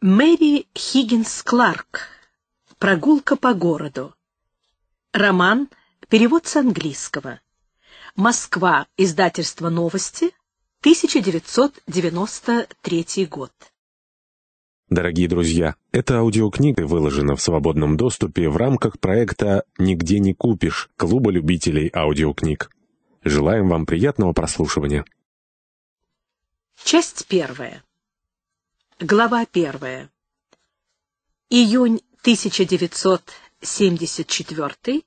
Мэри Хиггинс Кларк. Прогулка по городу. Роман. Перевод с английского. Москва. Издательство «Новости». 1993 год. Дорогие друзья, эта аудиокнига выложена в свободном доступе в рамках проекта «Нигде не купишь» Клуба любителей аудиокниг. Желаем вам приятного прослушивания. Часть первая. Глава первая. Июнь 1974.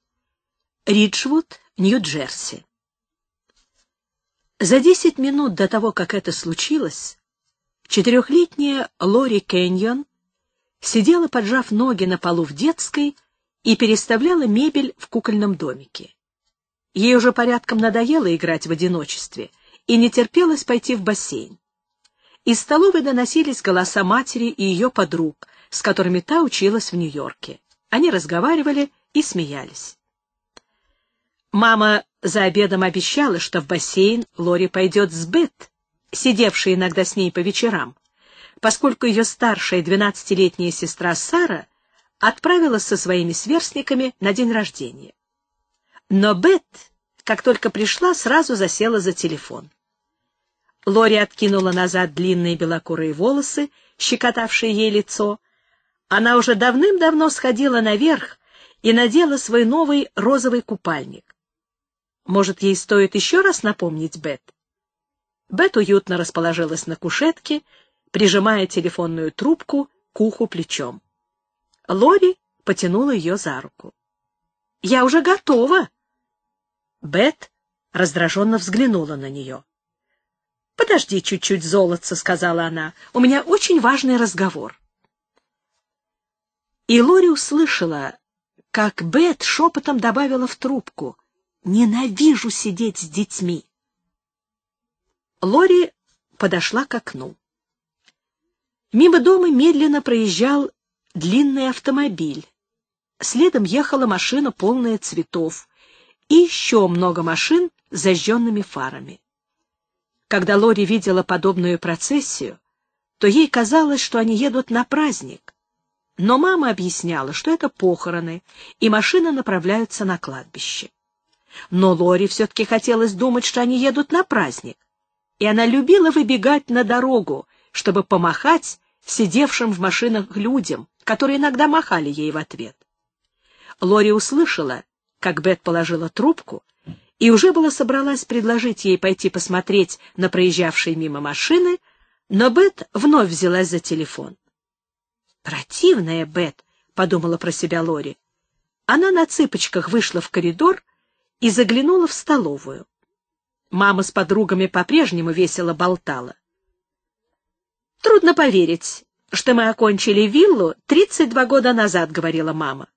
Риджвуд, Нью-Джерси. За десять минут до того, как это случилось, четырехлетняя Лори Кэньон сидела, поджав ноги на полу в детской, и переставляла мебель в кукольном домике. Ей уже порядком надоело играть в одиночестве и не терпелось пойти в бассейн. Из столовой доносились голоса матери и ее подруг, с которыми та училась в Нью-Йорке. Они разговаривали и смеялись. Мама за обедом обещала, что в бассейн Лори пойдет с Бет, сидевшей иногда с ней по вечерам, поскольку ее старшая двенадцатилетняя сестра Сара отправилась со своими сверстниками на день рождения. Но Бет, как только пришла, сразу засела за телефон. Лори откинула назад длинные белокурые волосы, щекотавшие ей лицо. Она уже давным-давно сходила наверх и надела свой новый розовый купальник. Может, ей стоит еще раз напомнить Бет? Бет уютно расположилась на кушетке, прижимая телефонную трубку к уху плечом. Лори потянула ее за руку. — Я уже готова. Бет раздраженно взглянула на нее. «Подожди чуть-чуть, золотце», — сказала она. «У меня очень важный разговор». И Лори услышала, как Бет шепотом добавила в трубку. «Ненавижу сидеть с детьми». Лори подошла к окну. Мимо дома медленно проезжал длинный автомобиль. Следом ехала машина, полная цветов, и еще много машин с зажженными фарами. Когда Лори видела подобную процессию, то ей казалось, что они едут на праздник. Но мама объясняла, что это похороны, и машины направляются на кладбище. Но Лори все-таки хотелось думать, что они едут на праздник, и она любила выбегать на дорогу, чтобы помахать сидевшим в машинах людям, которые иногда махали ей в ответ. Лори услышала, как Бет положила трубку и уже было собралась предложить ей пойти посмотреть на проезжавшие мимо машины, но Бет вновь взялась за телефон. «Противная Бет», — подумала про себя Лори. Она на цыпочках вышла в коридор и заглянула в столовую. Мама с подругами по-прежнему весело болтала. «Трудно поверить, что мы окончили виллу 32 года назад», — говорила мама.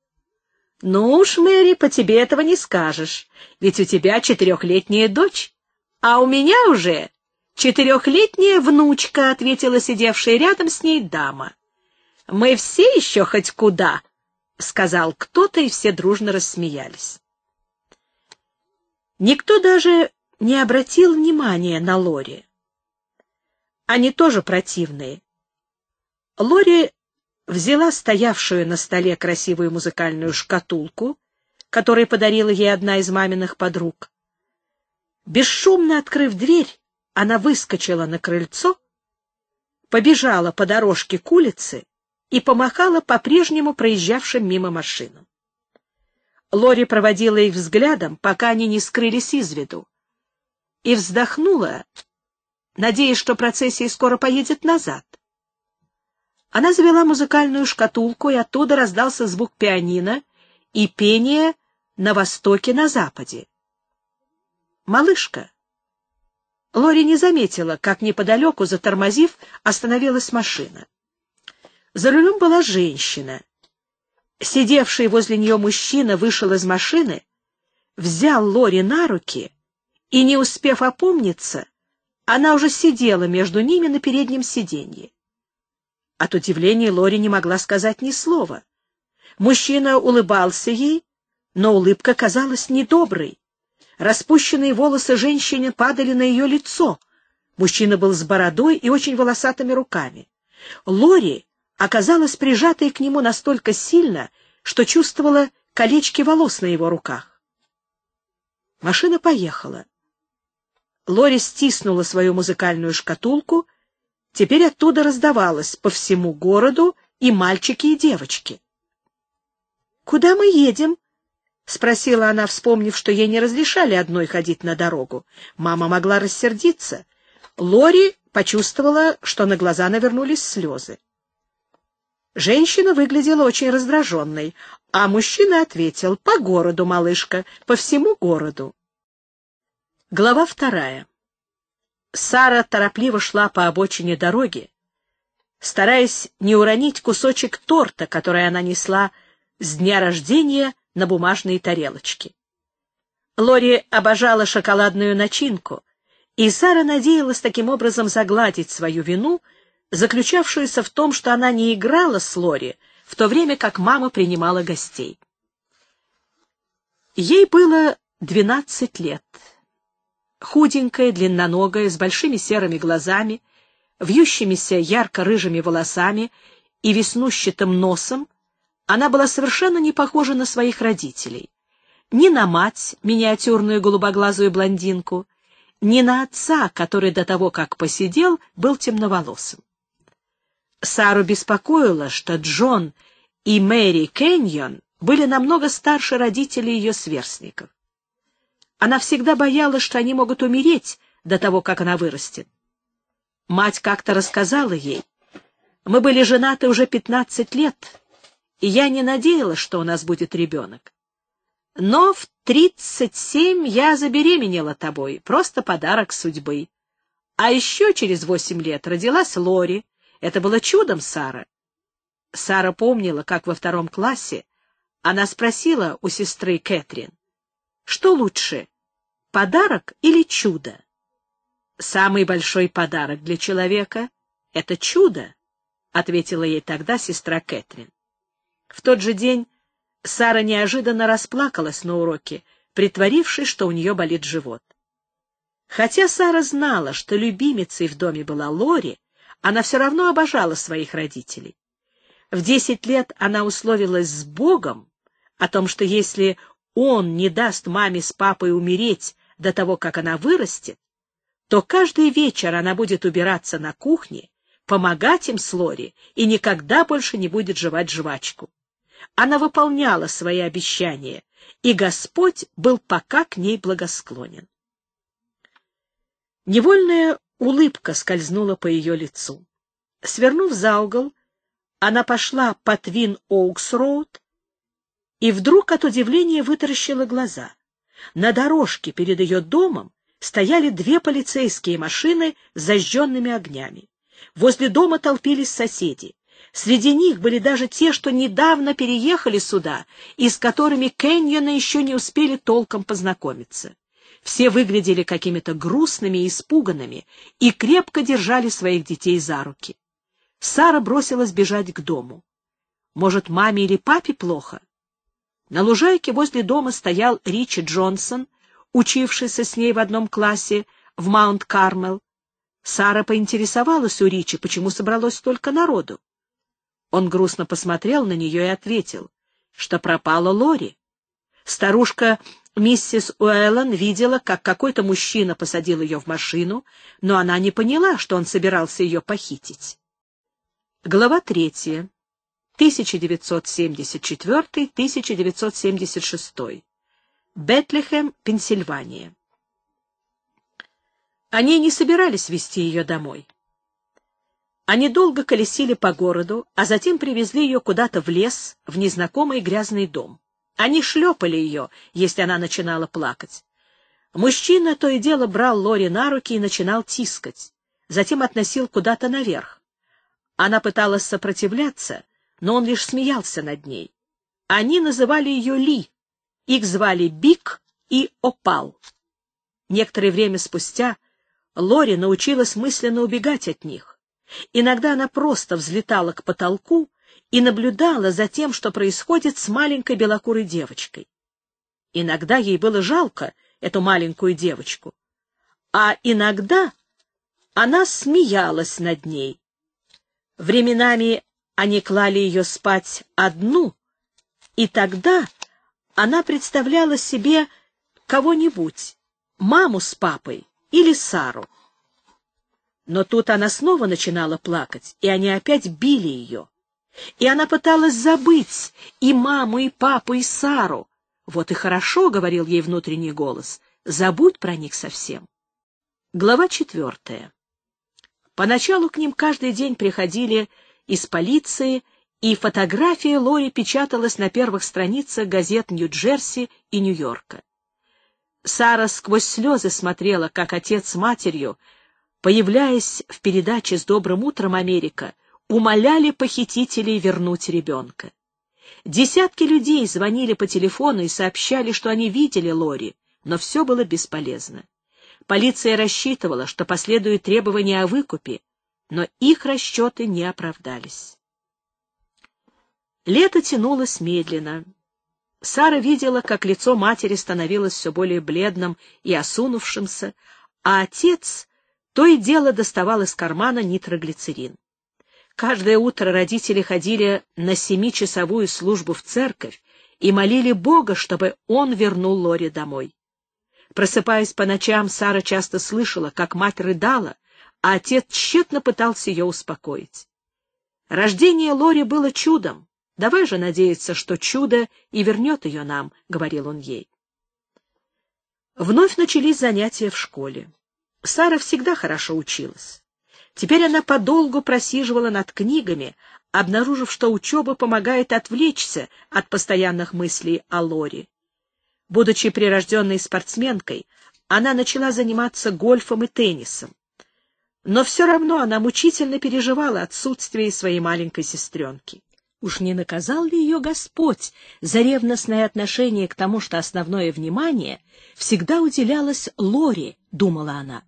«Ну уж, Мэри, по тебе этого не скажешь, ведь у тебя четырехлетняя дочь, а у меня уже четырехлетняя внучка», — ответила сидевшая рядом с ней дама. «Мы все еще хоть куда», — сказал кто-то, и все дружно рассмеялись. Никто даже не обратил внимания на Лори. Они тоже противные. Лори взяла стоявшую на столе красивую музыкальную шкатулку, которую подарила ей одна из маминых подруг. Бесшумно открыв дверь, она выскочила на крыльцо, побежала по дорожке к улице и помахала по-прежнему проезжавшим мимо машинам. Лори проводила их взглядом, пока они не скрылись из виду, и вздохнула, надеясь, что процессия скоро поедет назад. Она завела музыкальную шкатулку, и оттуда раздался звук пианино и пение на востоке, на западе. «Малышка!» Лори не заметила, как неподалеку, затормозив, остановилась машина. За рулем была женщина. Сидевший возле нее мужчина вышел из машины, взял Лори на руки, и, не успев опомниться, она уже сидела между ними на переднем сиденье. От удивления Лори не могла сказать ни слова. Мужчина улыбался ей, но улыбка казалась недоброй. Распущенные волосы женщины падали на ее лицо. Мужчина был с бородой и очень волосатыми руками. Лори оказалась прижатой к нему настолько сильно, что чувствовала колечки волос на его руках. Машина поехала. Лори стиснула свою музыкальную шкатулку, теперь оттуда раздавалось по всему городу и мальчики, и девочки. «Куда мы едем?» — спросила она, вспомнив, что ей не разрешали одной ходить на дорогу. Мама могла рассердиться. Лори почувствовала, что на глаза навернулись слезы. Женщина выглядела очень раздраженной, а мужчина ответил, «По городу, малышка, по всему городу». Глава вторая. Сара торопливо шла по обочине дороги, стараясь не уронить кусочек торта, который она несла с дня рождения на бумажные тарелочки. Лори обожала шоколадную начинку, и Сара надеялась таким образом загладить свою вину, заключавшуюся в том, что она не играла с Лори, в то время как мама принимала гостей. Ей было двенадцать лет. Худенькая, длинноногая, с большими серыми глазами, вьющимися ярко-рыжими волосами и веснущатым носом, она была совершенно не похожа на своих родителей. Ни на мать, миниатюрную голубоглазую блондинку, ни на отца, который до того, как посидел, был темноволосым. Сару беспокоило, что Джон и Мэри Кэньон были намного старше родителей ее сверстников. Она всегда боялась, что они могут умереть до того, как она вырастет. Мать как-то рассказала ей, «Мы были женаты уже пятнадцать лет, и я не надеялась, что у нас будет ребенок. Но в тридцать семь я забеременела тобой, просто подарок судьбы. А еще через восемь лет родилась Лори. Это было чудом, Сара. Сара помнила, как во втором классе она спросила у сестры Кэтрин, что лучше, подарок или чудо? Самый большой подарок для человека — это чудо, — ответила ей тогда сестра Кэтрин. В тот же день Сара неожиданно расплакалась на уроке, притворившись, что у нее болит живот. Хотя Сара знала, что любимицей в доме была Лори, она все равно обожала своих родителей. В десять лет она условилась с Богом о том, что если он не даст маме с папой умереть до того, как она вырастет, то каждый вечер она будет убираться на кухне, помогать им с Лори и никогда больше не будет жевать жвачку. Она выполняла свои обещания, и Господь был пока к ней благосклонен. Невольная улыбка скользнула по ее лицу. Свернув за угол, она пошла по Твин-Оукс-Роуд и вдруг от удивления вытаращила глаза. На дорожке перед ее домом стояли две полицейские машины с зажженными огнями. Возле дома толпились соседи. Среди них были даже те, что недавно переехали сюда и с которыми Кэньона еще не успели толком познакомиться. Все выглядели какими-то грустными и испуганными и крепко держали своих детей за руки. Сара бросилась бежать к дому. Может, маме или папе плохо? На лужайке возле дома стоял Ричи Джонсон, учившийся с ней в одном классе в Маунт-Кармел. Сара поинтересовалась у Ричи, почему собралось столько народу. Он грустно посмотрел на нее и ответил, что пропала Лори. Старушка миссис Уэллон видела, как какой-то мужчина посадил ее в машину, но она не поняла, что он собирался ее похитить. Глава третья. 1974-1976. Бетлехем, Пенсильвания. Они не собирались вести ее домой. Они долго колесили по городу, а затем привезли ее куда-то в лес, в незнакомый грязный дом. Они шлепали ее, если она начинала плакать. Мужчина то и дело брал Лори на руки и начинал тискать, затем относил куда-то наверх. Она пыталась сопротивляться, но он лишь смеялся над ней. Они называли ее Ли, их звали Бик и Опал. Некоторое время спустя Лори научилась мысленно убегать от них. Иногда она просто взлетала к потолку и наблюдала за тем, что происходит с маленькой белокурой девочкой. Иногда ей было жалко эту маленькую девочку, а иногда она смеялась над ней. Временами Они клали ее спать одну, и тогда она представляла себе кого-нибудь, маму с папой или Сару. Но тут она снова начинала плакать, и они опять били ее. И она пыталась забыть и маму, и папу, и Сару. «Вот и хорошо», — говорил ей внутренний голос, — «забудь про них совсем». Глава четвертая. Поначалу к ним каждый день приходили из полиции, и фотография Лори печаталась на первых страницах газет Нью-Джерси и Нью-Йорка. Сара сквозь слезы смотрела, как отец с матерью, появляясь в передаче «С добрым утром, Америка», умоляли похитителей вернуть ребенка. Десятки людей звонили по телефону и сообщали, что они видели Лори, но все было бесполезно. Полиция рассчитывала, что последует требование о выкупе, но их расчеты не оправдались. Лето тянулось медленно. Сара видела, как лицо матери становилось все более бледным и осунувшимся, а отец то и дело доставал из кармана нитроглицерин. Каждое утро родители ходили на семичасовую службу в церковь и молили Бога, чтобы он вернул Лори домой. Просыпаясь по ночам, Сара часто слышала, как мать рыдала, а отец тщетно пытался ее успокоить. Рождение Лори было чудом. Давай же надеяться, что чудо и вернет ее нам, — говорил он ей. Вновь начались занятия в школе. Сара всегда хорошо училась. Теперь она подолгу просиживала над книгами, обнаружив, что учеба помогает отвлечься от постоянных мыслей о Лоре. Будучи прирожденной спортсменкой, она начала заниматься гольфом и теннисом. Но все равно она мучительно переживала отсутствие своей маленькой сестренки. Уж не наказал ли ее Господь за ревностное отношение к тому, что основное внимание всегда уделялось Лоре, думала она.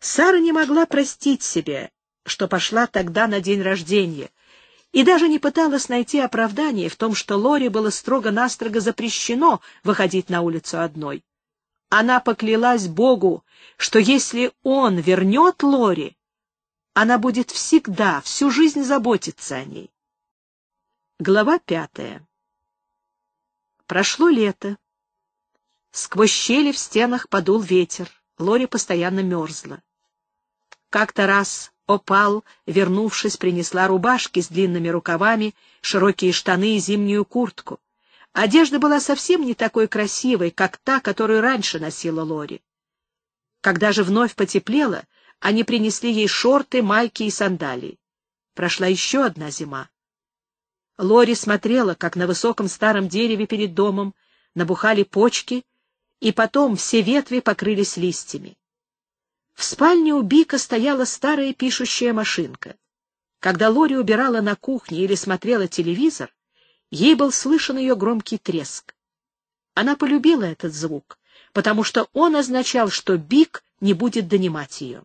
Сара не могла простить себе, что пошла тогда на день рождения, и даже не пыталась найти оправдание в том, что Лори было строго-настрого запрещено выходить на улицу одной. Она поклялась Богу, что если он вернет Лори, она будет всегда, всю жизнь заботиться о ней. Глава пятая. Прошло лето. Сквозь щели в стенах подул ветер. Лори постоянно мерзла. Как-то раз Опал, вернувшись, принесла рубашки с длинными рукавами, широкие штаны и зимнюю куртку. Одежда была совсем не такой красивой, как та, которую раньше носила Лори. Когда же вновь потеплело, они принесли ей шорты, майки и сандалии. Прошла еще одна зима. Лори смотрела, как на высоком старом дереве перед домом набухали почки, и потом все ветви покрылись листьями. В спальне у Бика стояла старая пишущая машинка. Когда Лори убирала на кухне или смотрела телевизор, ей был слышен ее громкий треск. Она полюбила этот звук, потому что он означал, что Бик не будет донимать ее.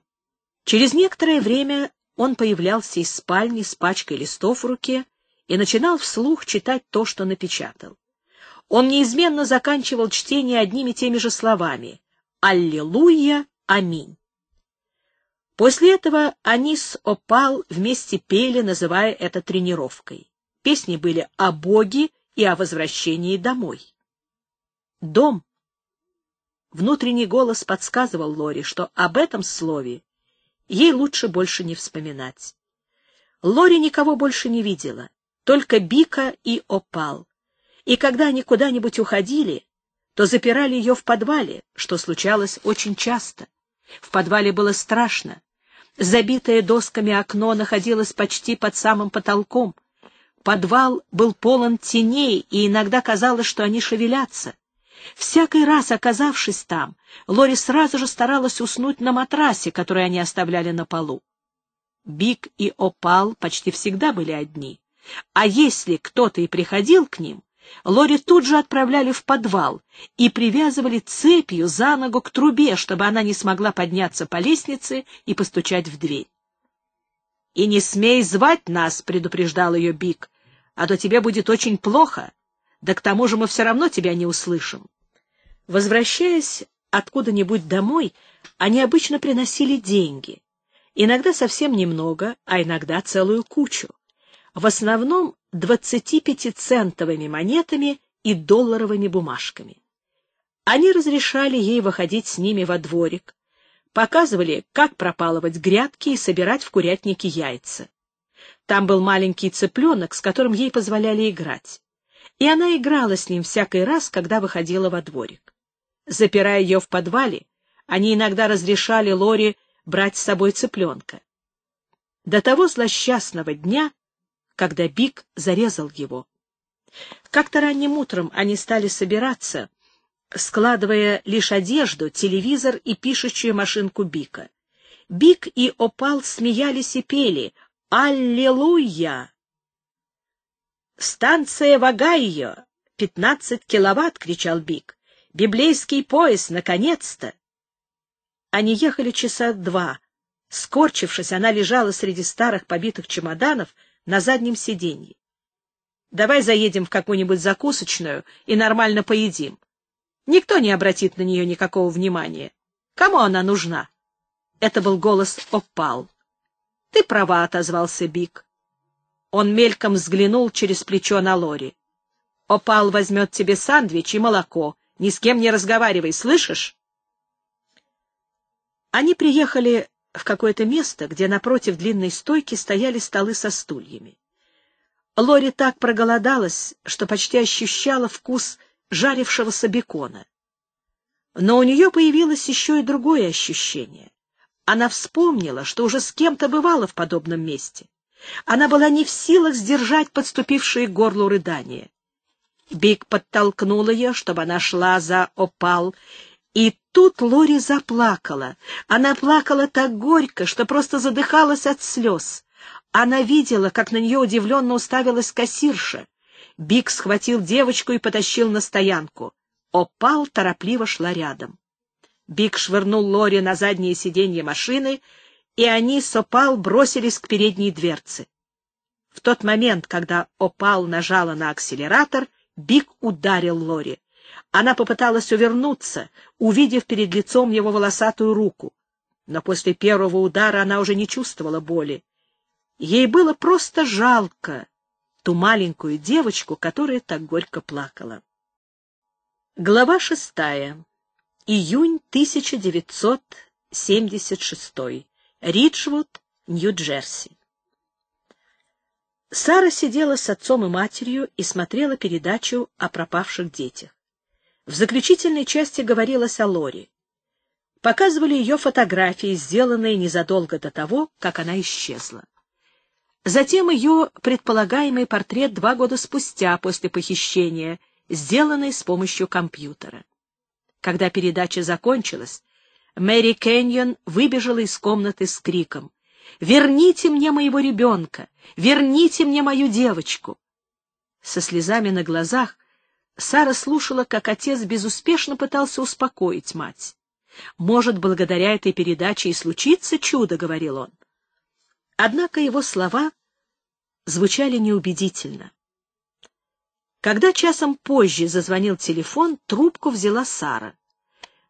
Через некоторое время он появлялся из спальни с пачкой листов в руке и начинал вслух читать то, что напечатал. Он неизменно заканчивал чтение одними и теми же словами «Аллилуйя! Аминь!». После этого они с Опал вместе пели, называя это тренировкой. Песни были о Боге и о возвращении домой. Дом. Внутренний голос подсказывал Лори, что об этом слове ей лучше больше не вспоминать. Лори никого больше не видела, только Бика и Опал. И когда они куда-нибудь уходили, то запирали ее в подвале, что случалось очень часто. В подвале было страшно. Забитое досками окно находилось почти под самым потолком. Подвал был полон теней, и иногда казалось, что они шевелятся. Всякий раз, оказавшись там, Лори сразу же старалась уснуть на матрасе, который они оставляли на полу. Биг и Опал почти всегда были одни, а если кто-то и приходил к ним, Лори тут же отправляли в подвал и привязывали цепью за ногу к трубе, чтобы она не смогла подняться по лестнице и постучать в дверь. «И не смей звать нас», — предупреждал ее Бик, — «а то тебе будет очень плохо, да к тому же мы все равно тебя не услышим». Возвращаясь откуда-нибудь домой, они обычно приносили деньги, иногда совсем немного, а иногда целую кучу. в основном 25-центовыми монетами и долларовыми бумажками. Они разрешали ей выходить с ними во дворик, показывали, как пропалывать грядки и собирать в курятнике яйца. Там был маленький цыпленок, с которым ей позволяли играть. И она играла с ним всякий раз, когда выходила во дворик. Запирая ее в подвале, они иногда разрешали Лори брать с собой цыпленка. До того злосчастного дня, когда Биг зарезал его. Как-то ранним утром они стали собираться, складывая лишь одежду, телевизор и пишущую машинку Бика. Бик и Опал смеялись и пели «Аллилуйя!» «Станция Вагайо! Пятнадцать киловатт!» — кричал Бик. «Библейский пояс! Наконец-то!» Они ехали часа два. Скорчившись, она лежала среди старых побитых чемоданов на заднем сиденье. «Давай заедем в какую-нибудь закусочную и нормально поедим. Никто не обратит на нее никакого внимания. Кому она нужна?» Это был голос Опал. «Ты права», — отозвался Бик. Он мельком взглянул через плечо на Лори. «Опал возьмет тебе сандвич и молоко. Ни с кем не разговаривай, слышишь?» Они приехали в какое-то место, где напротив длинной стойки стояли столы со стульями. Лори так проголодалась, что почти ощущала вкус жарившегося бекона. Но у нее появилось еще и другое ощущение. Она вспомнила, что уже с кем-то бывала в подобном месте. Она была не в силах сдержать подступившие к горлу рыдания. Биг подтолкнул ее, чтобы она шла за опал, и тут Лори заплакала. Она плакала так горько, что просто задыхалась от слез. Она видела, как на нее удивленно уставилась кассирша. Биг схватил девочку и потащил на стоянку. Опал торопливо шла рядом. Биг швырнул Лори на заднее сиденье машины, и они с Опал бросились к передней дверце. В тот момент, когда Опал нажала на акселератор, Биг ударил Лори. Она попыталась увернуться, увидев перед лицом его волосатую руку. Но после первого удара она уже не чувствовала боли. Ей было просто жалко ту маленькую девочку, которая так горько плакала. Глава шестая. Июнь 1976. Риджвуд, Нью-Джерси. Сара сидела с отцом и матерью и смотрела передачу о пропавших детях. В заключительной части говорилось о Лори. Показывали ее фотографии, сделанные незадолго до того, как она исчезла. Затем ее предполагаемый портрет два года спустя после похищения, сделанный с помощью компьютера. Когда передача закончилась, Мэри Кэньон выбежала из комнаты с криком «Верните мне моего ребенка! Верните мне мою девочку!» Со слезами на глазах Сара слушала, как отец безуспешно пытался успокоить мать. «Может, благодаря этой передаче и случится чудо», — говорил он. Однако его слова звучали неубедительно. Когда часом позже зазвонил телефон, трубку взяла Сара.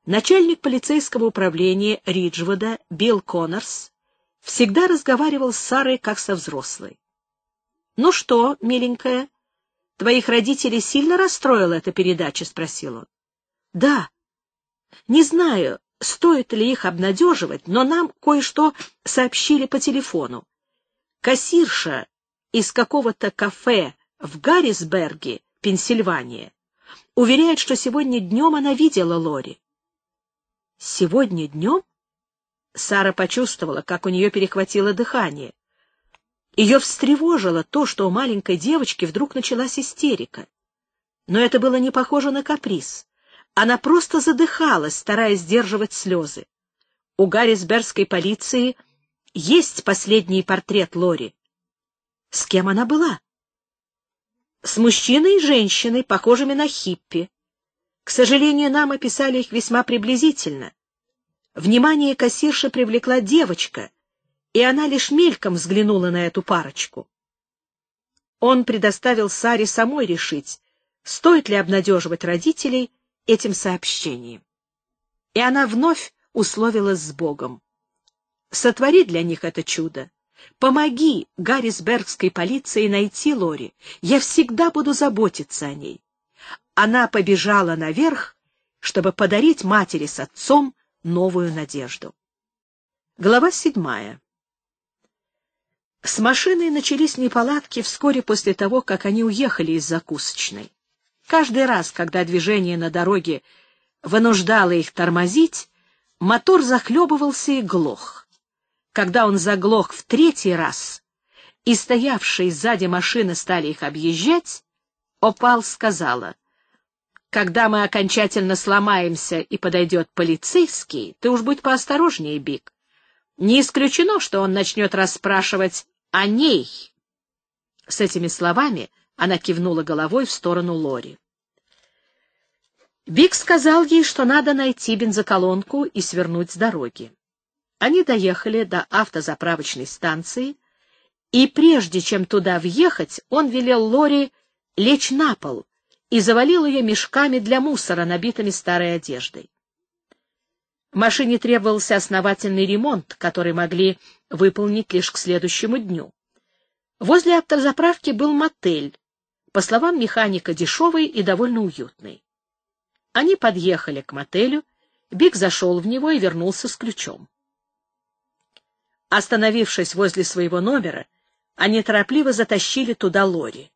Начальник полицейского управления Риджвуда Билл Коннорс всегда разговаривал с Сарой как со взрослой. «Ну что, миленькая, Твоих родителей сильно расстроила эта передача? — спросил он. — Да. Не знаю, стоит ли их обнадеживать, но нам кое-что сообщили по телефону. Кассирша из какого-то кафе в Гаррисберге, Пенсильвания, уверяет, что сегодня днем она видела Лори. Сегодня днем? Сара почувствовала, как у нее перехватило дыхание. Ее встревожило то, что у маленькой девочки вдруг началась истерика. Но это было не похоже на каприз. Она просто задыхалась, стараясь сдерживать слезы. У Гаррисбергской полиции есть последний портрет Лори. С кем она была? С мужчиной и женщиной, похожими на хиппи. К сожалению, нам описали их весьма приблизительно. Внимание кассирши привлекла девочка, и она лишь мельком взглянула на эту парочку. Он предоставил Саре самой решить, стоит ли обнадеживать родителей этим сообщением. И она вновь условилась с Богом. Сотвори для них это чудо. Помоги Гаррисбергской полиции найти Лори. Я всегда буду заботиться о ней. Она побежала наверх, чтобы подарить матери с отцом новую надежду. Глава седьмая. С машиной начались неполадки вскоре после того, как они уехали из закусочной. Каждый раз, когда движение на дороге вынуждало их тормозить, мотор захлебывался и глох. Когда он заглох в третий раз, и стоявшие сзади машины стали их объезжать, Опал сказала, «Когда мы окончательно сломаемся и подойдет полицейский, ты уж будь поосторожнее, Биг. Не исключено, что он начнет расспрашивать о ней». С этими словами она кивнула головой в сторону Лори. Биг сказал ей, что надо найти бензоколонку и свернуть с дороги. Они доехали до автозаправочной станции, и прежде чем туда въехать, он велел Лори лечь на пол и завалил ее мешками для мусора, набитыми старой одеждой. Машине требовался основательный ремонт, который могли выполнить лишь к следующему дню. Возле автозаправки был мотель, по словам механика, дешевый и довольно уютный. Они подъехали к мотелю, Биг зашел в него и вернулся с ключом. Остановившись возле своего номера, они торопливо затащили туда Лори.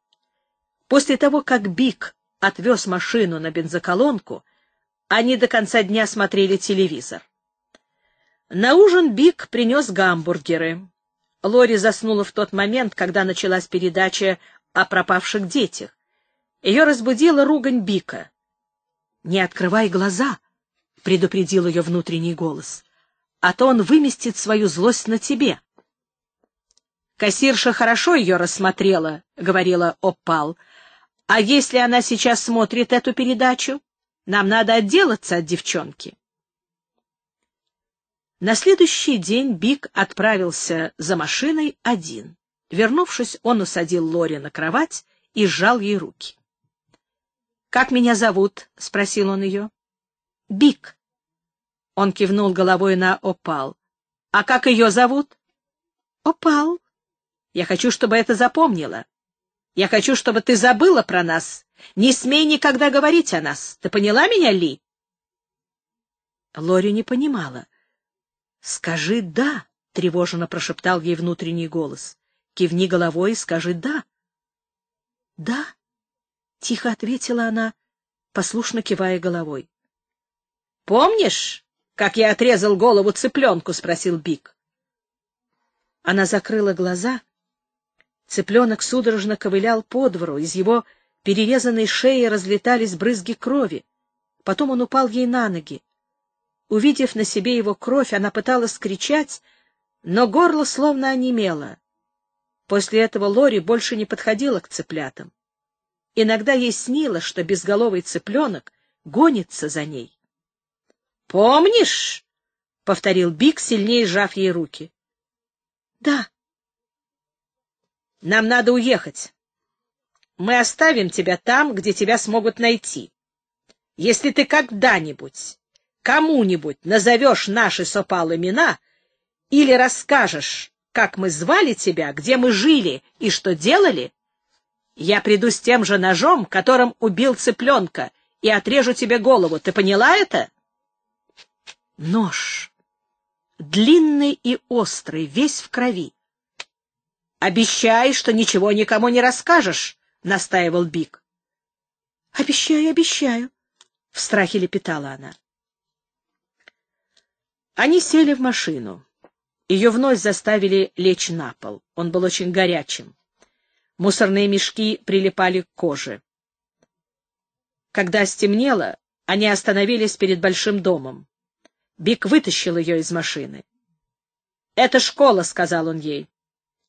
После того, как Биг отвез машину на бензоколонку, они до конца дня смотрели телевизор. На ужин Биг принес гамбургеры. Лори заснула в тот момент, когда началась передача о пропавших детях. Ее разбудила ругань Бига. «Не открывай глаза», — предупредил ее внутренний голос, — «а то он выместит свою злость на тебе». «Кассирша хорошо ее рассмотрела», — говорила Опал. «А если она сейчас смотрит эту передачу, нам надо отделаться от девчонки». На следующий день Бик отправился за машиной один. Вернувшись, он усадил Лори на кровать и сжал ей руки. — Как меня зовут? — спросил он ее. — Бик. Он кивнул головой на Опал. — А как ее зовут? — Опал. Я хочу, чтобы это запомнила. Я хочу, чтобы ты забыла про нас. Не смей никогда говорить о нас. Ты поняла меня, Ли? Лори не понимала. — Скажи «да», — тревоженно прошептал ей внутренний голос. Кивни головой и скажи «да». — Да, — тихо ответила она, послушно кивая головой. — Помнишь, как я отрезал голову цыпленку? — спросил Бик. Она закрыла глаза. Цыпленок судорожно ковылял по двору, из его перерезанной шеи разлетались брызги крови. Потом он упал ей на ноги. Увидев на себе его кровь, она пыталась кричать, но горло словно онемело. После этого Лори больше не подходила к цыплятам. Иногда ей снилось, что безголовый цыпленок гонится за ней. «Помнишь?» — повторил Бик, сильнее сжав ей руки. «Да». «Нам надо уехать. Мы оставим тебя там, где тебя смогут найти. Если ты когда-нибудь кому-нибудь назовешь наши с имена или расскажешь, как мы звали тебя, где мы жили и что делали, я приду с тем же ножом, которым убил цыпленка, и отрежу тебе голову. Ты поняла это? Нож. Длинный и острый, весь в крови. «Обещай, что ничего никому не расскажешь», — настаивал Бик. «Обещаю, обещаю», — в страхе лепетала она. Они сели в машину. Ее вновь заставили лечь на пол. Он был очень горячим. Мусорные мешки прилипали к коже. Когда стемнело, они остановились перед большим домом. Бик вытащил ее из машины. «Это школа», — сказал он ей.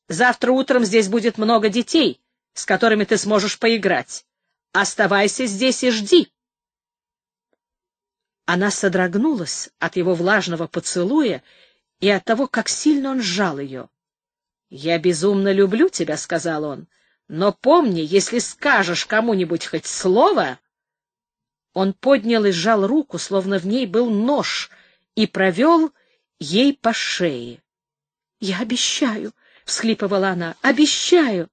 «Завтра утром здесь будет много детей, с которыми ты сможешь поиграть. Оставайся здесь и жди». Она содрогнулась от его влажного поцелуя и от того, как сильно он сжал ее. «Я безумно люблю тебя», — сказал он, — «но помни, если скажешь кому-нибудь хоть слово...» Он поднял и сжал руку, словно в ней был нож, и провел ей по шее. «Я обещаю», — всхлипывала она. «Обещаю!»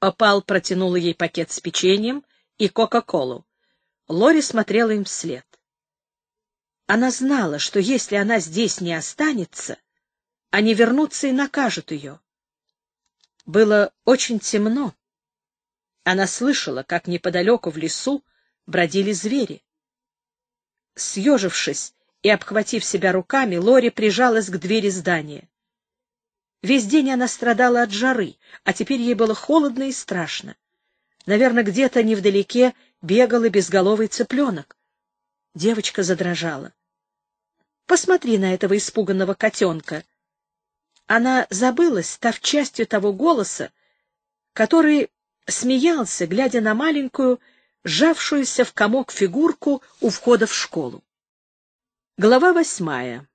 Опал протянула ей пакет с печеньем и Кока-Колу. Лори смотрела им вслед. Она знала, что если она здесь не останется, они вернутся и накажут ее. Было очень темно. Она слышала, как неподалеку в лесу бродили звери. Съежившись и обхватив себя руками, Лори прижалась к двери здания. Весь день она страдала от жары, а теперь ей было холодно и страшно. Наверное, где-то невдалеке бегал и безголовый цыпленок. Девочка задрожала. «Посмотри на этого испуганного котенка!» Она забылась, став частью того голоса, который смеялся, глядя на маленькую, сжавшуюся в комок фигурку у входа в школу. Глава восьмая.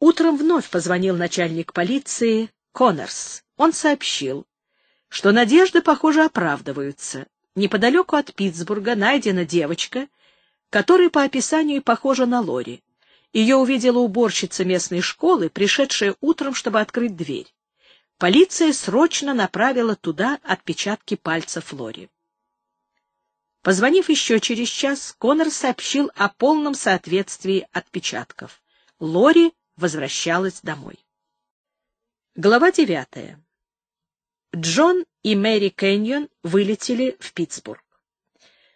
Утром вновь позвонил начальник полиции Коннорс. Он сообщил, что надежды, похоже, оправдываются. Неподалеку от Питтсбурга найдена девочка, которая по описанию похожа на Лори. Ее увидела уборщица местной школы, пришедшая утром, чтобы открыть дверь. Полиция срочно направила туда отпечатки пальцев Лори. Позвонив еще через час, Коннор сообщил о полном соответствии отпечатков. Лори возвращалась домой. Глава девятая. Джон и Мэри Кэньон вылетели в Питтсбург.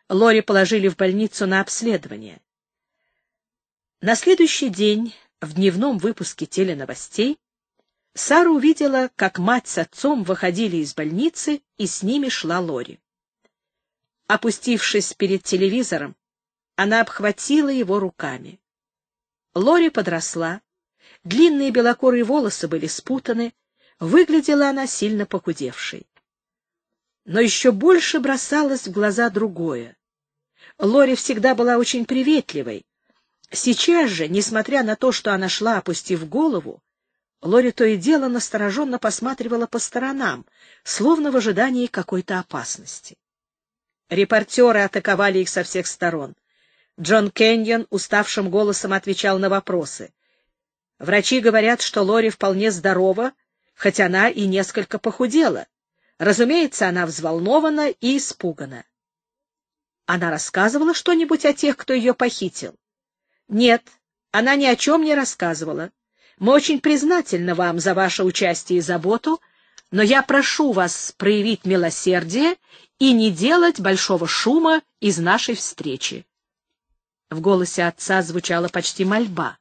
Лори положили в больницу на обследование. На следующий день в дневном выпуске теленовостей Сара увидела, как мать с отцом выходили из больницы, и с ними шла Лори. Опустившись перед телевизором, она обхватила его руками. Лори подросла, длинные белокурые волосы были спутаны, выглядела она сильно похудевшей. Но еще больше бросалось в глаза другое. Лори всегда была очень приветливой. Сейчас же, несмотря на то, что она шла, опустив голову, Лори то и дело настороженно посматривала по сторонам, словно в ожидании какой-то опасности. Репортеры атаковали их со всех сторон. Джон Кеньон уставшим голосом отвечал на вопросы. Врачи говорят, что Лори вполне здорова, хоть она и несколько похудела. Разумеется, она взволнована и испугана. Она рассказывала что-нибудь о тех, кто ее похитил? Нет, она ни о чем не рассказывала. Мы очень признательны вам за ваше участие и заботу, но я прошу вас проявить милосердие и не делать большого шума из нашей встречи. В голосе отца звучала почти мольба.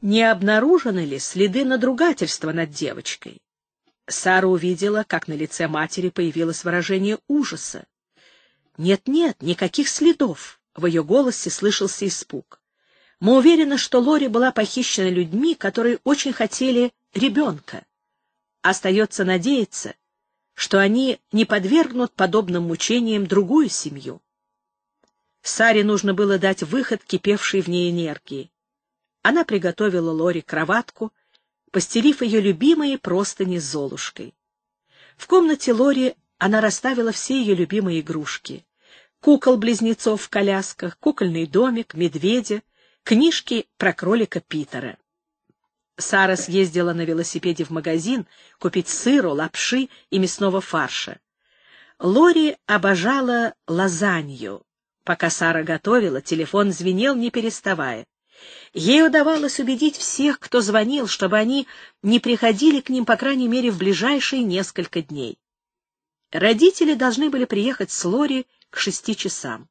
Не обнаружены ли следы надругательства над девочкой? Сара увидела, как на лице матери появилось выражение ужаса. «Нет-нет, никаких следов!» — в ее голосе слышался испуг. Мы уверены, что Лори была похищена людьми, которые очень хотели ребенка. Остается надеяться, что они не подвергнут подобным мучениям другую семью. Саре нужно было дать выход кипевшей в ней энергии. Она приготовила Лори кроватку, постелив ее любимые простыни с Золушкой. В комнате Лори она расставила все ее любимые игрушки. Кукол-близнецов в колясках, кукольный домик, медведя, книжки про кролика Питера. Сара съездила на велосипеде в магазин купить сыру, лапши и мясного фарша. Лори обожала лазанью. Пока Сара готовила, телефон звенел, не переставая. Ей удавалось убедить всех, кто звонил, чтобы они не приходили к ним, по крайней мере, в ближайшие несколько дней. Родители должны были приехать с Лори к шести часам.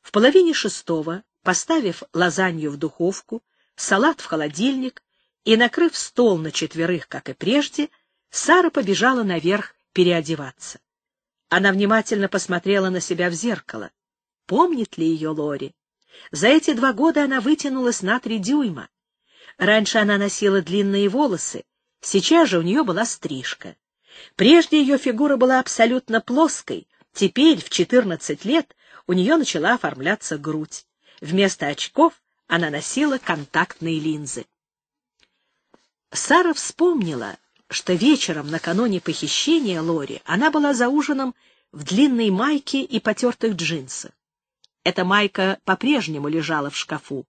В половине шестого Поставив лазанью в духовку, салат в холодильник и накрыв стол на четверых, как и прежде, Сара побежала наверх переодеваться. Она внимательно посмотрела на себя в зеркало. Помнит ли ее Лори? За эти два года она вытянулась на три дюйма. Раньше она носила длинные волосы, сейчас же у нее была стрижка. Прежде ее фигура была абсолютно плоской, теперь, в 14 лет, у нее начала оформляться грудь. Вместо очков она носила контактные линзы. Сара вспомнила, что вечером накануне похищения Лори она была за ужином в длинной майке и потертых джинсах. Эта майка по-прежнему лежала в шкафу.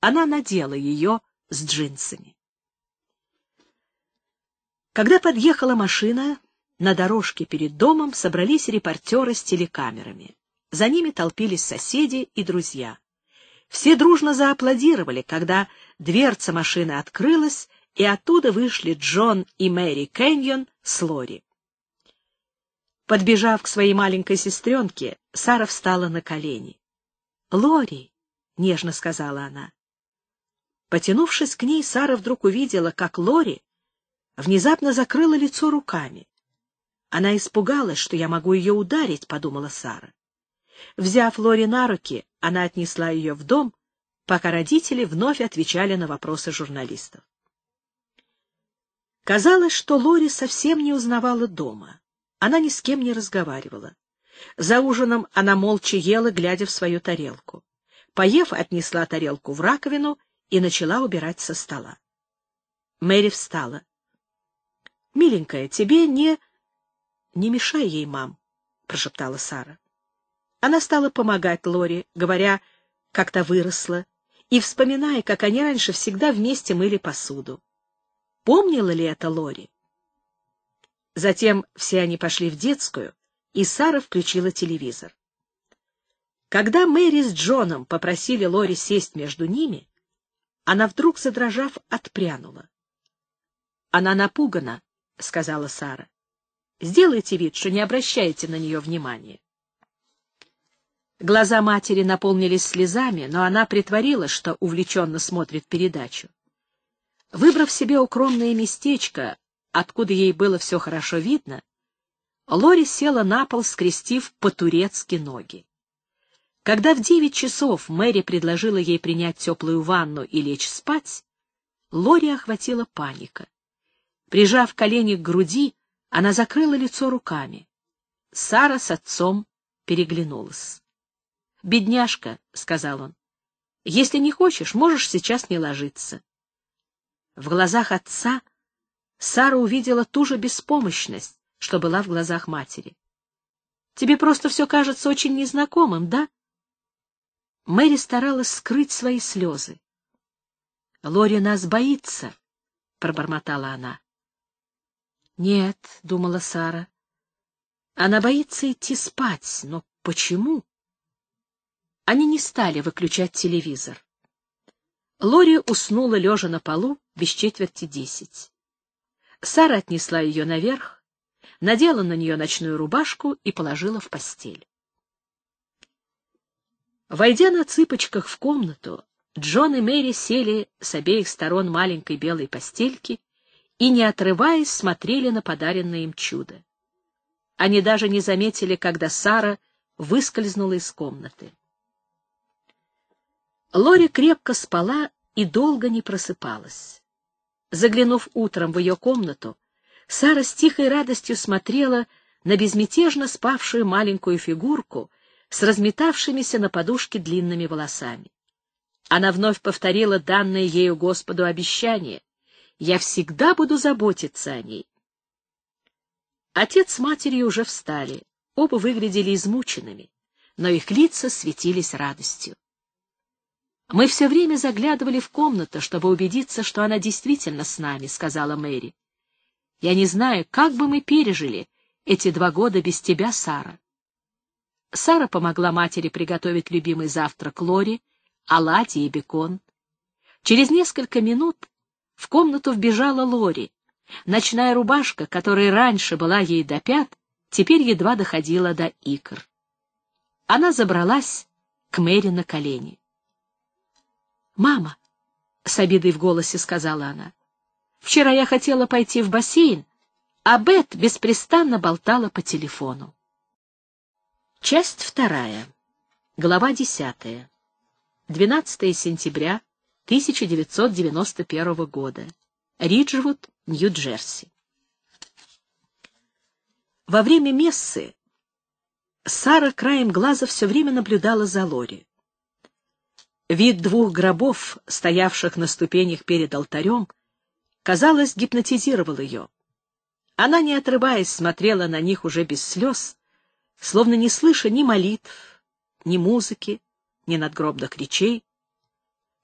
Она надела ее с джинсами. Когда подъехала машина, на дорожке перед домом собрались репортеры с телекамерами. За ними толпились соседи и друзья. Все дружно зааплодировали, когда дверца машины открылась, и оттуда вышли Джон и Мэри Кэньон с Лори. Подбежав к своей маленькой сестренке, Сара встала на колени. — Лори, — нежно сказала она. Потянувшись к ней, Сара вдруг увидела, как Лори внезапно закрыла лицо руками. Она испугалась, что я могу ее ударить, — подумала Сара. Взяв Лори на руки, она отнесла ее в дом, пока родители вновь отвечали на вопросы журналистов. Казалось, что Лори совсем не узнавала дома. Она ни с кем не разговаривала. За ужином она молча ела, глядя в свою тарелку. Поев, отнесла тарелку в раковину и начала убирать со стола. Мэри встала. — Миленькая, тебе не... — Не мешай ей, мам, — прошептала Сара. Она стала помогать Лори, говоря, как-то выросла, и вспоминая, как они раньше всегда вместе мыли посуду. Помнила ли это Лори? Затем все они пошли в детскую, и Сара включила телевизор. Когда Мэри с Джоном попросили Лори сесть между ними, она вдруг, задрожав, отпрянула. — Она напугана, — сказала Сара. — Сделайте вид, что не обращаете на нее внимания. Глаза матери наполнились слезами, но она притворила, что увлеченно смотрит передачу. Выбрав себе укромное местечко, откуда ей было все хорошо видно, Лори села на пол, скрестив по-турецки ноги. Когда в девять часов Мэри предложила ей принять теплую ванну и лечь спать, Лори охватила паника. Прижав колени к груди, она закрыла лицо руками. Сара с отцом переглянулась. «Бедняжка», — сказал он, — «если не хочешь, можешь сейчас не ложиться». В глазах отца Сара увидела ту же беспомощность, что была в глазах матери. «Тебе просто все кажется очень незнакомым, да?» Мэри старалась скрыть свои слезы. «Лори нас боится», — пробормотала она. «Нет», — думала Сара, — «она боится идти спать, но почему?» Они не стали выключать телевизор. Лори уснула лежа на полу без четверти десять. Сара отнесла ее наверх, надела на нее ночную рубашку и положила в постель. Войдя на цыпочках в комнату, Джон и Мэри сели с обеих сторон маленькой белой постельки и, не отрываясь, смотрели на подаренное им чудо. Они даже не заметили, когда Сара выскользнула из комнаты. Лори крепко спала и долго не просыпалась. Заглянув утром в ее комнату, Сара с тихой радостью смотрела на безмятежно спавшую маленькую фигурку с разметавшимися на подушке длинными волосами. Она вновь повторила данное ею Господу обещание. «Я всегда буду заботиться о ней». Отец с матерью уже встали, оба выглядели измученными, но их лица светились радостью. «Мы все время заглядывали в комнату, чтобы убедиться, что она действительно с нами», — сказала Мэри. «Я не знаю, как бы мы пережили эти два года без тебя, Сара». Сара помогла матери приготовить любимый завтрак Лори, оладьи и бекон. Через несколько минут в комнату вбежала Лори. Ночная рубашка, которая раньше была ей до пят, теперь едва доходила до икр. Она забралась к Мэри на колени. «Мама», — с обидой в голосе сказала она, — «вчера я хотела пойти в бассейн, а Бет беспрестанно болтала по телефону». Часть вторая. Глава десятая. 12 сентября 1991 года. Риджвуд, Нью-Джерси. Во время мессы Сара краем глаза все время наблюдала за Лори. Вид двух гробов, стоявших на ступенях перед алтарем, казалось, гипнотизировал ее. Она, не отрываясь, смотрела на них уже без слез, словно не слыша ни молитв, ни музыки, ни надгробных речей.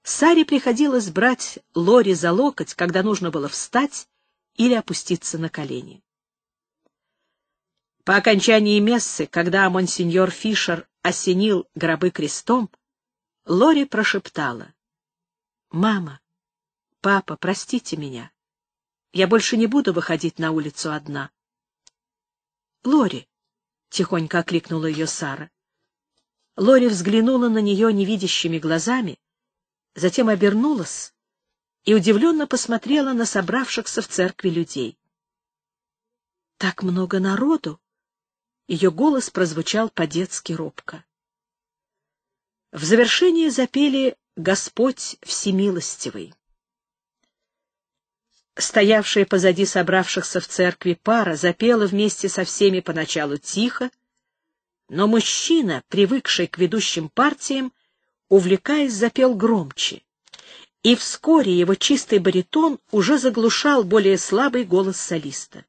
Саре приходилось брать Лори за локоть, когда нужно было встать или опуститься на колени. По окончании мессы, когда монсеньор Фишер осенил гробы крестом, Лори прошептала. «Мама, папа, простите меня. Я больше не буду выходить на улицу одна». «Лори!» — тихонько окликнула ее Сара. Лори взглянула на нее невидящими глазами, затем обернулась и удивленно посмотрела на собравшихся в церкви людей. «Так много народу!» Ее голос прозвучал по-детски робко. В завершение запели «Господь всемилостивый». Стоявшая позади собравшихся в церкви пара запела вместе со всеми поначалу тихо, но мужчина, привыкший к ведущим партиям, увлекаясь, запел громче, и вскоре его чистый баритон уже заглушал более слабый голос солиста.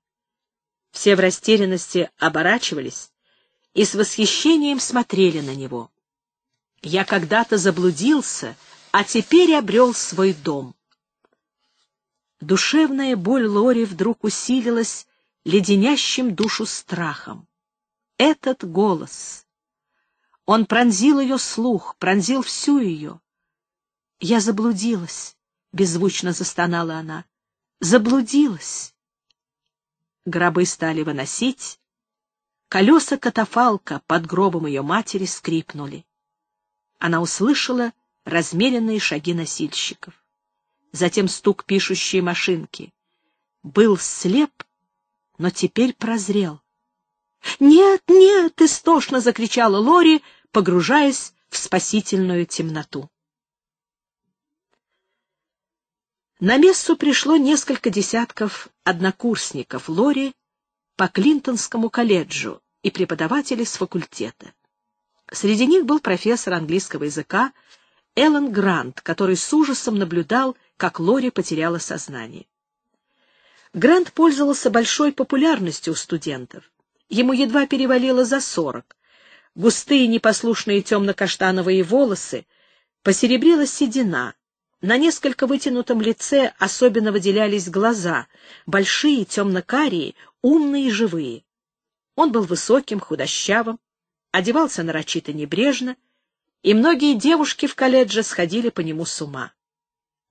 Все в растерянности оборачивались и с восхищением смотрели на него. Я когда-то заблудился, а теперь обрел свой дом. Душевная боль Лори вдруг усилилась леденящим душу страхом. Этот голос. Он пронзил ее слух, пронзил всю ее. «Я заблудилась», — беззвучно застонала она. «Заблудилась». Гробы стали выносить. Колеса катафалка под гробом ее матери скрипнули. Она услышала размеренные шаги носильщиков. Затем стук пишущей машинки. Был слеп, но теперь прозрел. «Нет, нет!» — истошно закричала Лори, погружаясь в спасительную темноту. На мессу пришло несколько десятков однокурсников Лори по Клинтонскому колледжу и преподаватели с факультета. Среди них был профессор английского языка Эллен Грант, который с ужасом наблюдал, как Лори потеряла сознание. Грант пользовался большой популярностью у студентов. Ему едва перевалило за сорок. Густые непослушные темно-каштановые волосы, посеребрилась седина, на несколько вытянутом лице особенно выделялись глаза, большие, темно-карие, умные и живые. Он был высоким, худощавым, одевался нарочито небрежно, и многие девушки в колледже сходили по нему с ума.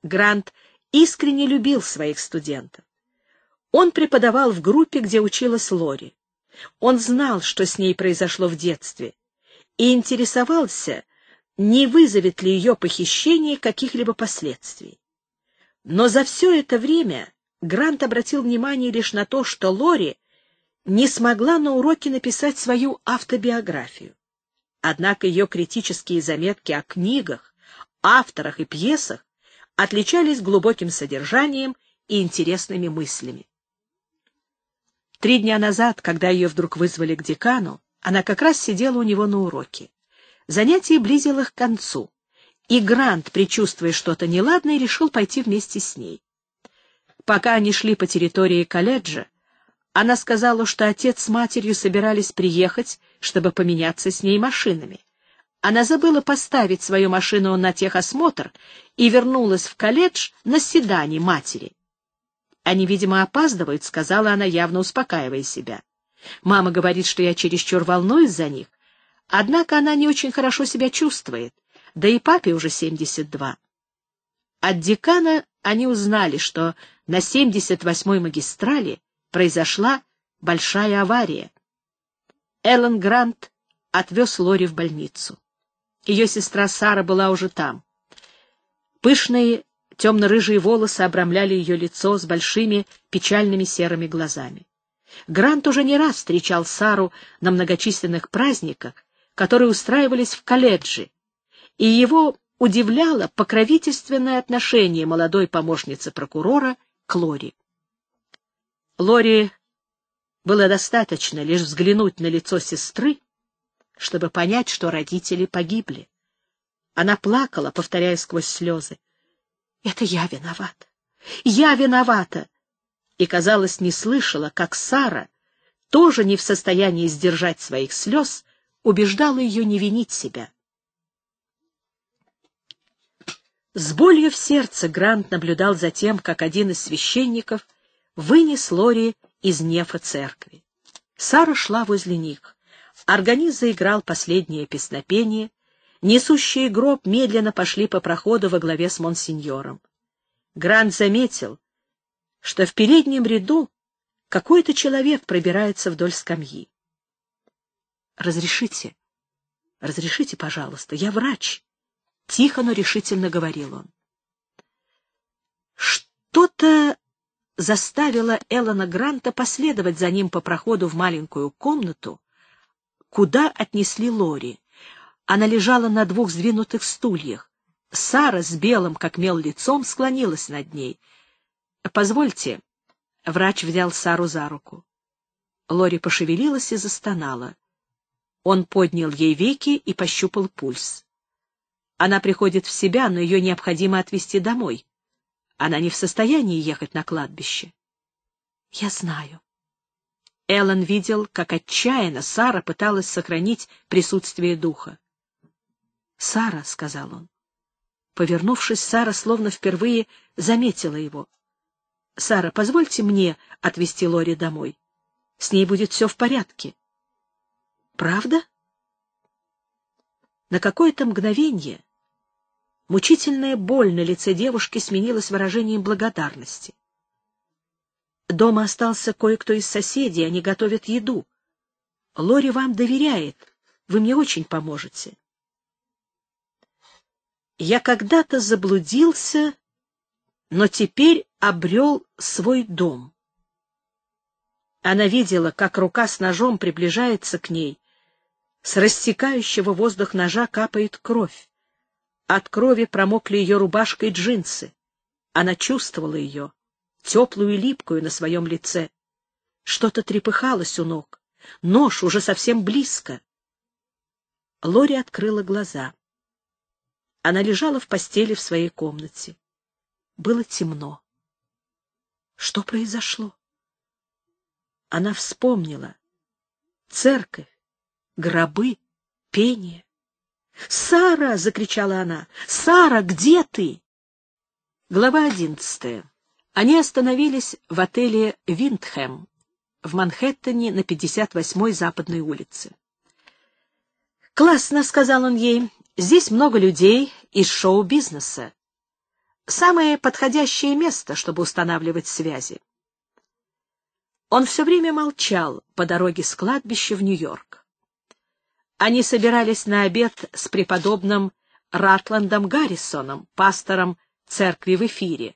Грант искренне любил своих студентов. Он преподавал в группе, где училась Лори. Он знал, что с ней произошло в детстве, и интересовался, не вызовет ли ее похищение каких-либо последствий. Но за все это время Грант обратил внимание лишь на то, что Лори не смогла на уроке написать свою автобиографию. Однако ее критические заметки о книгах, авторах и пьесах отличались глубоким содержанием и интересными мыслями. Три дня назад, когда ее вдруг вызвали к декану, она как раз сидела у него на уроке. Занятие близилось к концу, и Грант, предчувствуя что-то неладное, решил пойти вместе с ней. Пока они шли по территории колледжа, она сказала, что отец с матерью собирались приехать, чтобы поменяться с ней машинами. Она забыла поставить свою машину на техосмотр и вернулась в колледж на седане матери. «Они, видимо, опаздывают», — сказала она, явно успокаивая себя. «Мама говорит, что я чересчур волнуюсь за них, Однако она не очень хорошо себя чувствует, да и папе уже 72. От декана они узнали, что на 78-й магистрали произошла большая авария. Эллен Грант отвез Лори в больницу. Ее сестра Сара была уже там. Пышные темно-рыжие волосы обрамляли ее лицо с большими печальными серыми глазами. Грант уже не раз встречал Сару на многочисленных праздниках которые устраивались в колледже, и его удивляло покровительственное отношение молодой помощницы прокурора к Лори. Лори было достаточно лишь взглянуть на лицо сестры, чтобы понять, что родители погибли. Она плакала, повторяя сквозь слезы. «Это я виновата! Я виновата!» И, казалось, не слышала, как Сара, тоже не в состоянии сдержать своих слез, убеждала ее не винить себя. С болью в сердце Грант наблюдал за тем, как один из священников вынес Лори из нефа церкви. Сара шла возле них. Органист заиграл последнее песнопение. Несущие гроб медленно пошли по проходу во главе с монсеньором. Грант заметил, что в переднем ряду какой-то человек пробирается вдоль скамьи. «Разрешите, разрешите, пожалуйста, я врач», — тихо, но решительно говорил он. Что-то заставило Эллона Гранта последовать за ним по проходу в маленькую комнату, куда отнесли Лори. Она лежала на двух сдвинутых стульях. Сара с белым, как мел, лицом склонилась над ней. «Позвольте». Врач взял Сару за руку. Лори пошевелилась и застонала. Он поднял ей веки и пощупал пульс. Она приходит в себя, но ее необходимо отвезти домой. Она не в состоянии ехать на кладбище. Я знаю. Эллен видел, как отчаянно Сара пыталась сохранить присутствие духа. «Сара», — сказал он. Повернувшись, Сара словно впервые заметила его. «Сара, позвольте мне отвезти Лори домой. С ней будет все в порядке». «Правда?» На какое-то мгновение Мучительная боль на лице девушки сменилась выражением благодарности. Дома остался кое-кто из соседей, они готовят еду. Лори вам доверяет, вы мне очень поможете. Я когда-то заблудился, но теперь обрел свой дом. Она видела, как рука с ножом приближается к ней. С растекающего воздух ножа капает кровь. От крови промокли ее рубашка и джинсы. Она чувствовала ее, теплую и липкую на своем лице. Что-то трепыхалось у ног. Нож уже совсем близко. Лори открыла глаза. Она лежала в постели в своей комнате. Было темно. Что произошло? Она вспомнила. Церковь, гробы, пение. «Сара!» — закричала она. «Сара, где ты?» Глава одиннадцатая. Они остановились в отеле «Виндхэм» в Манхэттене на 58-й Западной улице. «Классно», — сказал он ей, — «здесь много людей из шоу-бизнеса. Самое подходящее место, чтобы устанавливать связи». Он все время молчал по дороге с кладбища в Нью-Йорк. Они собирались на обед с преподобным Ратландом Гаррисоном, пастором церкви в эфире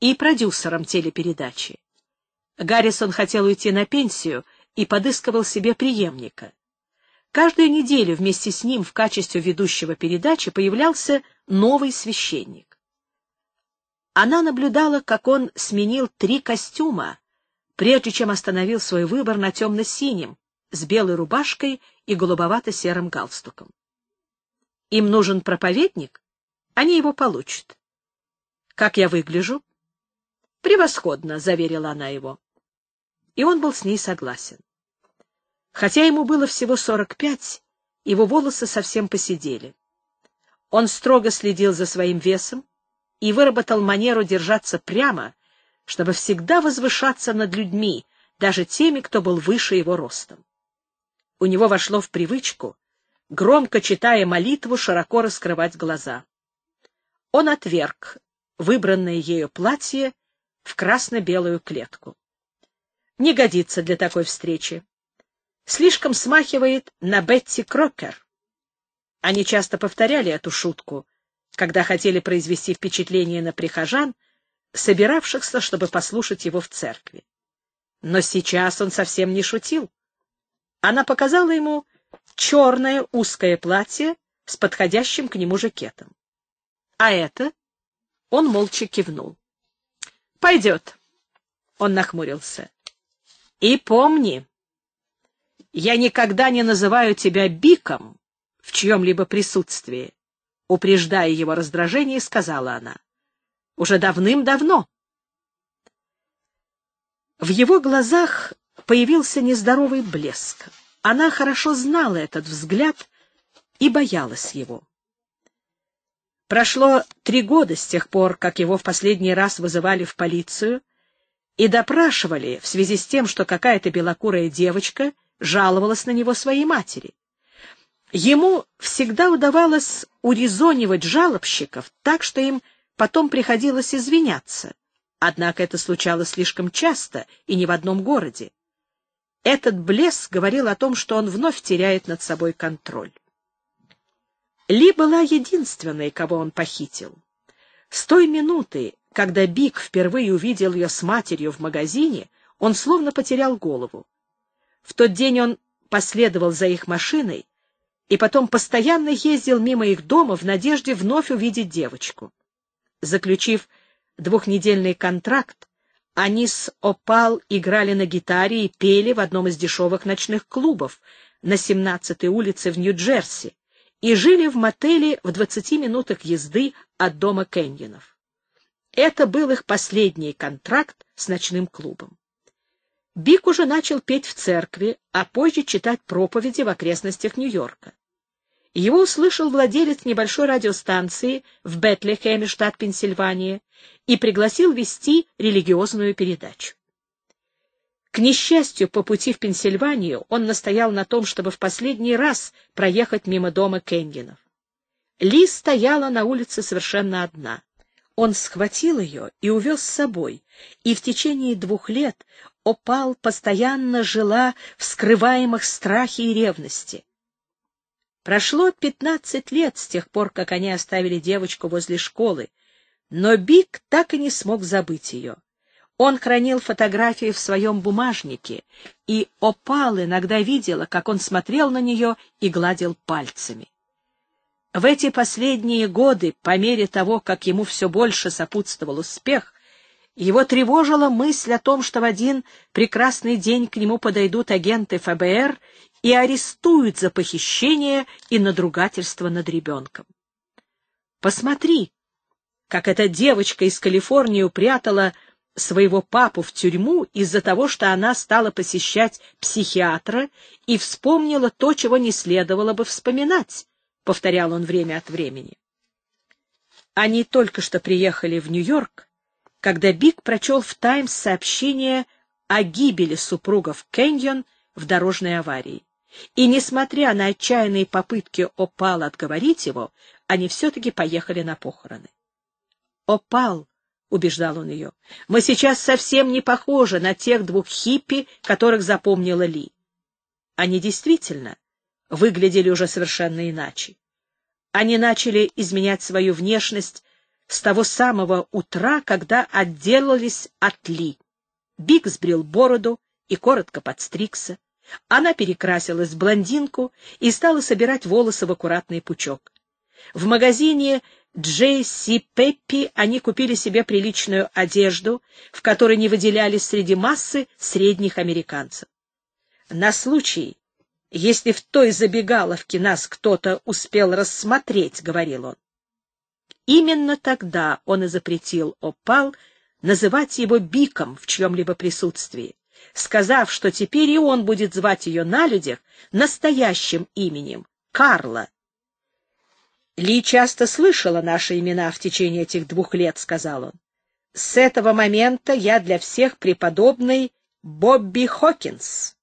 и продюсером телепередачи. Гаррисон хотел уйти на пенсию и подыскивал себе преемника. Каждую неделю вместе с ним в качестве ведущего передачи появлялся новый священник. Она наблюдала, как он сменил три костюма, прежде чем остановил свой выбор на темно-синем, с белой рубашкой и голубовато-серым галстуком. Им нужен проповедник, они его получат. Как я выгляжу? Превосходно, заверила она его. И он был с ней согласен. Хотя ему было всего сорок пять, его волосы совсем посидели. Он строго следил за своим весом и выработал манеру держаться прямо, чтобы всегда возвышаться над людьми, даже теми, кто был выше его ростом у него вошло в привычку, громко читая молитву, широко раскрывать глаза. Он отверг выбранное ею платье в красно-белую клетку. Не годится для такой встречи. Слишком смахивает на Бетти Крокер. Они часто повторяли эту шутку, когда хотели произвести впечатление на прихожан, собиравшихся, чтобы послушать его в церкви. Но сейчас он совсем не шутил. Она показала ему черное узкое платье с подходящим к нему жакетом. А это? Он молча кивнул. Пойдет. Он нахмурился. И помни, я никогда не называю тебя Биком в чьем-либо присутствии. Упреждая его раздражение, сказала она. Уже давным-давно. В его глазах появился нездоровый блеск. Она хорошо знала этот взгляд и боялась его. Прошло три года с тех пор, как его в последний раз вызывали в полицию, и допрашивали в связи с тем, что какая-то белокурая девочка жаловалась на него своей матери. Ему всегда удавалось урезонивать жалобщиков так, что им потом приходилось извиняться. Однако это случалось слишком часто и не в одном городе. Этот блеск говорил о том, что он вновь теряет над собой контроль. Ли была единственной, кого он похитил. С той минуты, когда Биг впервые увидел ее с матерью в магазине, он словно потерял голову. В тот день он последовал за их машиной и потом постоянно ездил мимо их дома в надежде вновь увидеть девочку. Заключив двухнедельный контракт, они с Опал играли на гитаре и пели в одном из дешевых ночных клубов на 17-й улице в Нью-Джерси и жили в мотеле в 20 минутах езды от дома Кэньонов. Это был их последний контракт с ночным клубом. Бик уже начал петь в церкви, а позже читать проповеди в окрестностях Нью-Йорка. Его услышал владелец небольшой радиостанции в Бетлехеме, штат Пенсильвания, и пригласил вести религиозную передачу. К несчастью, по пути в Пенсильванию он настоял на том, чтобы в последний раз проехать мимо дома Кэнгенов. Ли стояла на улице совершенно одна. Он схватил ее и увез с собой, и в течение двух лет Опал постоянно жила в скрываемых страхе и ревности. Прошло пятнадцать лет с тех пор, как они оставили девочку возле школы, но Биг так и не смог забыть ее. Он хранил фотографии в своем бумажнике, и Опал иногда видела, как он смотрел на нее и гладил пальцами. В эти последние годы, по мере того, как ему все больше сопутствовал успех, его тревожила мысль о том, что в один прекрасный день к нему подойдут агенты ФБР и арестуют за похищение и надругательство над ребенком. Посмотри, как эта девочка из Калифорнии упрятала своего папу в тюрьму из-за того, что она стала посещать психиатра и вспомнила то, чего не следовало бы вспоминать, — повторял он время от времени. Они только что приехали в Нью-Йорк, когда Биг прочел в «Таймс» сообщение о гибели супругов Кэньон в дорожной аварии. И, несмотря на отчаянные попытки Опал отговорить его, они все-таки поехали на похороны. «Опал», — убеждал он ее, — «мы сейчас совсем не похожи на тех двух хиппи, которых запомнила Ли». Они действительно выглядели уже совершенно иначе. Они начали изменять свою внешность с того самого утра, когда отделались от Ли. Биг сбрил бороду и коротко подстригся. Она перекрасилась в блондинку и стала собирать волосы в аккуратный пучок. В магазине Джейси Пеппи они купили себе приличную одежду, в которой не выделялись среди массы средних американцев. На случай, если в той забегаловке нас кто-то успел рассмотреть, — говорил он. Именно тогда он и запретил Опал называть его Биком в чьем-либо присутствии, сказав, что теперь и он будет звать ее на людях настоящим именем — Карла. «Ли часто слышала наши имена в течение этих двух лет», — сказал он. «С этого момента я для всех преподобный Бобби Хокинс».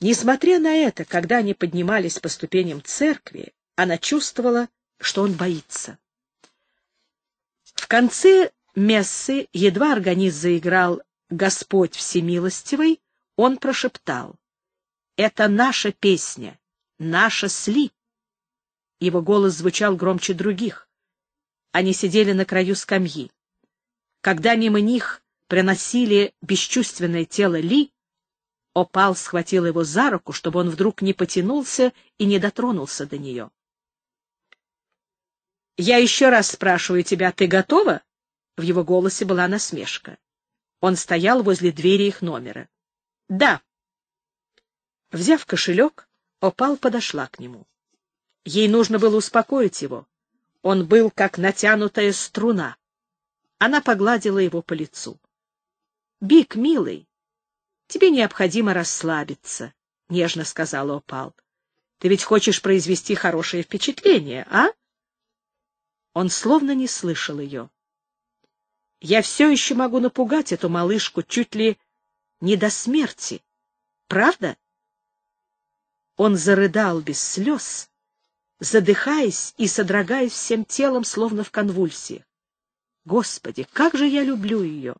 Несмотря на это, когда они поднимались по ступеням церкви, она чувствовала, что он боится. В конце мессы, едва органист заиграл «Господь всемилостивый», он прошептал «Это наша песня, наша сли». Его голос звучал громче других. Они сидели на краю скамьи. Когда мимо них приносили бесчувственное тело Ли, Опал схватил его за руку, чтобы он вдруг не потянулся и не дотронулся до нее. «Я еще раз спрашиваю тебя, ты готова?» В его голосе была насмешка. Он стоял возле двери их номера. «Да». Взяв кошелек, Опал подошла к нему. Ей нужно было успокоить его. Он был как натянутая струна. Она погладила его по лицу. «Бик, милый, тебе необходимо расслабиться», — нежно сказала Опал. «Ты ведь хочешь произвести хорошее впечатление, а?» Он словно не слышал ее. Я все еще могу напугать эту малышку чуть ли не до смерти. Правда? Он зарыдал без слез, задыхаясь и содрогаясь всем телом, словно в конвульсиях. Господи, как же я люблю ее!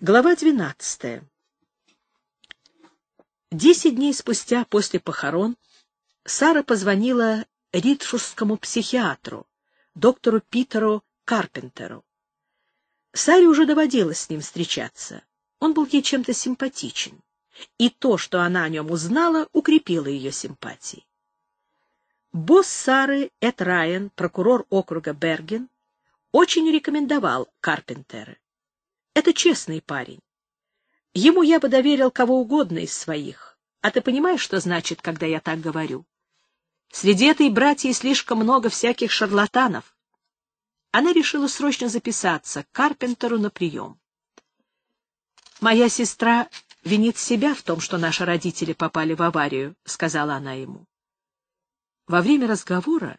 Глава двенадцатая. Десять дней спустя после похорон Сара позвонила ридшурскому психиатру, доктору Питеру Карпентеру. Саре уже доводилось с ним встречаться. Он был ей чем-то симпатичен, и то, что она о нем узнала, укрепило ее симпатии. Босс Сары Эд Райан, прокурор округа Берген, очень рекомендовал Карпентера. Это честный парень. Ему я бы доверил кого угодно из своих. А ты понимаешь, что значит, когда я так говорю? Среди этой братьи слишком много всяких шарлатанов. Она решила срочно записаться к Карпентеру на прием. «Моя сестра винит себя в том, что наши родители попали в аварию», — сказала она ему. Во время разговора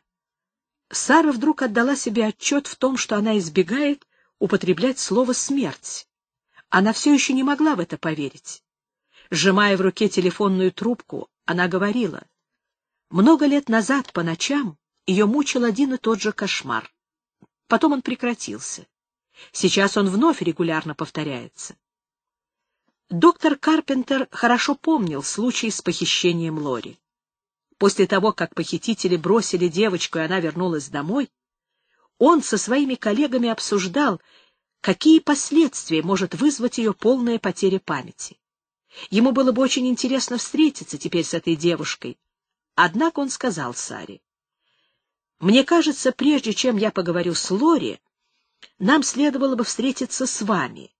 Сара вдруг отдала себе отчет в том, что она избегает употреблять слово «смерть». Она все еще не могла в это поверить. Сжимая в руке телефонную трубку, она говорила. Много лет назад по ночам ее мучил один и тот же кошмар. Потом он прекратился. Сейчас он вновь регулярно повторяется. Доктор Карпентер хорошо помнил случай с похищением Лори. После того, как похитители бросили девочку, и она вернулась домой, он со своими коллегами обсуждал, какие последствия может вызвать ее полная потеря памяти. Ему было бы очень интересно встретиться теперь с этой девушкой. Однако он сказал Саре, мне кажется, прежде чем я поговорю с Лори, нам следовало бы встретиться с вами.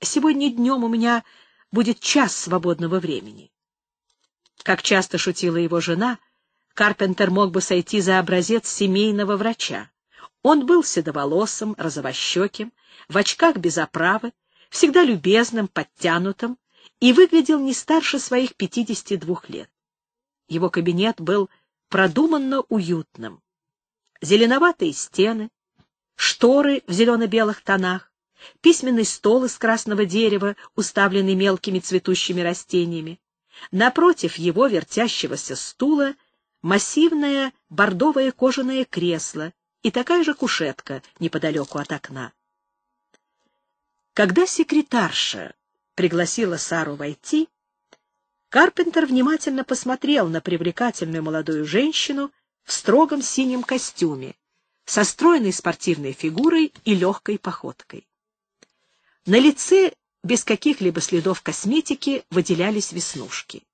Сегодня днем у меня будет час свободного времени. Как часто шутила его жена, Карпентер мог бы сойти за образец семейного врача. Он был седоволосым, розовощеким, в очках без оправы, всегда любезным, подтянутым и выглядел не старше своих 52 лет. Его кабинет был продуманно уютным зеленоватые стены, шторы в зелено-белых тонах, письменный стол из красного дерева, уставленный мелкими цветущими растениями. Напротив его вертящегося стула массивное бордовое кожаное кресло и такая же кушетка неподалеку от окна. Когда секретарша пригласила Сару войти, Карпентер внимательно посмотрел на привлекательную молодую женщину в строгом синем костюме, со стройной спортивной фигурой и легкой походкой. На лице без каких-либо следов косметики выделялись веснушки.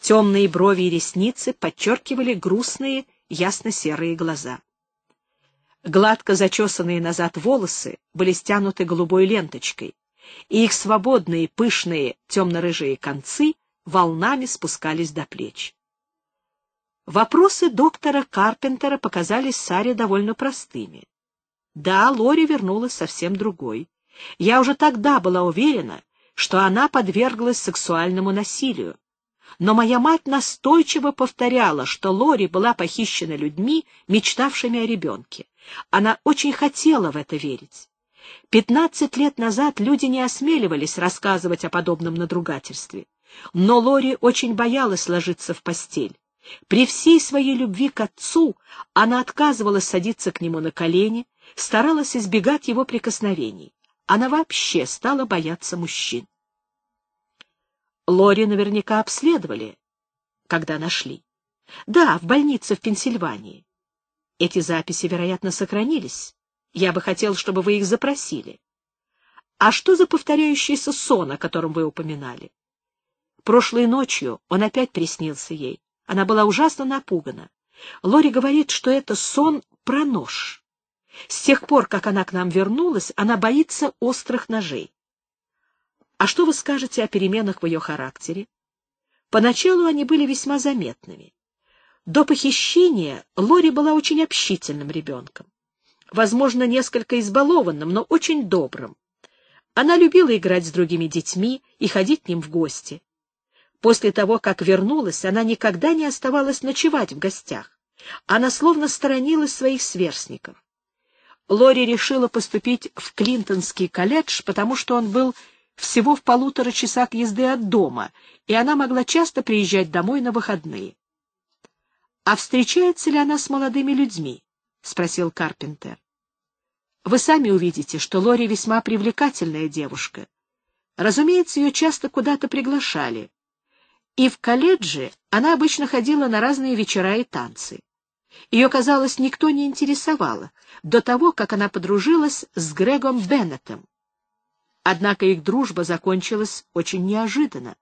Темные брови и ресницы подчеркивали грустные ясно-серые глаза. Гладко зачесанные назад волосы были стянуты голубой ленточкой, и их свободные, пышные, темно-рыжие концы волнами спускались до плеч. Вопросы доктора Карпентера показались Саре довольно простыми. Да, Лори вернулась совсем другой. Я уже тогда была уверена, что она подверглась сексуальному насилию. Но моя мать настойчиво повторяла, что Лори была похищена людьми, мечтавшими о ребенке. Она очень хотела в это верить. Пятнадцать лет назад люди не осмеливались рассказывать о подобном надругательстве. Но Лори очень боялась ложиться в постель. При всей своей любви к отцу она отказывалась садиться к нему на колени, старалась избегать его прикосновений. Она вообще стала бояться мужчин. Лори наверняка обследовали, когда нашли. Да, в больнице в Пенсильвании. Эти записи, вероятно, сохранились. Я бы хотел, чтобы вы их запросили. А что за повторяющийся сон, о котором вы упоминали? Прошлой ночью он опять приснился ей. Она была ужасно напугана. Лори говорит, что это сон про нож. С тех пор, как она к нам вернулась, она боится острых ножей. А что вы скажете о переменах в ее характере? Поначалу они были весьма заметными. До похищения Лори была очень общительным ребенком. Возможно, несколько избалованным, но очень добрым. Она любила играть с другими детьми и ходить к ним в гости. После того, как вернулась, она никогда не оставалась ночевать в гостях. Она словно сторонилась своих сверстников. Лори решила поступить в Клинтонский колледж, потому что он был всего в полутора часах езды от дома, и она могла часто приезжать домой на выходные. «А встречается ли она с молодыми людьми?» — спросил Карпентер. «Вы сами увидите, что Лори весьма привлекательная девушка. Разумеется, ее часто куда-то приглашали. И в колледже она обычно ходила на разные вечера и танцы. Ее, казалось, никто не интересовало, до того, как она подружилась с Грегом Беннетом. Однако их дружба закончилась очень неожиданно.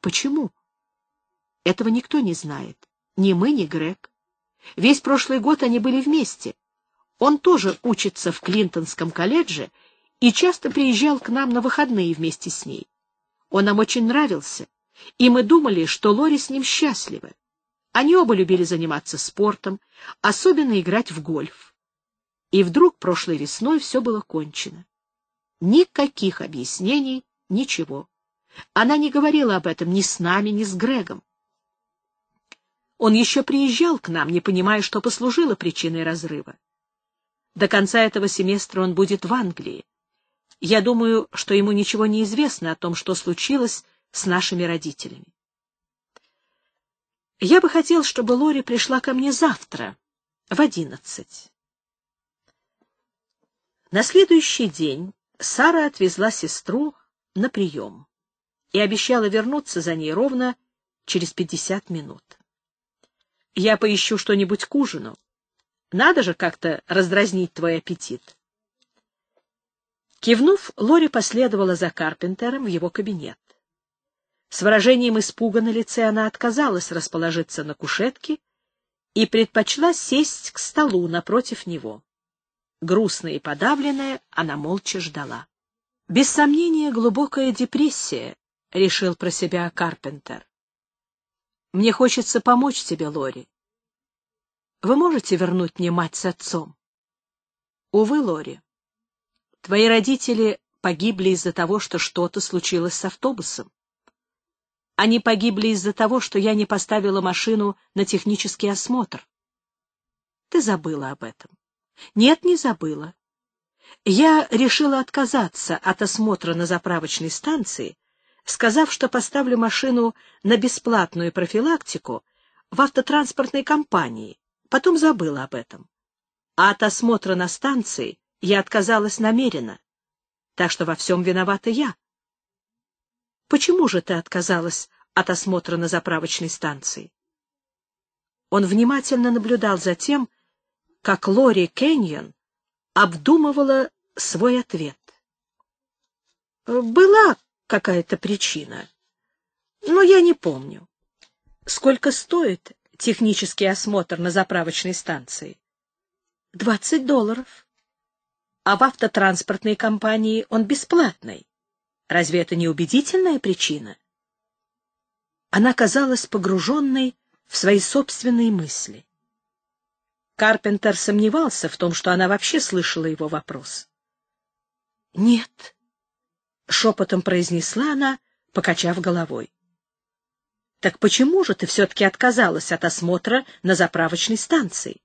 Почему? Этого никто не знает. Ни мы, ни Грег. Весь прошлый год они были вместе. Он тоже учится в Клинтонском колледже и часто приезжал к нам на выходные вместе с ней. Он нам очень нравился, и мы думали, что Лори с ним счастлива. Они оба любили заниматься спортом, особенно играть в гольф. И вдруг прошлой весной все было кончено. Никаких объяснений, ничего. Она не говорила об этом ни с нами, ни с Грегом. Он еще приезжал к нам, не понимая, что послужило причиной разрыва. До конца этого семестра он будет в Англии. Я думаю, что ему ничего не известно о том, что случилось с нашими родителями. Я бы хотел, чтобы Лори пришла ко мне завтра, в одиннадцать. На следующий день Сара отвезла сестру на прием и обещала вернуться за ней ровно через пятьдесят минут. Я поищу что-нибудь к ужину. Надо же как-то раздразнить твой аппетит. Кивнув, Лори последовала за Карпентером в его кабинет. С выражением испуга на лице она отказалась расположиться на кушетке и предпочла сесть к столу напротив него. Грустная и подавленная, она молча ждала. «Без сомнения, глубокая депрессия», — решил про себя Карпентер. Мне хочется помочь тебе, Лори. Вы можете вернуть мне мать с отцом? Увы, Лори. Твои родители погибли из-за того, что что-то случилось с автобусом. Они погибли из-за того, что я не поставила машину на технический осмотр. Ты забыла об этом. Нет, не забыла. Я решила отказаться от осмотра на заправочной станции, сказав, что поставлю машину на бесплатную профилактику в автотранспортной компании, потом забыла об этом. А от осмотра на станции я отказалась намеренно, так что во всем виновата я. Почему же ты отказалась от осмотра на заправочной станции? Он внимательно наблюдал за тем, как Лори Кэньон обдумывала свой ответ. «Была какая-то причина. Но я не помню. Сколько стоит технический осмотр на заправочной станции? Двадцать долларов. А в автотранспортной компании он бесплатный. Разве это не убедительная причина? Она казалась погруженной в свои собственные мысли. Карпентер сомневался в том, что она вообще слышала его вопрос. «Нет», — шепотом произнесла она, покачав головой. — Так почему же ты все-таки отказалась от осмотра на заправочной станции?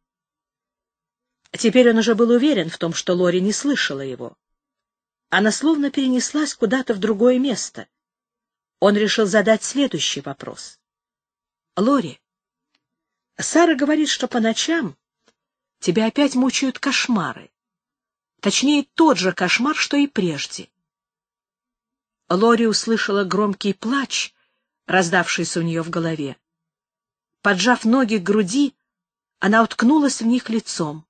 Теперь он уже был уверен в том, что Лори не слышала его. Она словно перенеслась куда-то в другое место. Он решил задать следующий вопрос. — Лори, Сара говорит, что по ночам тебя опять мучают кошмары. Точнее, тот же кошмар, что и прежде. Лори услышала громкий плач, раздавшийся у нее в голове. Поджав ноги к груди, она уткнулась в них лицом.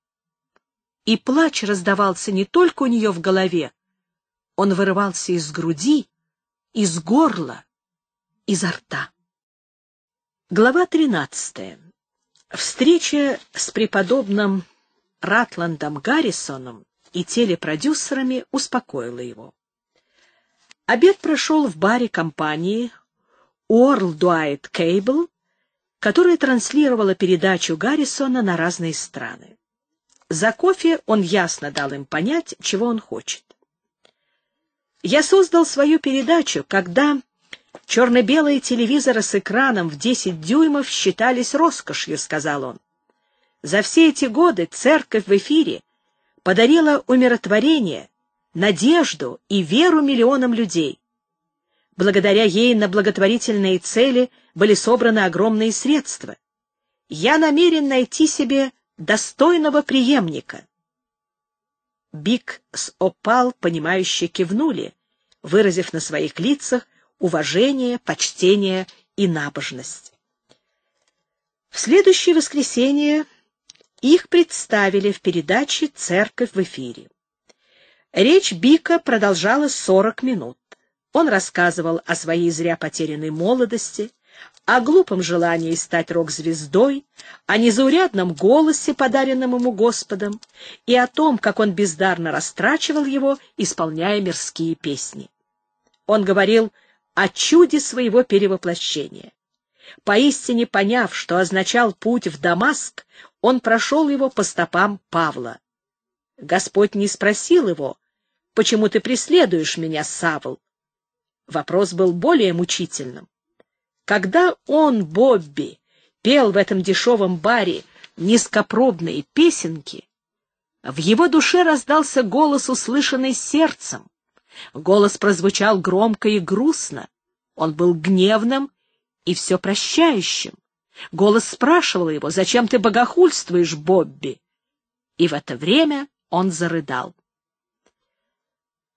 И плач раздавался не только у нее в голове, он вырывался из груди, из горла, изо рта. Глава тринадцатая. Встреча с преподобным Ратландом Гаррисоном и телепродюсерами успокоила его. Обед прошел в баре компании Worldwide Cable, которая транслировала передачу Гаррисона на разные страны. За кофе он ясно дал им понять, чего он хочет. Я создал свою передачу, когда черно-белые телевизоры с экраном в 10 дюймов считались роскошью, сказал он. За все эти годы церковь в эфире подарила умиротворение, надежду и веру миллионам людей. Благодаря ей на благотворительные цели были собраны огромные средства. Я намерен найти себе достойного преемника. Бик с Опал, понимающе кивнули, выразив на своих лицах уважение, почтение и набожность. В следующее воскресенье их представили в передаче «Церковь в эфире». Речь Бика продолжалась 40 минут. Он рассказывал о своей зря потерянной молодости, о глупом желании стать рок-звездой, о незаурядном голосе, подаренном ему Господом, и о том, как он бездарно растрачивал его, исполняя мирские песни. Он говорил о чуде своего перевоплощения. Поистине поняв, что означал путь в Дамаск, он прошел его по стопам Павла. Господь не спросил его, «Почему ты преследуешь меня, Савл?» Вопрос был более мучительным. Когда он, Бобби, пел в этом дешевом баре низкопробные песенки, в его душе раздался голос, услышанный сердцем. Голос прозвучал громко и грустно. Он был гневным и все прощающим. Голос спрашивал его, «Зачем ты богохульствуешь, Бобби?» И в это время он зарыдал.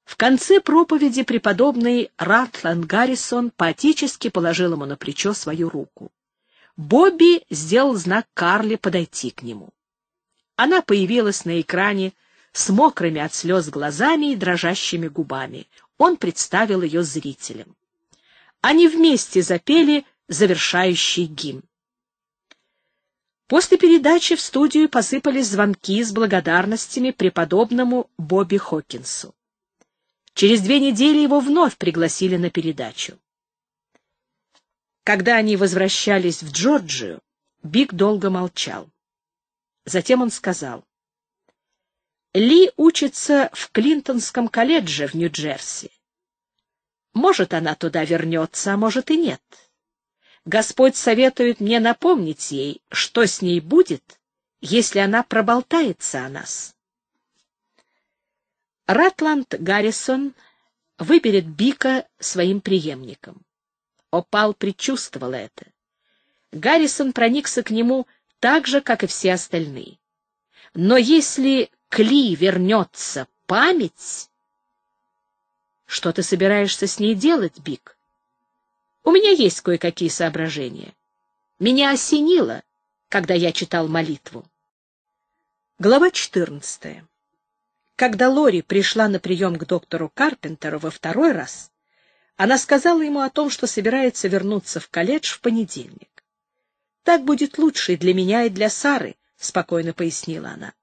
В конце проповеди преподобный Ратланд Гаррисон поотечески положил ему на плечо свою руку. Бобби сделал знак Карле подойти к нему. Она появилась на экране с мокрыми от слез глазами и дрожащими губами. Он представил ее зрителям. Они вместе запели завершающий гимн. После передачи в студию посыпались звонки с благодарностями преподобному Бобби Хокинсу. Через две недели его вновь пригласили на передачу. Когда они возвращались в Джорджию, Биг долго молчал. Затем он сказал. Ли учится в Клинтонском колледже в Нью-Джерси. Может, она туда вернется, а может и нет. Господь советует мне напомнить ей, что с ней будет, если она проболтается о нас. Ратланд Гаррисон выберет Бика своим преемником. Опал предчувствовал это. Гаррисон проникся к нему так же, как и все остальные. Но если Кли вернется память... Что ты собираешься с ней делать, Бик? У меня есть кое-какие соображения. Меня осенило, когда я читал молитву. Глава четырнадцатая. Когда Лори пришла на прием к доктору Карпентеру во второй раз, она сказала ему о том, что собирается вернуться в колледж в понедельник. «Так будет лучше и для меня, и для Сары», — спокойно пояснила она.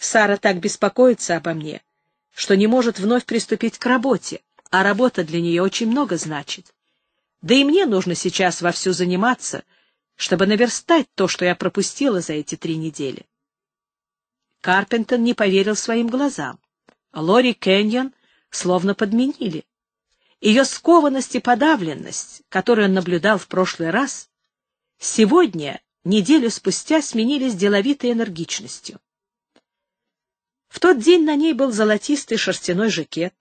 «Сара так беспокоится обо мне, что не может вновь приступить к работе, а работа для нее очень много значит. Да и мне нужно сейчас вовсю заниматься, чтобы наверстать то, что я пропустила за эти три недели. Карпентон не поверил своим глазам. Лори Кэньон словно подменили. Ее скованность и подавленность, которую он наблюдал в прошлый раз, сегодня, неделю спустя, сменились деловитой энергичностью. В тот день на ней был золотистый шерстяной жакет,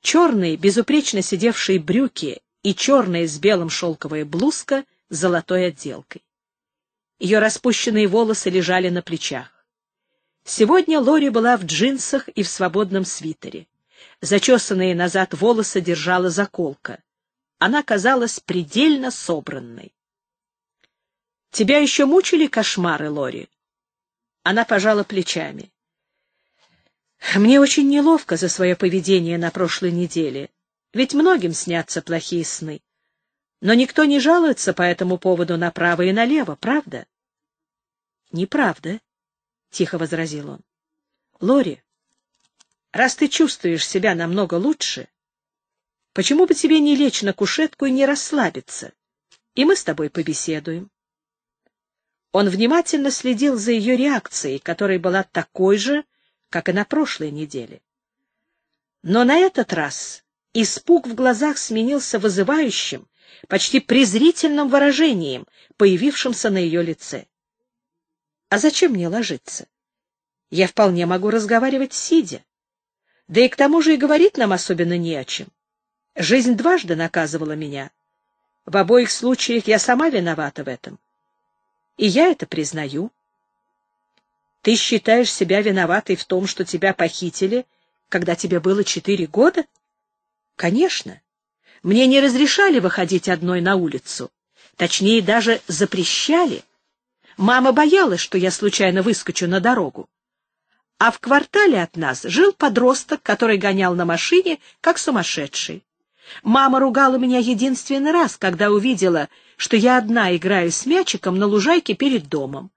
черные, безупречно сидевшие брюки и черная с белым шелковая блузка с золотой отделкой. Ее распущенные волосы лежали на плечах. Сегодня Лори была в джинсах и в свободном свитере. Зачесанные назад волосы держала заколка. Она казалась предельно собранной. «Тебя еще мучили кошмары, Лори?» Она пожала плечами. «Мне очень неловко за свое поведение на прошлой неделе, ведь многим снятся плохие сны. Но никто не жалуется по этому поводу направо и налево, правда?» «Неправда», — тихо возразил он. — Лори, раз ты чувствуешь себя намного лучше, почему бы тебе не лечь на кушетку и не расслабиться, и мы с тобой побеседуем? Он внимательно следил за ее реакцией, которая была такой же, как и на прошлой неделе. Но на этот раз испуг в глазах сменился вызывающим, почти презрительным выражением, появившимся на ее лице. А зачем мне ложиться? Я вполне могу разговаривать сидя. Да и к тому же и говорить нам особенно не о чем. Жизнь дважды наказывала меня. В обоих случаях я сама виновата в этом. И я это признаю. Ты считаешь себя виноватой в том, что тебя похитили, когда тебе было четыре года? Конечно. Мне не разрешали выходить одной на улицу. Точнее, даже запрещали. Мама боялась, что я случайно выскочу на дорогу. А в квартале от нас жил подросток, который гонял на машине, как сумасшедший. Мама ругала меня единственный раз, когда увидела, что я одна играю с мячиком на лужайке перед домом.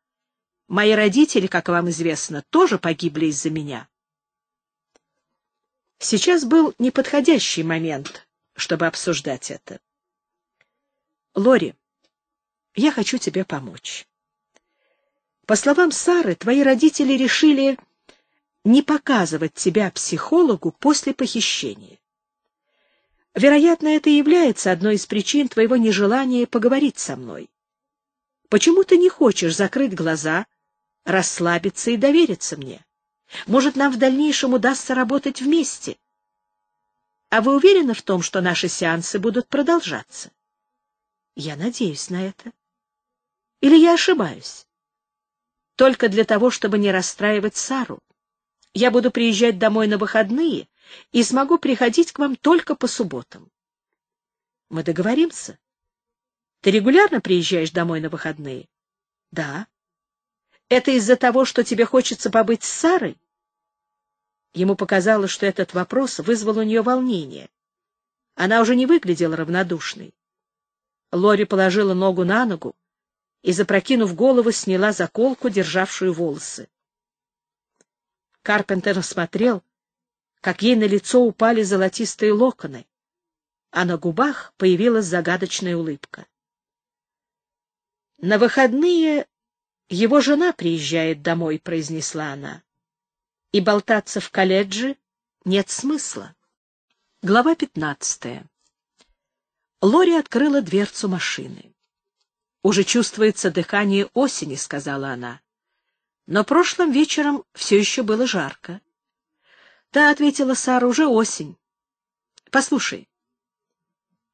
Мои родители, как вам известно, тоже погибли из-за меня. Сейчас был неподходящий момент, чтобы обсуждать это. Лори, я хочу тебе помочь. По словам Сары, твои родители решили не показывать тебя психологу после похищения. Вероятно, это является одной из причин твоего нежелания поговорить со мной. Почему ты не хочешь закрыть глаза, расслабиться и довериться мне? Может, нам в дальнейшем удастся работать вместе? А вы уверены в том, что наши сеансы будут продолжаться? Я надеюсь на это. Или я ошибаюсь? Только для того, чтобы не расстраивать Сару. Я буду приезжать домой на выходные и смогу приходить к вам только по субботам. Мы договоримся? Ты регулярно приезжаешь домой на выходные? Да. Это из-за того, что тебе хочется побыть с Сарой? Ему показалось, что этот вопрос вызвал у нее волнение. Она уже не выглядела равнодушной. Лори положила ногу на ногу и, запрокинув голову, сняла заколку, державшую волосы. Карпентер смотрел, как ей на лицо упали золотистые локоны, а на губах появилась загадочная улыбка. «На выходные его жена приезжает домой», — произнесла она и болтаться в колледже нет смысла. Глава 15. Лори открыла дверцу машины. «Уже чувствуется дыхание осени», — сказала она. «Но прошлым вечером все еще было жарко». «Да», — ответила Сара, — «уже осень. Послушай,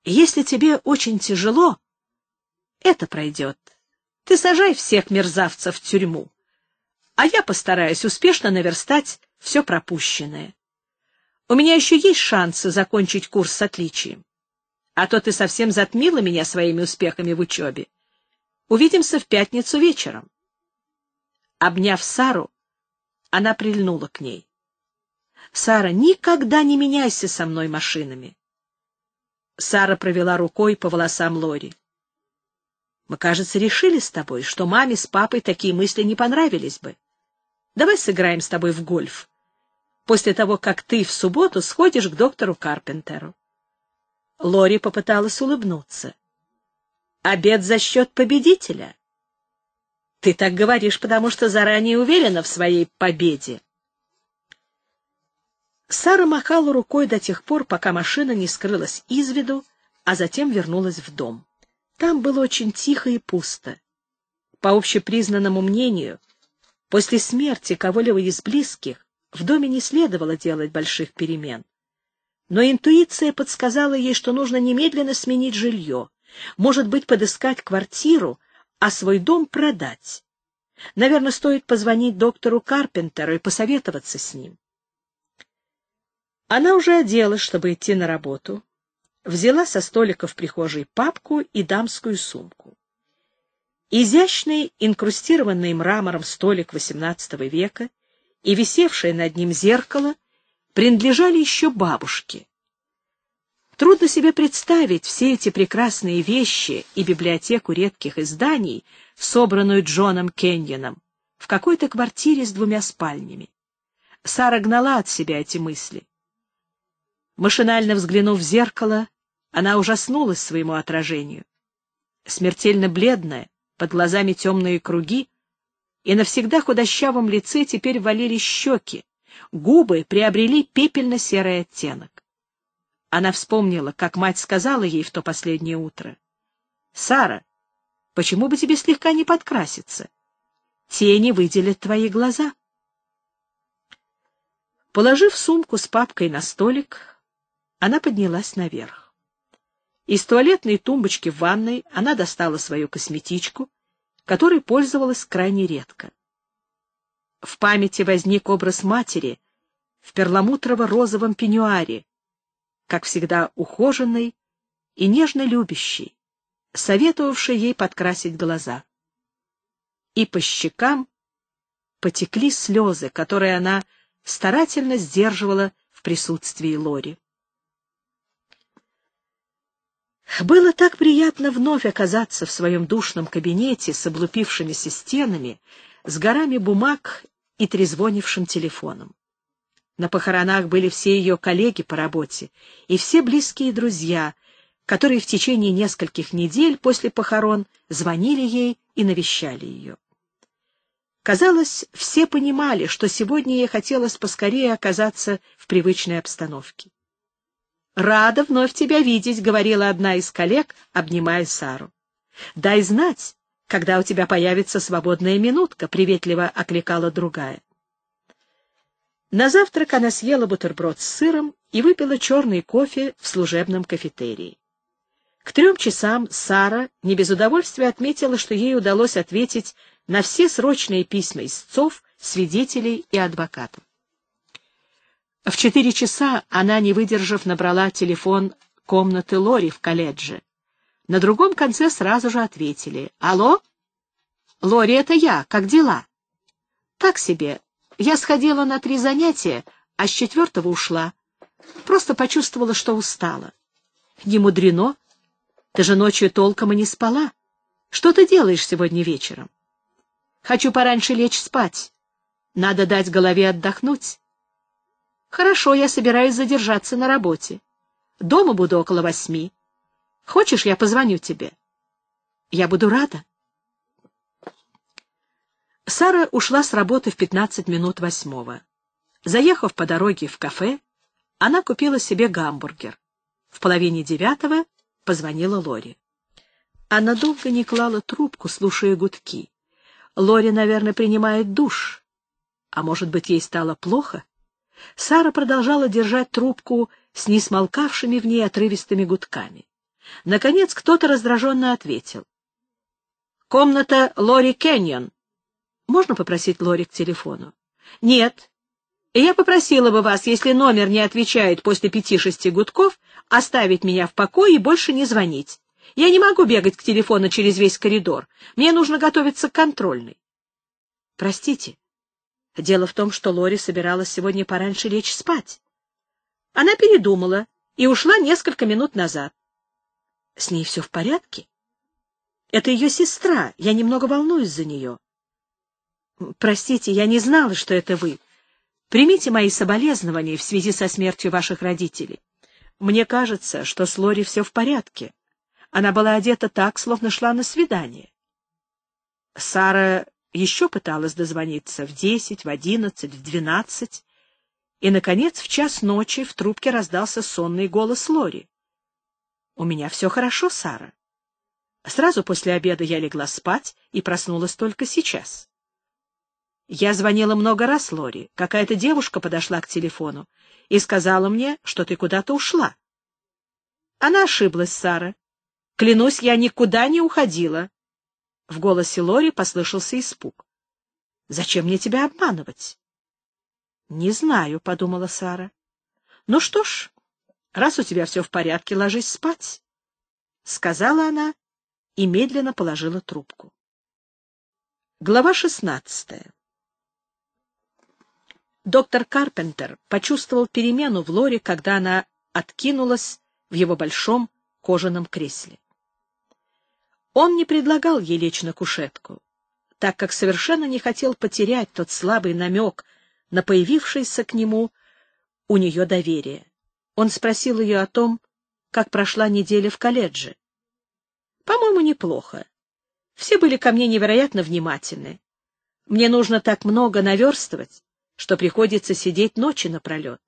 если тебе очень тяжело, это пройдет. Ты сажай всех мерзавцев в тюрьму а я постараюсь успешно наверстать все пропущенное. У меня еще есть шансы закончить курс с отличием. А то ты совсем затмила меня своими успехами в учебе. Увидимся в пятницу вечером. Обняв Сару, она прильнула к ней. «Сара, никогда не меняйся со мной машинами!» Сара провела рукой по волосам Лори. «Мы, кажется, решили с тобой, что маме с папой такие мысли не понравились бы. Давай сыграем с тобой в гольф. После того, как ты в субботу сходишь к доктору Карпентеру. Лори попыталась улыбнуться. Обед за счет победителя. Ты так говоришь, потому что заранее уверена в своей победе. Сара махала рукой до тех пор, пока машина не скрылась из виду, а затем вернулась в дом. Там было очень тихо и пусто. По общепризнанному мнению, После смерти кого-либо из близких в доме не следовало делать больших перемен. Но интуиция подсказала ей, что нужно немедленно сменить жилье, может быть, подыскать квартиру, а свой дом продать. Наверное, стоит позвонить доктору Карпентеру и посоветоваться с ним. Она уже оделась, чтобы идти на работу, взяла со столика в прихожей папку и дамскую сумку. Изящный, инкрустированный мрамором столик XVIII века и висевшее над ним зеркало принадлежали еще бабушке. Трудно себе представить все эти прекрасные вещи и библиотеку редких изданий, собранную Джоном Кеньоном, в какой-то квартире с двумя спальнями. Сара гнала от себя эти мысли. Машинально взглянув в зеркало, она ужаснулась своему отражению. Смертельно бледная, под глазами темные круги, и на всегда худощавом лице теперь валили щеки, губы приобрели пепельно-серый оттенок. Она вспомнила, как мать сказала ей в то последнее утро. «Сара, почему бы тебе слегка не подкраситься? Тени выделят твои глаза». Положив сумку с папкой на столик, она поднялась наверх. Из туалетной тумбочки в ванной она достала свою косметичку, которой пользовалась крайне редко. В памяти возник образ матери в перламутрово-розовом пеньюаре, как всегда ухоженной и нежно любящей, советовавшей ей подкрасить глаза. И по щекам потекли слезы, которые она старательно сдерживала в присутствии Лори. Было так приятно вновь оказаться в своем душном кабинете с облупившимися стенами, с горами бумаг и трезвонившим телефоном. На похоронах были все ее коллеги по работе и все близкие друзья, которые в течение нескольких недель после похорон звонили ей и навещали ее. Казалось, все понимали, что сегодня ей хотелось поскорее оказаться в привычной обстановке. «Рада вновь тебя видеть», — говорила одна из коллег, обнимая Сару. «Дай знать, когда у тебя появится свободная минутка», — приветливо окликала другая. На завтрак она съела бутерброд с сыром и выпила черный кофе в служебном кафетерии. К трем часам Сара не без удовольствия отметила, что ей удалось ответить на все срочные письма истцов, свидетелей и адвокатов. В четыре часа она, не выдержав, набрала телефон комнаты Лори в колледже. На другом конце сразу же ответили. «Алло? Лори, это я. Как дела?» «Так себе. Я сходила на три занятия, а с четвертого ушла. Просто почувствовала, что устала». «Не мудрено. Ты же ночью толком и не спала. Что ты делаешь сегодня вечером?» «Хочу пораньше лечь спать. Надо дать голове отдохнуть». Хорошо, я собираюсь задержаться на работе. Дома буду около восьми. Хочешь, я позвоню тебе? Я буду рада. Сара ушла с работы в пятнадцать минут восьмого. Заехав по дороге в кафе, она купила себе гамбургер. В половине девятого позвонила Лори. Она долго не клала трубку, слушая гудки. Лори, наверное, принимает душ. А может быть, ей стало плохо? Сара продолжала держать трубку с несмолкавшими в ней отрывистыми гудками. Наконец кто-то раздраженно ответил. «Комната Лори Кеннион. Можно попросить Лори к телефону?» «Нет. Я попросила бы вас, если номер не отвечает после пяти-шести гудков, оставить меня в покое и больше не звонить. Я не могу бегать к телефону через весь коридор. Мне нужно готовиться к контрольной». «Простите, Дело в том, что Лори собиралась сегодня пораньше лечь спать. Она передумала и ушла несколько минут назад. С ней все в порядке? Это ее сестра, я немного волнуюсь за нее. Простите, я не знала, что это вы. Примите мои соболезнования в связи со смертью ваших родителей. Мне кажется, что с Лори все в порядке. Она была одета так, словно шла на свидание. Сара еще пыталась дозвониться в десять, в одиннадцать, в двенадцать, и, наконец, в час ночи в трубке раздался сонный голос Лори. «У меня все хорошо, Сара. Сразу после обеда я легла спать и проснулась только сейчас». Я звонила много раз, Лори. Какая-то девушка подошла к телефону и сказала мне, что ты куда-то ушла. Она ошиблась, Сара. Клянусь, я никуда не уходила. В голосе Лори послышался испуг. «Зачем мне тебя обманывать?» «Не знаю», — подумала Сара. «Ну что ж, раз у тебя все в порядке, ложись спать», — сказала она и медленно положила трубку. Глава шестнадцатая Доктор Карпентер почувствовал перемену в Лоре, когда она откинулась в его большом кожаном кресле. Он не предлагал ей лечь на кушетку, так как совершенно не хотел потерять тот слабый намек на появившееся к нему у нее доверие. Он спросил ее о том, как прошла неделя в колледже. «По-моему, неплохо. Все были ко мне невероятно внимательны. Мне нужно так много наверстывать, что приходится сидеть ночи напролет».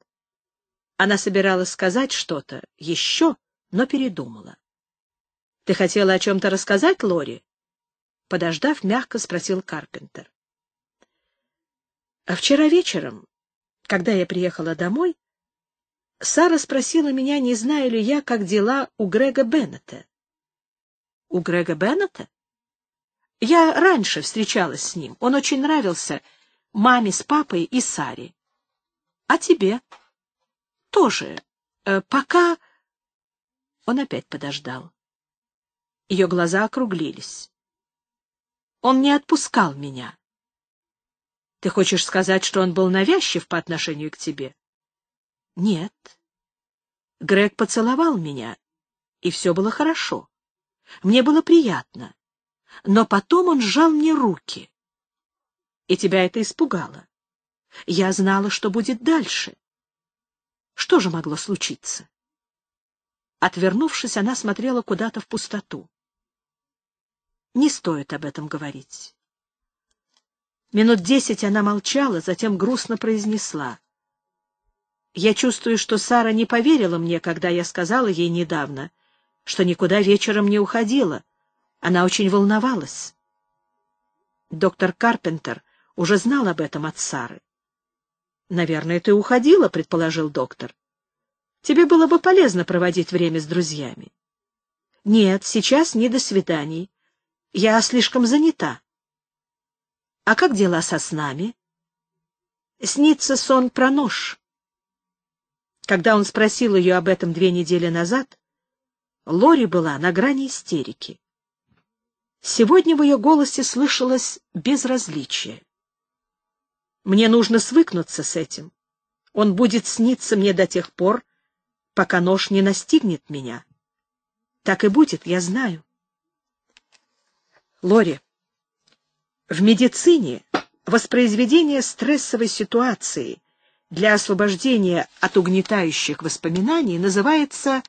Она собиралась сказать что-то еще, но передумала. Ты хотела о чем-то рассказать, Лори? Подождав, мягко спросил Карпентер. А вчера вечером Когда я приехала домой, Сара спросила меня, не знаю ли я, как дела у Грега Беннета. У Грега Беннета? Я раньше встречалась с ним. Он очень нравился маме с папой и Саре. А тебе? Тоже. Э, пока... Он опять подождал. Ее глаза округлились. Он не отпускал меня. Ты хочешь сказать, что он был навязчив по отношению к тебе? Нет. Грег поцеловал меня, и все было хорошо. Мне было приятно. Но потом он сжал мне руки. И тебя это испугало. Я знала, что будет дальше. Что же могло случиться? Отвернувшись, она смотрела куда-то в пустоту. Не стоит об этом говорить. Минут десять она молчала, затем грустно произнесла. Я чувствую, что Сара не поверила мне, когда я сказала ей недавно, что никуда вечером не уходила. Она очень волновалась. Доктор Карпентер уже знал об этом от Сары. «Наверное, ты уходила», — предположил доктор. «Тебе было бы полезно проводить время с друзьями». «Нет, сейчас не до свиданий. Я слишком занята». «А как дела со снами?» «Снится сон про нож». Когда он спросил ее об этом две недели назад, Лори была на грани истерики. Сегодня в ее голосе слышалось безразличие. «Мне нужно свыкнуться с этим. Он будет сниться мне до тех пор, пока нож не настигнет меня. Так и будет, я знаю». Лори, в медицине воспроизведение стрессовой ситуации для освобождения от угнетающих воспоминаний называется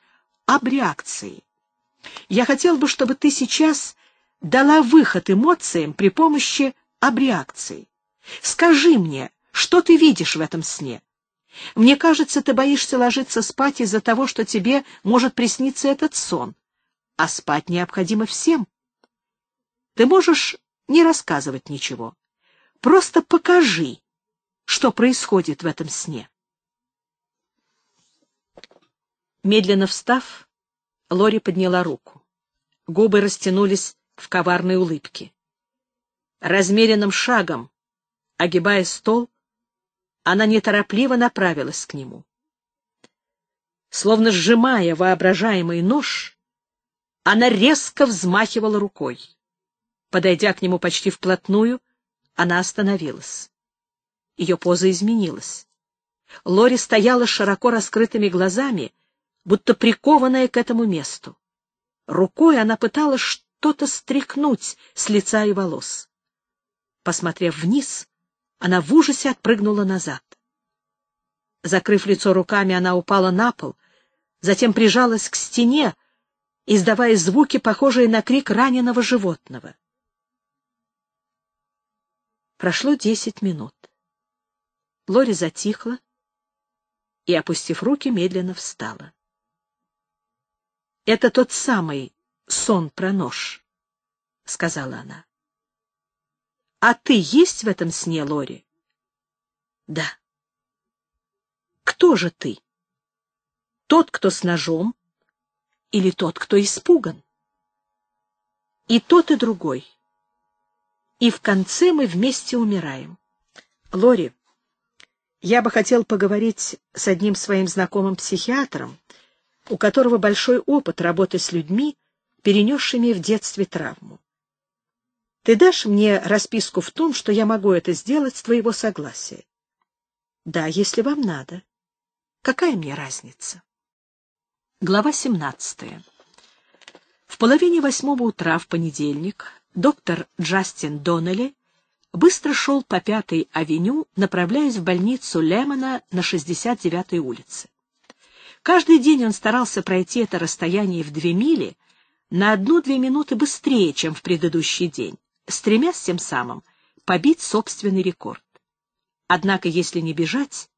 абреакцией. Я хотел бы, чтобы ты сейчас дала выход эмоциям при помощи абреакции. Скажи мне, что ты видишь в этом сне? Мне кажется, ты боишься ложиться спать из-за того, что тебе может присниться этот сон, а спать необходимо всем. Ты можешь не рассказывать ничего. Просто покажи, что происходит в этом сне. Медленно встав, Лори подняла руку. Губы растянулись в коварной улыбке. Размеренным шагом, огибая стол, она неторопливо направилась к нему. Словно сжимая воображаемый нож, она резко взмахивала рукой. Подойдя к нему почти вплотную, она остановилась. Ее поза изменилась. Лори стояла с широко раскрытыми глазами, будто прикованная к этому месту. Рукой она пыталась что-то стряхнуть с лица и волос. Посмотрев вниз, она в ужасе отпрыгнула назад. Закрыв лицо руками, она упала на пол, затем прижалась к стене, издавая звуки, похожие на крик раненого животного. Прошло десять минут. Лори затихла и, опустив руки, медленно встала. — Это тот самый сон про нож, — сказала она. — А ты есть в этом сне, Лори? — Да. — Кто же ты? Тот, кто с ножом, или тот, кто испуган? И тот, и другой. И в конце мы вместе умираем. Лори, я бы хотел поговорить с одним своим знакомым психиатром, у которого большой опыт работы с людьми, перенесшими в детстве травму. Ты дашь мне расписку в том, что я могу это сделать с твоего согласия? Да, если вам надо. Какая мне разница? Глава 17. В половине восьмого утра в понедельник доктор Джастин Доннелли быстро шел по Пятой авеню, направляясь в больницу Лемона на 69-й улице. Каждый день он старался пройти это расстояние в две мили на одну-две минуты быстрее, чем в предыдущий день, стремясь тем самым побить собственный рекорд. Однако, если не бежать,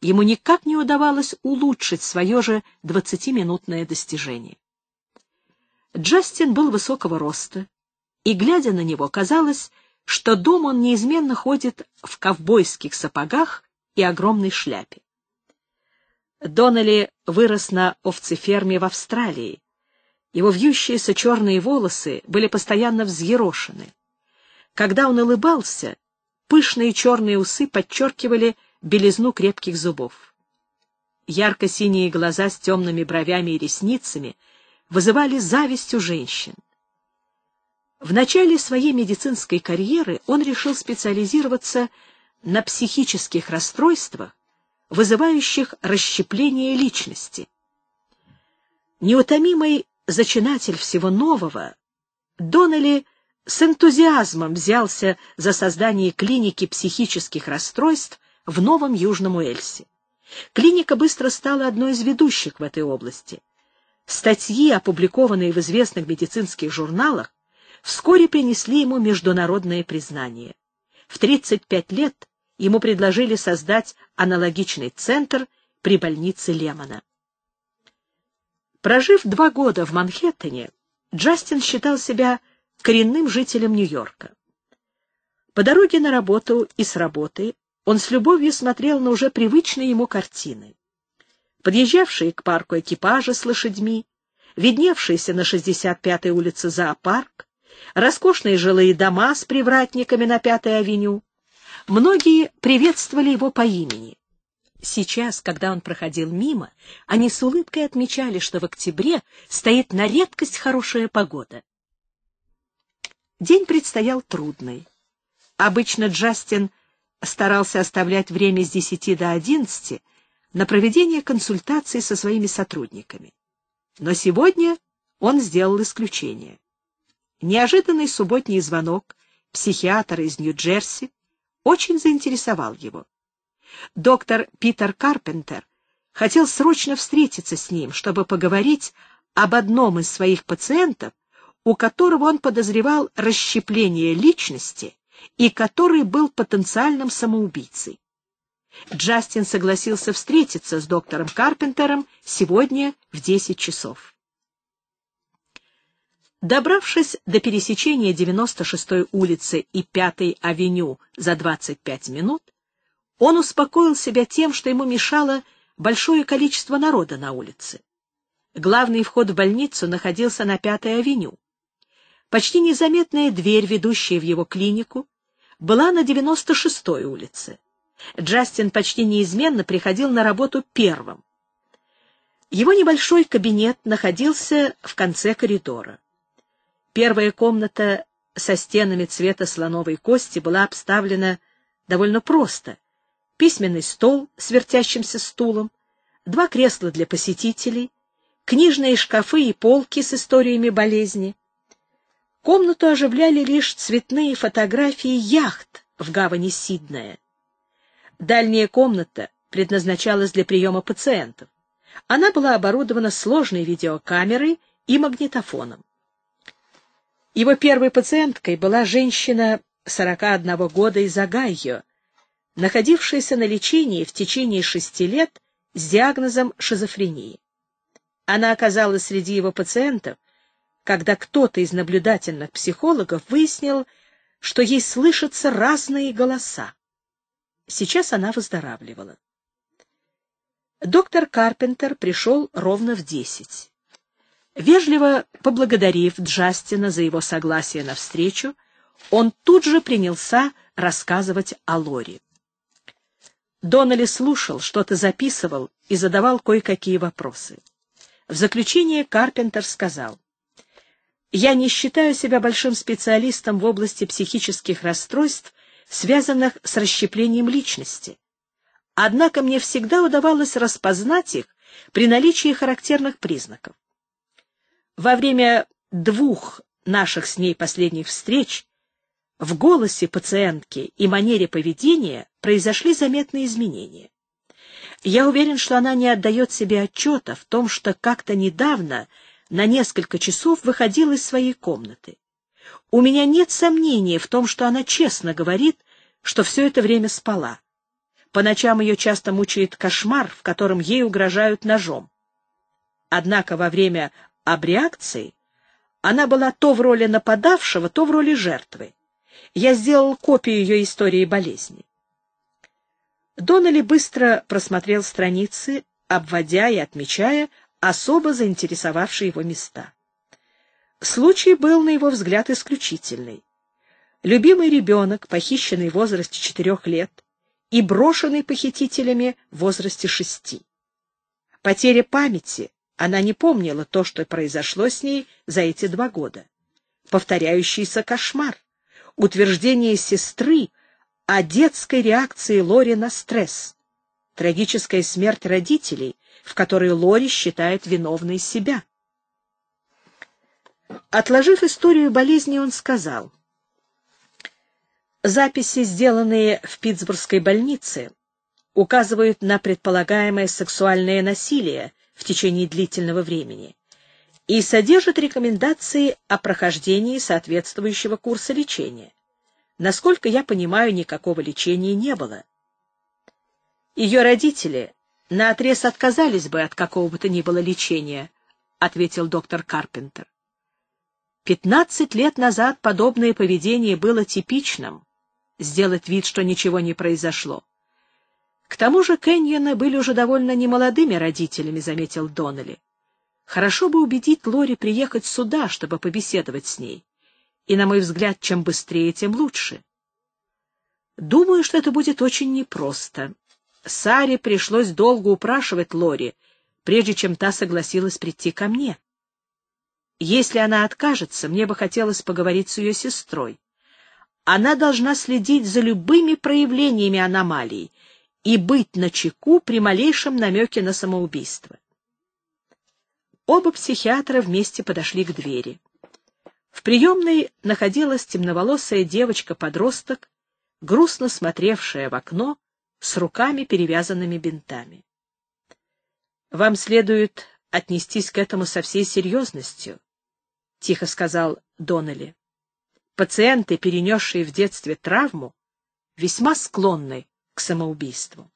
ему никак не удавалось улучшить свое же двадцатиминутное достижение. Джастин был высокого роста, и, глядя на него, казалось, что дом он неизменно ходит в ковбойских сапогах и огромной шляпе. Доннелли вырос на овцеферме в Австралии. Его вьющиеся черные волосы были постоянно взъерошены. Когда он улыбался, пышные черные усы подчеркивали белизну крепких зубов. Ярко-синие глаза с темными бровями и ресницами вызывали зависть у женщин. В начале своей медицинской карьеры он решил специализироваться на психических расстройствах, вызывающих расщепление личности. Неутомимый зачинатель всего нового, Доннелли с энтузиазмом взялся за создание клиники психических расстройств в Новом Южном Уэльсе. Клиника быстро стала одной из ведущих в этой области. Статьи, опубликованные в известных медицинских журналах, вскоре принесли ему международное признание. В 35 лет ему предложили создать аналогичный центр при больнице Лемона. Прожив два года в Манхэттене, Джастин считал себя коренным жителем Нью-Йорка. По дороге на работу и с работы он с любовью смотрел на уже привычные ему картины. Подъезжавшие к парку экипажи с лошадьми, видневшиеся на 65-й улице зоопарк, роскошные жилые дома с привратниками на Пятой авеню. Многие приветствовали его по имени. Сейчас, когда он проходил мимо, они с улыбкой отмечали, что в октябре стоит на редкость хорошая погода. День предстоял трудный. Обычно Джастин старался оставлять время с десяти до одиннадцати на проведение консультаций со своими сотрудниками. Но сегодня он сделал исключение. Неожиданный субботний звонок психиатра из Нью-Джерси очень заинтересовал его. Доктор Питер Карпентер хотел срочно встретиться с ним, чтобы поговорить об одном из своих пациентов, у которого он подозревал расщепление личности и который был потенциальным самоубийцей. Джастин согласился встретиться с доктором Карпентером сегодня в 10 часов. Добравшись до пересечения 96-й улицы и 5-й авеню за 25 минут, он успокоил себя тем, что ему мешало большое количество народа на улице. Главный вход в больницу находился на 5-й авеню. Почти незаметная дверь, ведущая в его клинику, была на 96-й улице. Джастин почти неизменно приходил на работу первым. Его небольшой кабинет находился в конце коридора. Первая комната со стенами цвета слоновой кости была обставлена довольно просто. Письменный стол с вертящимся стулом, два кресла для посетителей, книжные шкафы и полки с историями болезни. Комнату оживляли лишь цветные фотографии яхт в гавани Сиднея. Дальняя комната предназначалась для приема пациентов. Она была оборудована сложной видеокамерой и магнитофоном. Его первой пациенткой была женщина 41 года из Огайо, находившаяся на лечении в течение шести лет с диагнозом шизофрении. Она оказалась среди его пациентов, когда кто-то из наблюдательных психологов выяснил, что ей слышатся разные голоса. Сейчас она выздоравливала. Доктор Карпентер пришел ровно в десять. Вежливо поблагодарив Джастина за его согласие на встречу, он тут же принялся рассказывать о Лоре. Доннелли слушал, что-то записывал и задавал кое-какие вопросы. В заключение Карпентер сказал, я не считаю себя большим специалистом в области психических расстройств, связанных с расщеплением личности. Однако мне всегда удавалось распознать их при наличии характерных признаков. Во время двух наших с ней последних встреч в голосе пациентки и манере поведения произошли заметные изменения. Я уверен, что она не отдает себе отчета в том, что как-то недавно на несколько часов выходила из своей комнаты. У меня нет сомнения в том, что она честно говорит, что все это время спала. По ночам ее часто мучает кошмар, в котором ей угрожают ножом. Однако во время абреакции она была то в роли нападавшего, то в роли жертвы. Я сделал копию ее истории болезни. Доннелли быстро просмотрел страницы, обводя и отмечая особо заинтересовавшие его места. Случай был, на его взгляд, исключительный. Любимый ребенок, похищенный в возрасте четырех лет, и брошенный похитителями в возрасте шести. Потеря памяти, она не помнила то, что произошло с ней за эти два года. Повторяющийся кошмар, утверждение сестры о детской реакции Лори на стресс, трагическая смерть родителей, в которой Лори считает виновной себя. Отложив историю болезни, он сказал — Записи, сделанные в Питтсбургской больнице, указывают на предполагаемое сексуальное насилие в течение длительного времени и содержат рекомендации о прохождении соответствующего курса лечения. Насколько я понимаю, никакого лечения не было. Ее родители наотрез отказались бы от какого бы то ни было лечения, ответил доктор Карпентер. Пятнадцать лет назад подобное поведение было типичным, сделать вид, что ничего не произошло. К тому же Кэньоны были уже довольно немолодыми родителями, заметил Доннелли. Хорошо бы убедить Лори приехать сюда, чтобы побеседовать с ней. И, на мой взгляд, чем быстрее, тем лучше. Думаю, что это будет очень непросто. Саре пришлось долго упрашивать Лори, прежде чем та согласилась прийти ко мне. Если она откажется, мне бы хотелось поговорить с ее сестрой она должна следить за любыми проявлениями аномалий и быть начеку при малейшем намеке на самоубийство. Оба психиатра вместе подошли к двери. В приемной находилась темноволосая девочка-подросток, грустно смотревшая в окно с руками, перевязанными бинтами. «Вам следует отнестись к этому со всей серьезностью», — тихо сказал Доннелли пациенты, перенесшие в детстве травму, весьма склонны к самоубийству.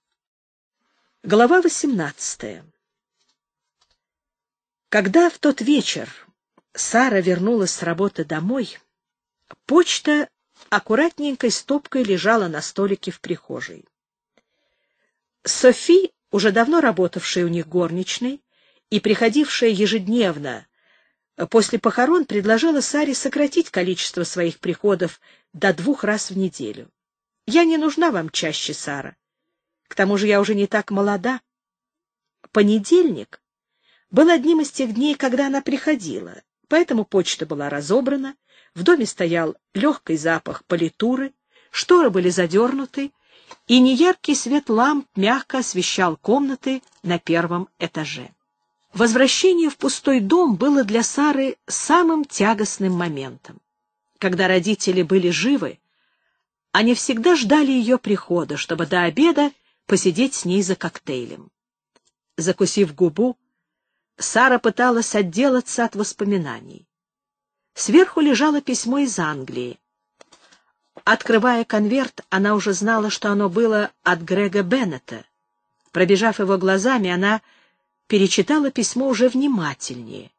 Глава 18. Когда в тот вечер Сара вернулась с работы домой, почта аккуратненькой стопкой лежала на столике в прихожей. Софи, уже давно работавшая у них горничной и приходившая ежедневно после похорон предложила Саре сократить количество своих приходов до двух раз в неделю. «Я не нужна вам чаще, Сара. К тому же я уже не так молода». Понедельник был одним из тех дней, когда она приходила, поэтому почта была разобрана, в доме стоял легкий запах политуры, шторы были задернуты, и неяркий свет ламп мягко освещал комнаты на первом этаже. Возвращение в пустой дом было для Сары самым тягостным моментом. Когда родители были живы, они всегда ждали ее прихода, чтобы до обеда посидеть с ней за коктейлем. Закусив губу, Сара пыталась отделаться от воспоминаний. Сверху лежало письмо из Англии. Открывая конверт, она уже знала, что оно было от Грега Беннета. Пробежав его глазами, она перечитала письмо уже внимательнее.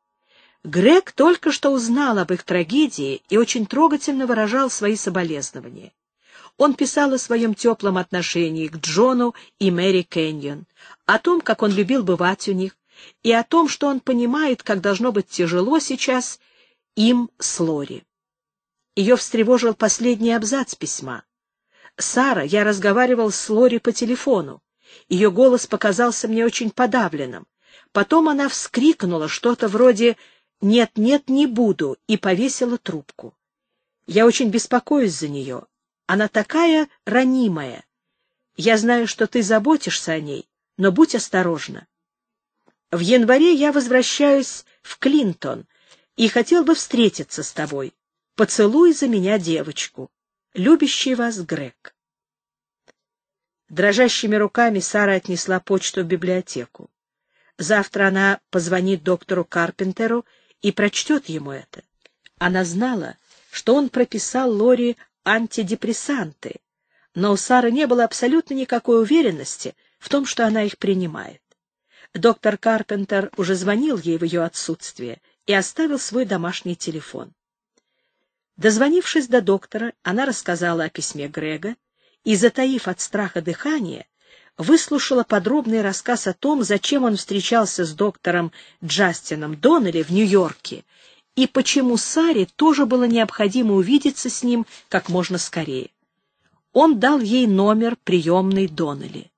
Грег только что узнал об их трагедии и очень трогательно выражал свои соболезнования. Он писал о своем теплом отношении к Джону и Мэри Кэньон, о том, как он любил бывать у них, и о том, что он понимает, как должно быть тяжело сейчас им с Лори. Ее встревожил последний абзац письма. «Сара, я разговаривал с Лори по телефону. Ее голос показался мне очень подавленным. Потом она вскрикнула что-то вроде «Нет, нет, не буду» и повесила трубку. Я очень беспокоюсь за нее. Она такая ранимая. Я знаю, что ты заботишься о ней, но будь осторожна. В январе я возвращаюсь в Клинтон и хотел бы встретиться с тобой. Поцелуй за меня девочку. Любящий вас Грег. Дрожащими руками Сара отнесла почту в библиотеку. Завтра она позвонит доктору Карпентеру и прочтет ему это. Она знала, что он прописал Лори антидепрессанты, но у Сары не было абсолютно никакой уверенности в том, что она их принимает. Доктор Карпентер уже звонил ей в ее отсутствие и оставил свой домашний телефон. Дозвонившись до доктора, она рассказала о письме Грега и, затаив от страха дыхание, выслушала подробный рассказ о том, зачем он встречался с доктором Джастином Доннелли в Нью-Йорке и почему Саре тоже было необходимо увидеться с ним как можно скорее. Он дал ей номер приемной Доннелли.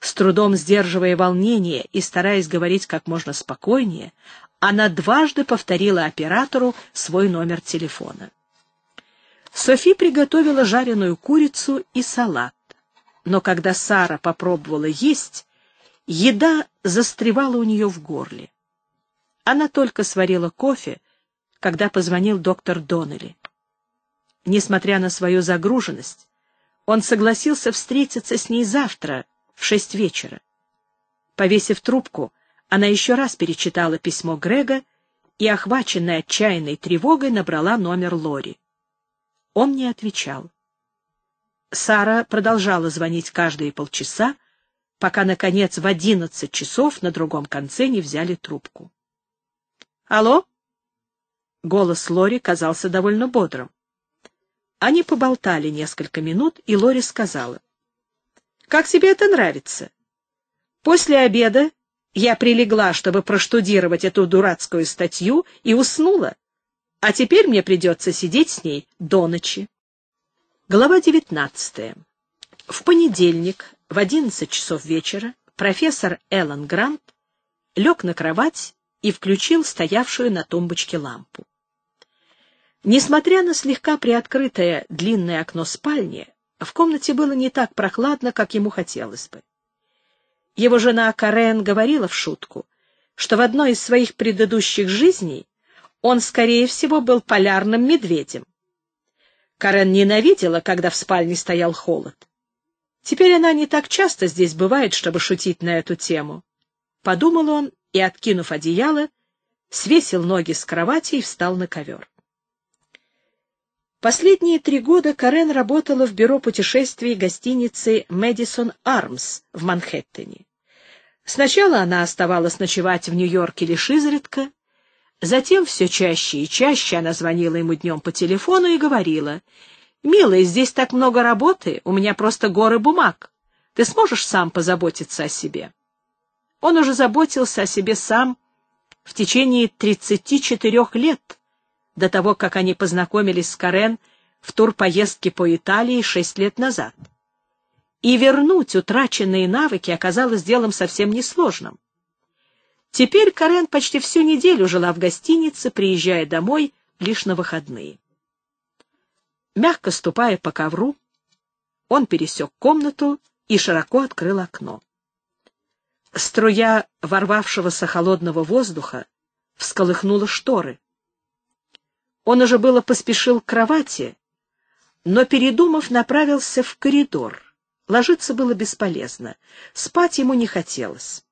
С трудом сдерживая волнение и стараясь говорить как можно спокойнее, она дважды повторила оператору свой номер телефона. Софи приготовила жареную курицу и салат. Но когда Сара попробовала есть, еда застревала у нее в горле. Она только сварила кофе, когда позвонил доктор Доннелли. Несмотря на свою загруженность, он согласился встретиться с ней завтра в шесть вечера. Повесив трубку, она еще раз перечитала письмо Грега и, охваченная отчаянной тревогой, набрала номер Лори. Он не отвечал. Сара продолжала звонить каждые полчаса, пока, наконец, в одиннадцать часов на другом конце не взяли трубку. «Алло?» Голос Лори казался довольно бодрым. Они поболтали несколько минут, и Лори сказала. «Как тебе это нравится? После обеда я прилегла, чтобы проштудировать эту дурацкую статью, и уснула а теперь мне придется сидеть с ней до ночи. Глава 19. В понедельник в 11 часов вечера профессор Эллен Грант лег на кровать и включил стоявшую на тумбочке лампу. Несмотря на слегка приоткрытое длинное окно спальни, в комнате было не так прохладно, как ему хотелось бы. Его жена Карен говорила в шутку, что в одной из своих предыдущих жизней он, скорее всего, был полярным медведем. Карен ненавидела, когда в спальне стоял холод. Теперь она не так часто здесь бывает, чтобы шутить на эту тему. Подумал он и, откинув одеяло, свесил ноги с кровати и встал на ковер. Последние три года Карен работала в бюро путешествий гостиницы «Мэдисон Армс» в Манхэттене. Сначала она оставалась ночевать в Нью-Йорке лишь изредка, Затем все чаще и чаще она звонила ему днем по телефону и говорила, «Милый, здесь так много работы, у меня просто горы бумаг. Ты сможешь сам позаботиться о себе?» Он уже заботился о себе сам в течение 34 лет, до того, как они познакомились с Карен в турпоездке по Италии шесть лет назад. И вернуть утраченные навыки оказалось делом совсем несложным. Теперь Карен почти всю неделю жила в гостинице, приезжая домой лишь на выходные. Мягко ступая по ковру, он пересек комнату и широко открыл окно. Струя ворвавшегося холодного воздуха всколыхнула шторы. Он уже было поспешил к кровати, но, передумав, направился в коридор. Ложиться было бесполезно, спать ему не хотелось.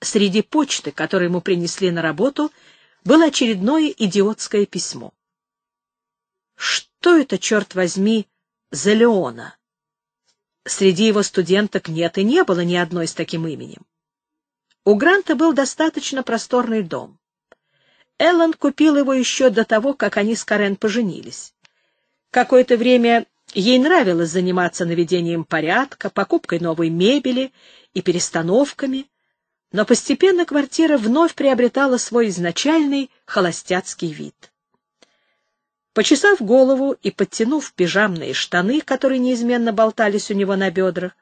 Среди почты, которую ему принесли на работу, было очередное идиотское письмо. Что это, черт возьми, за Леона? Среди его студенток нет и не было ни одной с таким именем. У Гранта был достаточно просторный дом. Эллен купил его еще до того, как они с Карен поженились. Какое-то время ей нравилось заниматься наведением порядка, покупкой новой мебели и перестановками, но постепенно квартира вновь приобретала свой изначальный холостяцкий вид. Почесав голову и подтянув пижамные штаны, которые неизменно болтались у него на бедрах,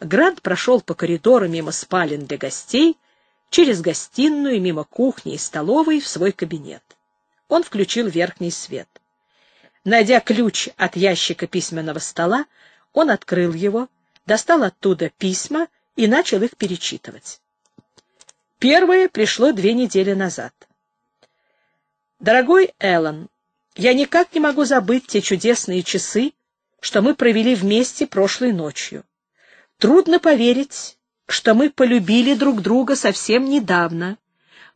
Грант прошел по коридору мимо спален для гостей, через гостиную, мимо кухни и столовой в свой кабинет. Он включил верхний свет. Найдя ключ от ящика письменного стола, он открыл его, достал оттуда письма и начал их перечитывать. Первое пришло две недели назад. Дорогой Эллен, я никак не могу забыть те чудесные часы, что мы провели вместе прошлой ночью. Трудно поверить, что мы полюбили друг друга совсем недавно.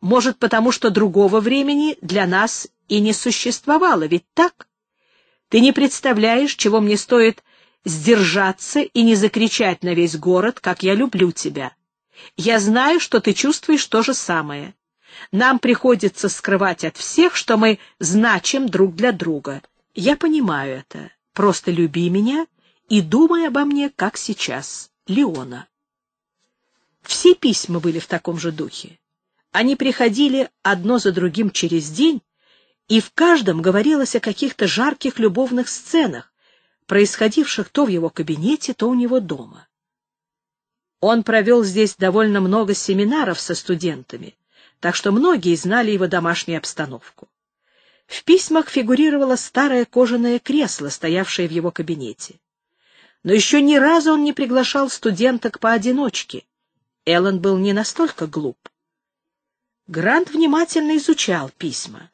Может, потому что другого времени для нас и не существовало, ведь так? Ты не представляешь, чего мне стоит сдержаться и не закричать на весь город, как я люблю тебя. Я знаю, что ты чувствуешь то же самое. Нам приходится скрывать от всех, что мы значим друг для друга. Я понимаю это. Просто люби меня и думай обо мне, как сейчас. Леона. Все письма были в таком же духе. Они приходили одно за другим через день, и в каждом говорилось о каких-то жарких любовных сценах, происходивших то в его кабинете, то у него дома. Он провел здесь довольно много семинаров со студентами, так что многие знали его домашнюю обстановку. В письмах фигурировало старое кожаное кресло, стоявшее в его кабинете. Но еще ни разу он не приглашал студенток поодиночке. Эллен был не настолько глуп. Грант внимательно изучал письма.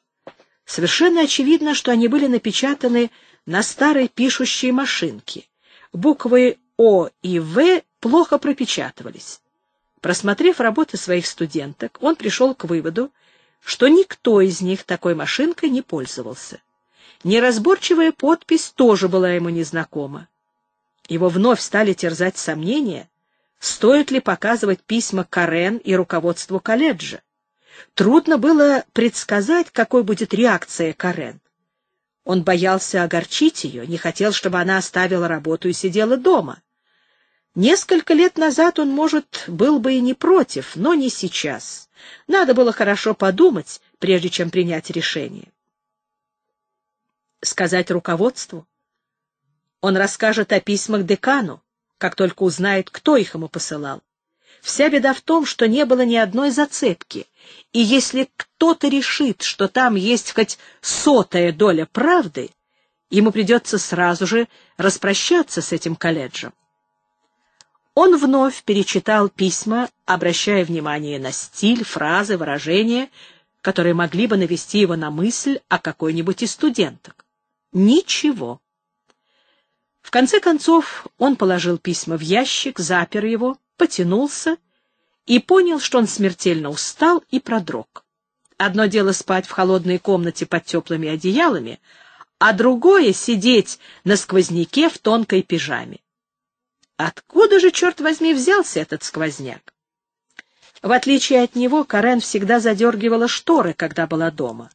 Совершенно очевидно, что они были напечатаны на старой пишущей машинке. Буквы О и В плохо пропечатывались. Просмотрев работы своих студенток, он пришел к выводу, что никто из них такой машинкой не пользовался. Неразборчивая подпись тоже была ему незнакома. Его вновь стали терзать сомнения, стоит ли показывать письма Карен и руководству колледжа. Трудно было предсказать, какой будет реакция Карен. Он боялся огорчить ее, не хотел, чтобы она оставила работу и сидела дома. Несколько лет назад он, может, был бы и не против, но не сейчас. Надо было хорошо подумать, прежде чем принять решение. Сказать руководству? Он расскажет о письмах декану, как только узнает, кто их ему посылал. Вся беда в том, что не было ни одной зацепки, и если кто-то решит, что там есть хоть сотая доля правды, ему придется сразу же распрощаться с этим колледжем. Он вновь перечитал письма, обращая внимание на стиль, фразы, выражения, которые могли бы навести его на мысль о какой-нибудь из студенток. Ничего. В конце концов он положил письма в ящик, запер его, потянулся и понял, что он смертельно устал и продрог. Одно дело спать в холодной комнате под теплыми одеялами, а другое — сидеть на сквозняке в тонкой пижаме. Откуда же, черт возьми, взялся этот сквозняк? В отличие от него, Карен всегда задергивала шторы, когда была дома.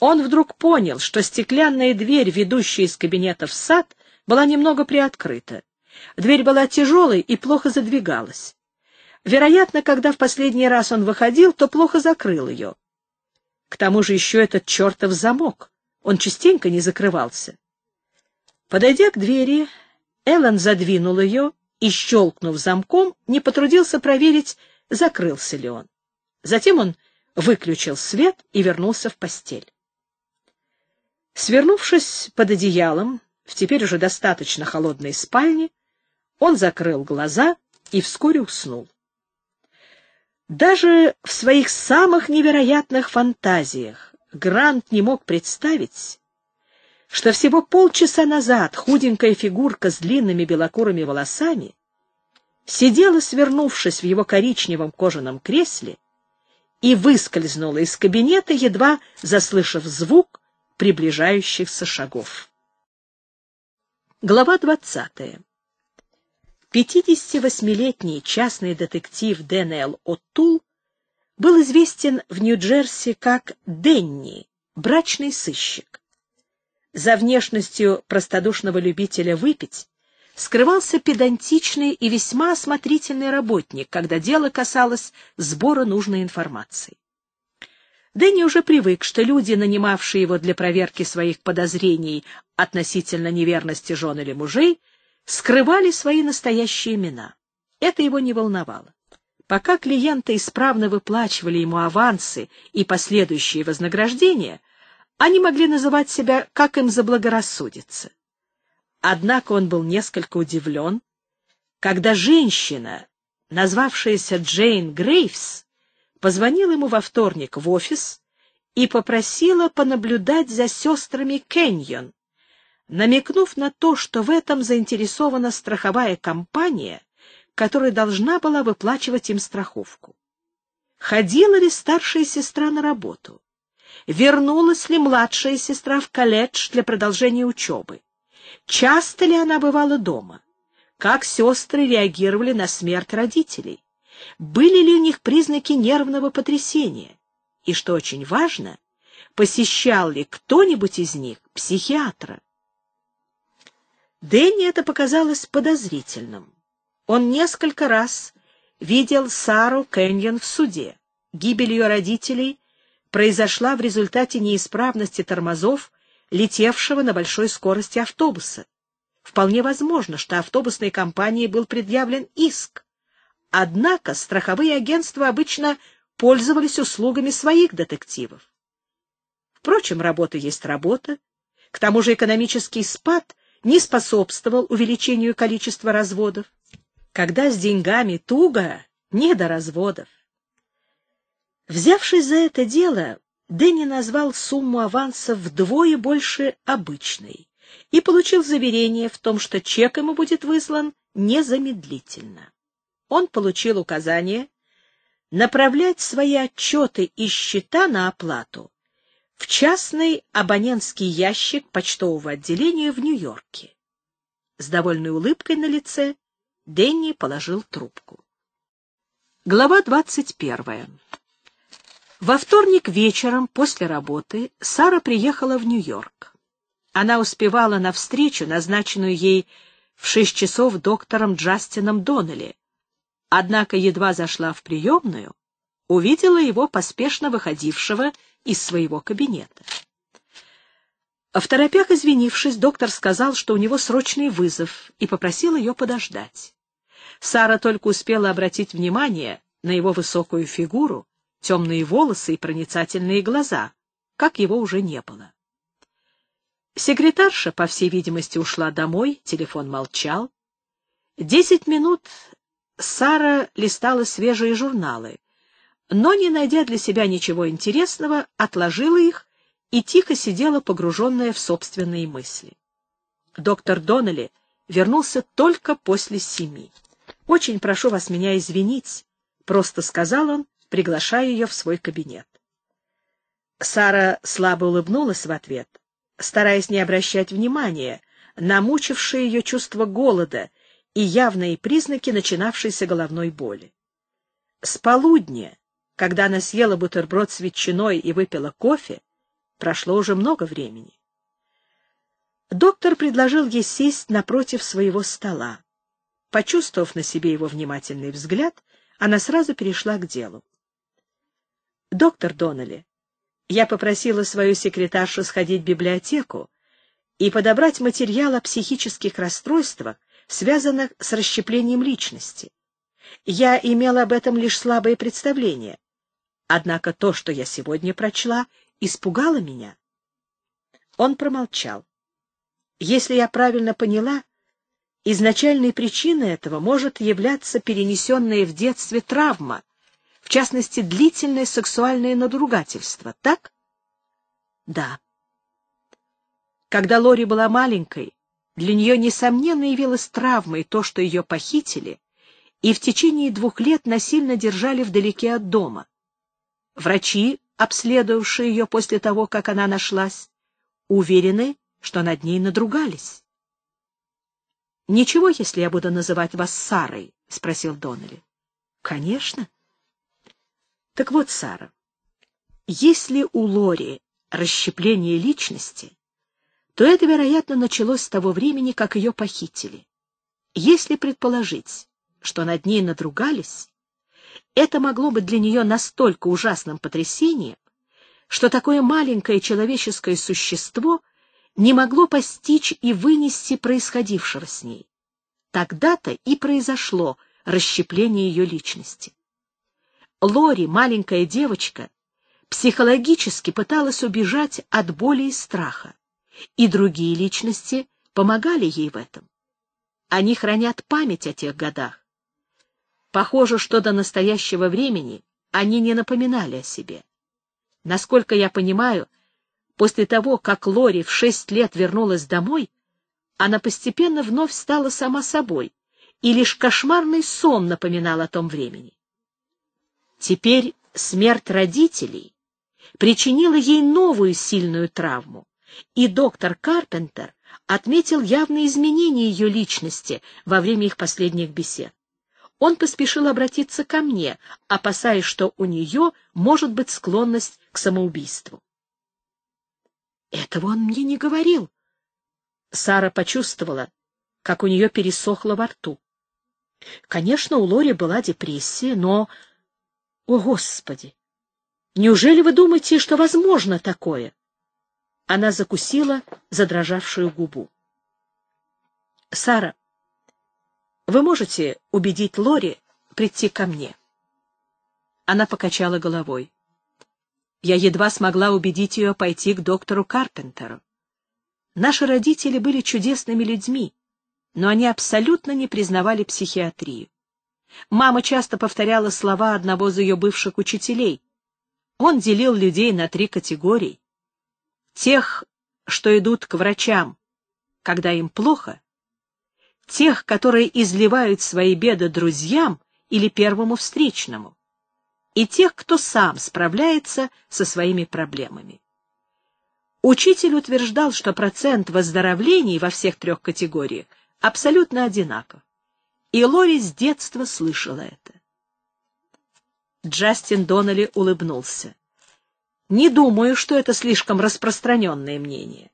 Он вдруг понял, что стеклянная дверь, ведущая из кабинета в сад, была немного приоткрыта. Дверь была тяжелой и плохо задвигалась. Вероятно, когда в последний раз он выходил, то плохо закрыл ее. К тому же еще этот чертов замок. Он частенько не закрывался. Подойдя к двери, Эллен задвинул ее и, щелкнув замком, не потрудился проверить, закрылся ли он. Затем он выключил свет и вернулся в постель. Свернувшись под одеялом, в теперь уже достаточно холодной спальне, он закрыл глаза и вскоре уснул. Даже в своих самых невероятных фантазиях Грант не мог представить, что всего полчаса назад худенькая фигурка с длинными белокурыми волосами сидела, свернувшись в его коричневом кожаном кресле, и выскользнула из кабинета, едва заслышав звук приближающихся шагов. Глава двадцатая. 58-летний частный детектив Дэнэл О'Тул был известен в Нью-Джерси как Денни, брачный сыщик. За внешностью простодушного любителя выпить скрывался педантичный и весьма осмотрительный работник, когда дело касалось сбора нужной информации. Дэнни уже привык, что люди, нанимавшие его для проверки своих подозрений относительно неверности жен или мужей, скрывали свои настоящие имена. Это его не волновало. Пока клиенты исправно выплачивали ему авансы и последующие вознаграждения, они могли называть себя, как им заблагорассудится. Однако он был несколько удивлен, когда женщина, назвавшаяся Джейн Грейвс, позвонила ему во вторник в офис и попросила понаблюдать за сестрами Кэньон, намекнув на то, что в этом заинтересована страховая компания, которая должна была выплачивать им страховку. Ходила ли старшая сестра на работу? Вернулась ли младшая сестра в колледж для продолжения учебы? Часто ли она бывала дома? Как сестры реагировали на смерть родителей? Были ли у них признаки нервного потрясения? И, что очень важно, посещал ли кто-нибудь из них психиатра? Дэнни это показалось подозрительным. Он несколько раз видел Сару Кэньон в суде. Гибель ее родителей произошла в результате неисправности тормозов, летевшего на большой скорости автобуса. Вполне возможно, что автобусной компании был предъявлен иск. Однако страховые агентства обычно пользовались услугами своих детективов. Впрочем, работа есть работа. К тому же экономический спад не способствовал увеличению количества разводов. Когда с деньгами туго, не до разводов. Взявшись за это дело, Дэнни назвал сумму аванса вдвое больше обычной и получил заверение в том, что чек ему будет выслан незамедлительно. Он получил указание направлять свои отчеты и счета на оплату в частный абонентский ящик почтового отделения в Нью-Йорке. С довольной улыбкой на лице Дэнни положил трубку. Глава двадцать первая. Во вторник вечером после работы Сара приехала в Нью-Йорк. Она успевала на встречу, назначенную ей в шесть часов доктором Джастином Доннелли, однако едва зашла в приемную, увидела его поспешно выходившего из своего кабинета. В торопях извинившись, доктор сказал, что у него срочный вызов, и попросил ее подождать. Сара только успела обратить внимание на его высокую фигуру, темные волосы и проницательные глаза, как его уже не было. Секретарша, по всей видимости, ушла домой, телефон молчал. Десять минут Сара листала свежие журналы, но, не найдя для себя ничего интересного, отложила их и тихо сидела, погруженная в собственные мысли. Доктор Доннелли вернулся только после семи. «Очень прошу вас меня извинить», — просто сказал он, приглашая ее в свой кабинет. Сара слабо улыбнулась в ответ, стараясь не обращать внимания на мучившее ее чувство голода и явные признаки начинавшейся головной боли. С полудня, когда она съела бутерброд с ветчиной и выпила кофе, прошло уже много времени. Доктор предложил ей сесть напротив своего стола. Почувствовав на себе его внимательный взгляд, она сразу перешла к делу. «Доктор Доннелли, я попросила свою секретаршу сходить в библиотеку и подобрать материал о психических расстройствах, связанных с расщеплением личности. Я имела об этом лишь слабое представление. Однако то, что я сегодня прочла, испугало меня. Он промолчал. Если я правильно поняла, изначальной причиной этого может являться перенесенная в детстве травма, в частности, длительное сексуальное надругательство, так? Да. Когда Лори была маленькой, для нее, несомненно, явилась травмой то, что ее похитили и в течение двух лет насильно держали вдалеке от дома. Врачи, обследовавшие ее после того, как она нашлась, уверены, что над ней надругались. «Ничего, если я буду называть вас Сарой?» — спросил Доннелли. «Конечно. Так вот, Сара, если у Лори расщепление личности, то это, вероятно, началось с того времени, как ее похитили. Если предположить, что над ней надругались, это могло быть для нее настолько ужасным потрясением, что такое маленькое человеческое существо не могло постичь и вынести происходившего с ней. Тогда-то и произошло расщепление ее личности. Лори, маленькая девочка, психологически пыталась убежать от боли и страха, и другие личности помогали ей в этом. Они хранят память о тех годах. Похоже, что до настоящего времени они не напоминали о себе. Насколько я понимаю, после того, как Лори в шесть лет вернулась домой, она постепенно вновь стала сама собой, и лишь кошмарный сон напоминал о том времени. Теперь смерть родителей причинила ей новую сильную травму, и доктор Карпентер отметил явные изменения ее личности во время их последних бесед. Он поспешил обратиться ко мне, опасаясь, что у нее может быть склонность к самоубийству. Этого он мне не говорил. Сара почувствовала, как у нее пересохло во рту. Конечно, у Лори была депрессия, но... О, Господи! Неужели вы думаете, что возможно такое? Она закусила задрожавшую губу. Сара, вы можете убедить Лори прийти ко мне? Она покачала головой. Я едва смогла убедить ее пойти к доктору Карпентеру. Наши родители были чудесными людьми, но они абсолютно не признавали психиатрию. Мама часто повторяла слова одного из ее бывших учителей. Он делил людей на три категории. Тех, что идут к врачам, когда им плохо, тех, которые изливают свои беды друзьям или первому встречному, и тех, кто сам справляется со своими проблемами. Учитель утверждал, что процент выздоровлений во всех трех категориях абсолютно одинаков. И Лори с детства слышала это. Джастин Доннелли улыбнулся. «Не думаю, что это слишком распространенное мнение».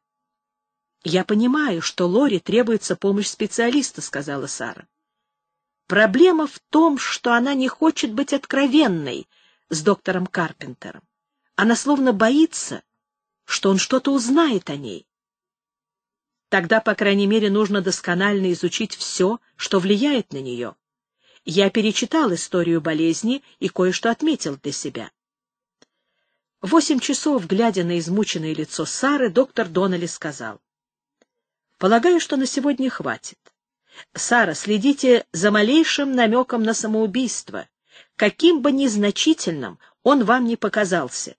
«Я понимаю, что Лори требуется помощь специалиста», — сказала Сара. «Проблема в том, что она не хочет быть откровенной с доктором Карпентером. Она словно боится, что он что-то узнает о ней. Тогда, по крайней мере, нужно досконально изучить все, что влияет на нее. Я перечитал историю болезни и кое-что отметил для себя. Восемь часов, глядя на измученное лицо Сары, доктор Доннелли сказал. «Полагаю, что на сегодня хватит. Сара, следите за малейшим намеком на самоубийство, каким бы незначительным он вам не показался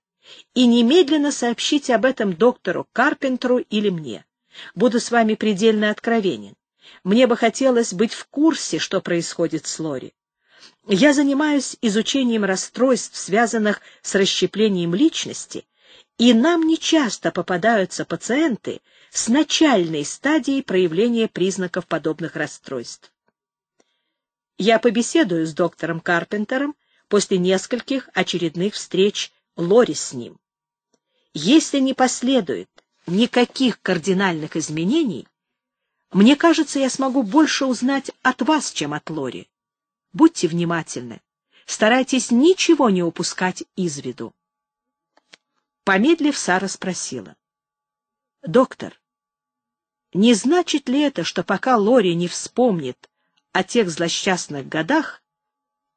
и немедленно сообщите об этом доктору Карпентеру или мне. Буду с вами предельно откровенен. Мне бы хотелось быть в курсе, что происходит с Лори. Я занимаюсь изучением расстройств, связанных с расщеплением личности, и нам нечасто попадаются пациенты с начальной стадией проявления признаков подобных расстройств. Я побеседую с доктором Карпентером после нескольких очередных встреч Лори с ним. Если не последует никаких кардинальных изменений, мне кажется, я смогу больше узнать от вас, чем от Лори. Будьте внимательны. Старайтесь ничего не упускать из виду. Помедлив, Сара спросила. — Доктор, не значит ли это, что пока Лори не вспомнит о тех злосчастных годах,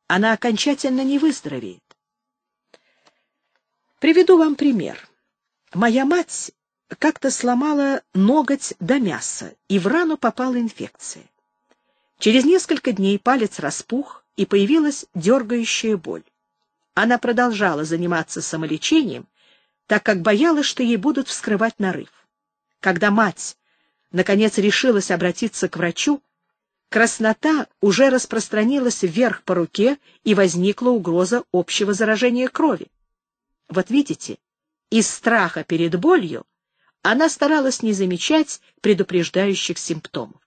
она окончательно не выздоровеет? Приведу вам пример. Моя мать как-то сломала ноготь до мяса, и в рану попала инфекция. Через несколько дней палец распух, и появилась дергающая боль. Она продолжала заниматься самолечением, так как боялась, что ей будут вскрывать нарыв. Когда мать, наконец, решилась обратиться к врачу, краснота уже распространилась вверх по руке, и возникла угроза общего заражения крови. Вот видите, из страха перед болью она старалась не замечать предупреждающих симптомов.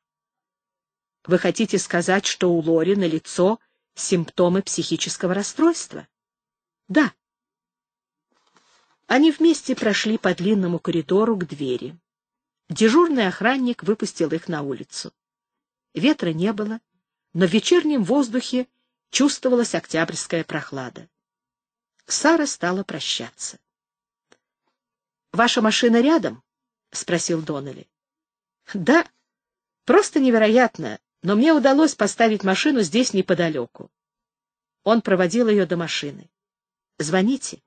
Вы хотите сказать, что у Лори на лицо симптомы психического расстройства? Да. Они вместе прошли по длинному коридору к двери. Дежурный охранник выпустил их на улицу. Ветра не было, но в вечернем воздухе чувствовалась октябрьская прохлада. Сара стала прощаться. «Ваша машина рядом?» — спросил Доннелли. «Да, просто невероятно, но мне удалось поставить машину здесь неподалеку». Он проводил ее до машины. «Звоните».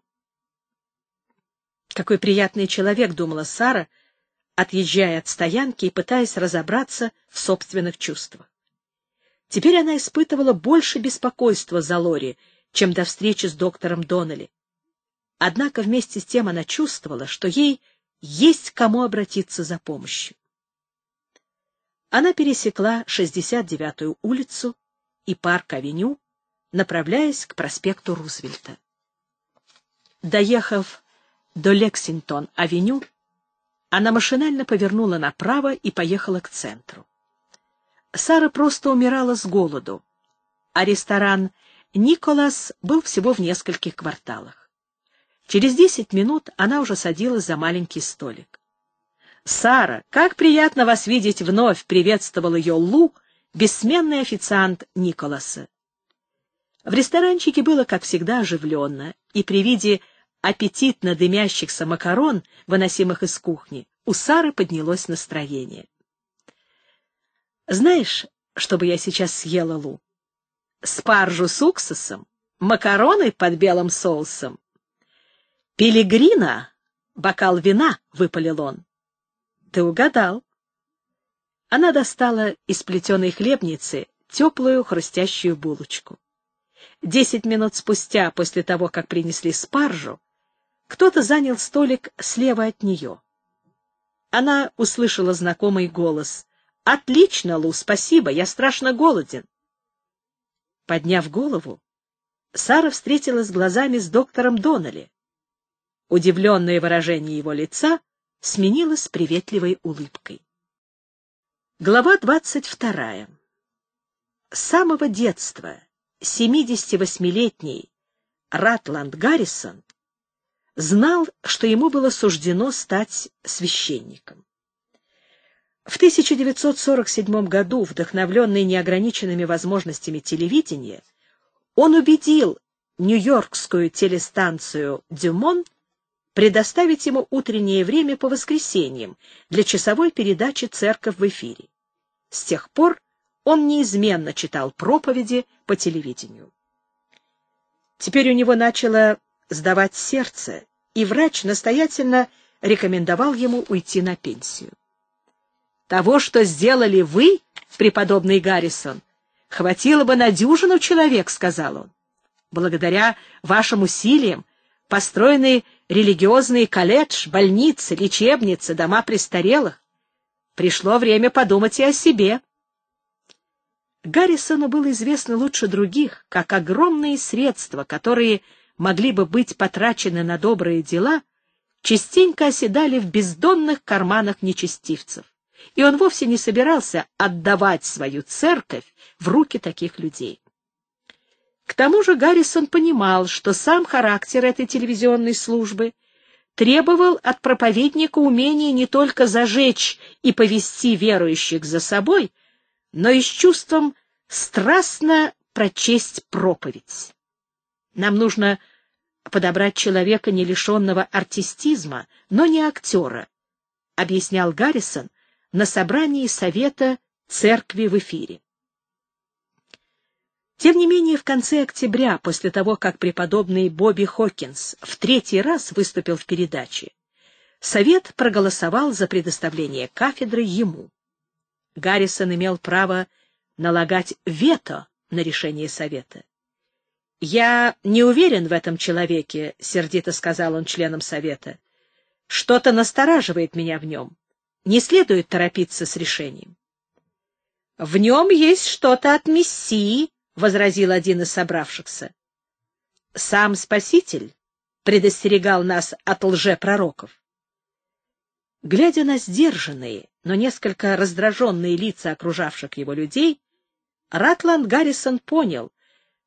Какой приятный человек, — думала Сара, отъезжая от стоянки и пытаясь разобраться в собственных чувствах. Теперь она испытывала больше беспокойства за Лори, чем до встречи с доктором Доннелли. Однако вместе с тем она чувствовала, что ей есть кому обратиться за помощью. Она пересекла 69-ю улицу и парк-авеню, направляясь к проспекту Рузвельта. Доехав до Лексингтон-авеню, она машинально повернула направо и поехала к центру. Сара просто умирала с голоду, а ресторан Николас был всего в нескольких кварталах. Через десять минут она уже садилась за маленький столик. «Сара, как приятно вас видеть вновь!» — приветствовал ее Лу, бессменный официант Николаса. В ресторанчике было, как всегда, оживленно, и при виде аппетитно дымящихся макарон, выносимых из кухни, у Сары поднялось настроение. «Знаешь, что бы я сейчас съела, Лу? Спаржу с уксусом, макароны под белым соусом. Пилигрина, бокал вина, — выпалил он. Ты угадал. Она достала из плетеной хлебницы теплую хрустящую булочку. Десять минут спустя, после того, как принесли спаржу, кто-то занял столик слева от нее. Она услышала знакомый голос. «Отлично, Лу, спасибо, я страшно голоден». Подняв голову, Сара встретилась глазами с доктором Доннелли. Удивленное выражение его лица сменилось приветливой улыбкой. Глава двадцать вторая. С самого детства 78-летний Ратланд Гаррисон знал, что ему было суждено стать священником. В 1947 году, вдохновленный неограниченными возможностями телевидения, он убедил нью-йоркскую телестанцию «Дюмон» предоставить ему утреннее время по воскресеньям для часовой передачи «Церковь в эфире». С тех пор он неизменно читал проповеди по телевидению. Теперь у него начало сдавать сердце, и врач настоятельно рекомендовал ему уйти на пенсию. Того, что сделали вы, преподобный Гаррисон, хватило бы на дюжину человек, — сказал он. Благодаря вашим усилиям построены религиозные колледж, больницы, лечебницы, дома престарелых. Пришло время подумать и о себе. Гаррисону было известно лучше других, как огромные средства, которые могли бы быть потрачены на добрые дела, частенько оседали в бездонных карманах нечестивцев, и он вовсе не собирался отдавать свою церковь в руки таких людей. К тому же Гаррисон понимал, что сам характер этой телевизионной службы требовал от проповедника умения не только зажечь и повести верующих за собой, но и с чувством страстно прочесть проповедь. Нам нужно подобрать человека, не лишенного артистизма, но не актера, объяснял Гаррисон на собрании Совета Церкви в эфире. Тем не менее, в конце октября, после того, как преподобный Бобби Хокинс в третий раз выступил в передаче, Совет проголосовал за предоставление кафедры ему. Гаррисон имел право налагать вето на решение Совета. «Я не уверен в этом человеке», — сердито сказал он членам Совета. «Что-то настораживает меня в нем. Не следует торопиться с решением». «В нем есть что-то от Мессии», — возразил один из собравшихся. «Сам Спаситель предостерегал нас от лжепророков». Глядя на сдержанные, но несколько раздраженные лица окружавших его людей, Ратланд Гаррисон понял —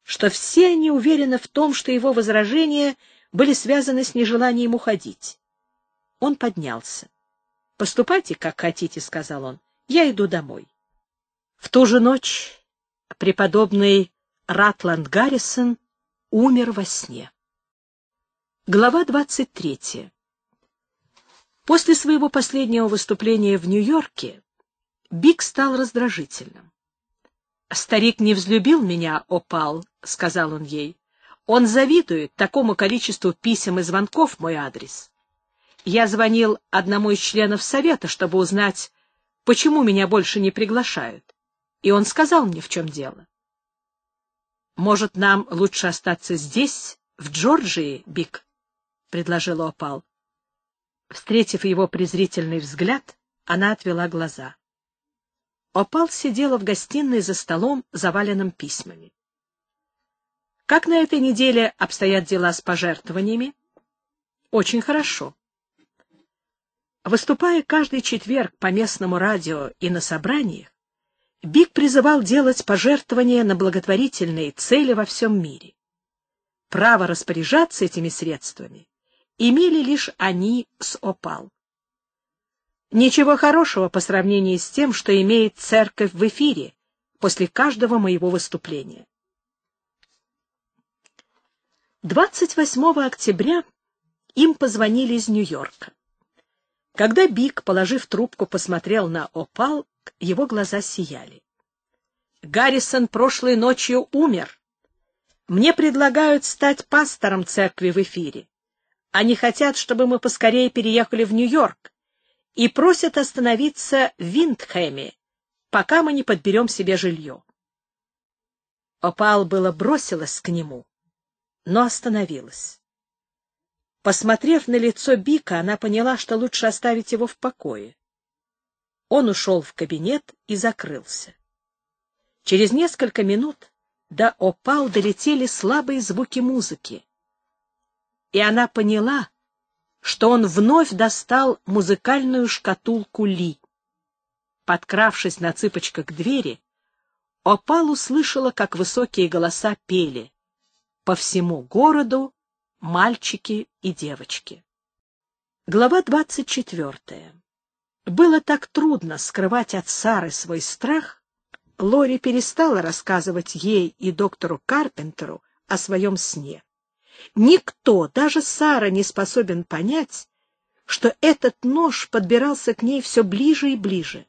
что все они уверены в том, что его возражения были связаны с нежеланием уходить. Он поднялся. — Поступайте, как хотите, — сказал он. — Я иду домой. В ту же ночь преподобный Ратланд Гаррисон умер во сне. Глава 23. После своего последнего выступления в Нью-Йорке Биг стал раздражительным. «Старик не взлюбил меня, опал», — сказал он ей. «Он завидует такому количеству писем и звонков мой адрес. Я звонил одному из членов совета, чтобы узнать, почему меня больше не приглашают, и он сказал мне, в чем дело. «Может, нам лучше остаться здесь, в Джорджии, Бик?» — предложила Опал. Встретив его презрительный взгляд, она отвела глаза. Опал сидела в гостиной за столом, заваленным письмами. Как на этой неделе обстоят дела с пожертвованиями? Очень хорошо. Выступая каждый четверг по местному радио и на собраниях, Биг призывал делать пожертвования на благотворительные цели во всем мире. Право распоряжаться этими средствами имели лишь они с Опал. Ничего хорошего по сравнению с тем, что имеет церковь в эфире, после каждого моего выступления. 28 октября им позвонили из Нью-Йорка. Когда Биг, положив трубку, посмотрел на опал, его глаза сияли. Гаррисон прошлой ночью умер. Мне предлагают стать пастором церкви в эфире. Они хотят, чтобы мы поскорее переехали в Нью-Йорк и просят остановиться в Виндхэме, пока мы не подберем себе жилье. Опал было бросилась к нему, но остановилась. Посмотрев на лицо Бика, она поняла, что лучше оставить его в покое. Он ушел в кабинет и закрылся. Через несколько минут до Опал долетели слабые звуки музыки, и она поняла, что он вновь достал музыкальную шкатулку Ли. Подкравшись на цыпочках к двери, Опал услышала, как высокие голоса пели по всему городу мальчики и девочки. Глава двадцать четвертая. Было так трудно скрывать от Сары свой страх, Лори перестала рассказывать ей и доктору Карпентеру о своем сне. Никто, даже Сара, не способен понять, что этот нож подбирался к ней все ближе и ближе.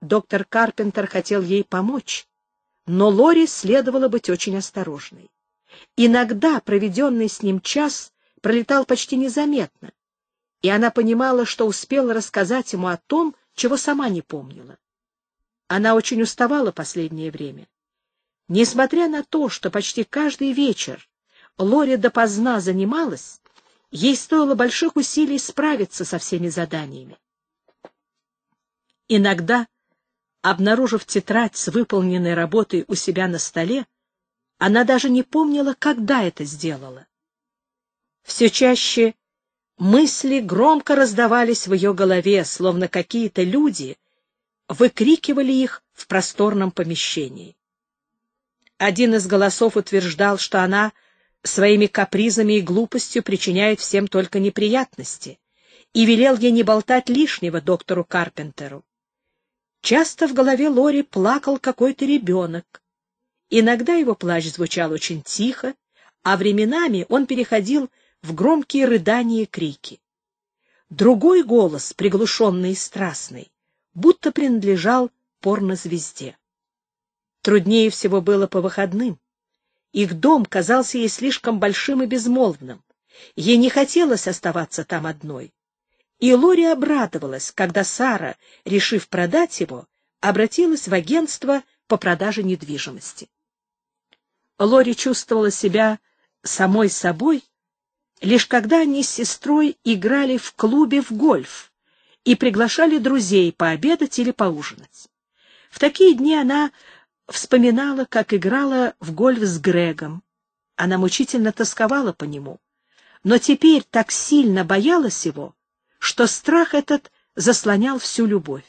Доктор Карпентер хотел ей помочь, но Лори следовало быть очень осторожной. Иногда проведенный с ним час пролетал почти незаметно, и она понимала, что успела рассказать ему о том, чего сама не помнила. Она очень уставала последнее время. Несмотря на то, что почти каждый вечер Лори допоздна занималась, ей стоило больших усилий справиться со всеми заданиями. Иногда, обнаружив тетрадь с выполненной работой у себя на столе, она даже не помнила, когда это сделала. Все чаще мысли громко раздавались в ее голове, словно какие-то люди выкрикивали их в просторном помещении. Один из голосов утверждал, что она — своими капризами и глупостью причиняет всем только неприятности, и велел ей не болтать лишнего доктору Карпентеру. Часто в голове Лори плакал какой-то ребенок. Иногда его плач звучал очень тихо, а временами он переходил в громкие рыдания и крики. Другой голос, приглушенный и страстный, будто принадлежал порнозвезде. Труднее всего было по выходным. Их дом казался ей слишком большим и безмолвным. Ей не хотелось оставаться там одной. И Лори обрадовалась, когда Сара, решив продать его, обратилась в агентство по продаже недвижимости. Лори чувствовала себя самой собой, лишь когда они с сестрой играли в клубе в гольф и приглашали друзей пообедать или поужинать. В такие дни она вспоминала, как играла в гольф с Грегом. Она мучительно тосковала по нему, но теперь так сильно боялась его, что страх этот заслонял всю любовь.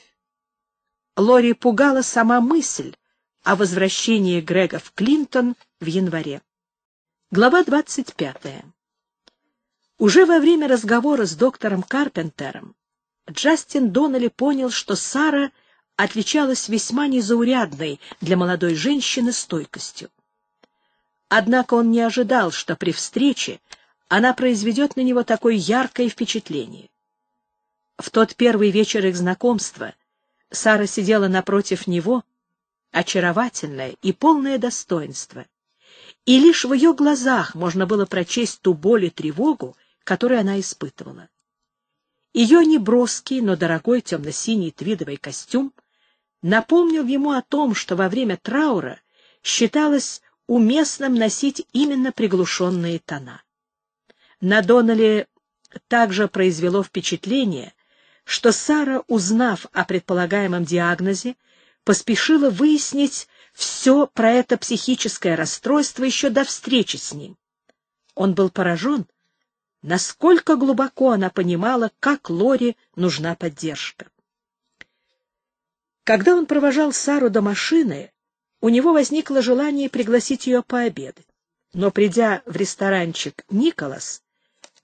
Лори пугала сама мысль о возвращении Грега в Клинтон в январе. Глава 25. Уже во время разговора с доктором Карпентером Джастин Доннелли понял, что Сара — отличалась весьма незаурядной для молодой женщины стойкостью. Однако он не ожидал, что при встрече она произведет на него такое яркое впечатление. В тот первый вечер их знакомства Сара сидела напротив него, очаровательная и полное достоинство, и лишь в ее глазах можно было прочесть ту боль и тревогу, которую она испытывала. Ее неброский, но дорогой темно-синий твидовый костюм — напомнил ему о том, что во время траура считалось уместным носить именно приглушенные тона. На Доннелли также произвело впечатление, что Сара, узнав о предполагаемом диагнозе, поспешила выяснить все про это психическое расстройство еще до встречи с ним. Он был поражен, насколько глубоко она понимала, как Лоре нужна поддержка. Когда он провожал Сару до машины, у него возникло желание пригласить ее пообедать. Но, придя в ресторанчик «Николас»,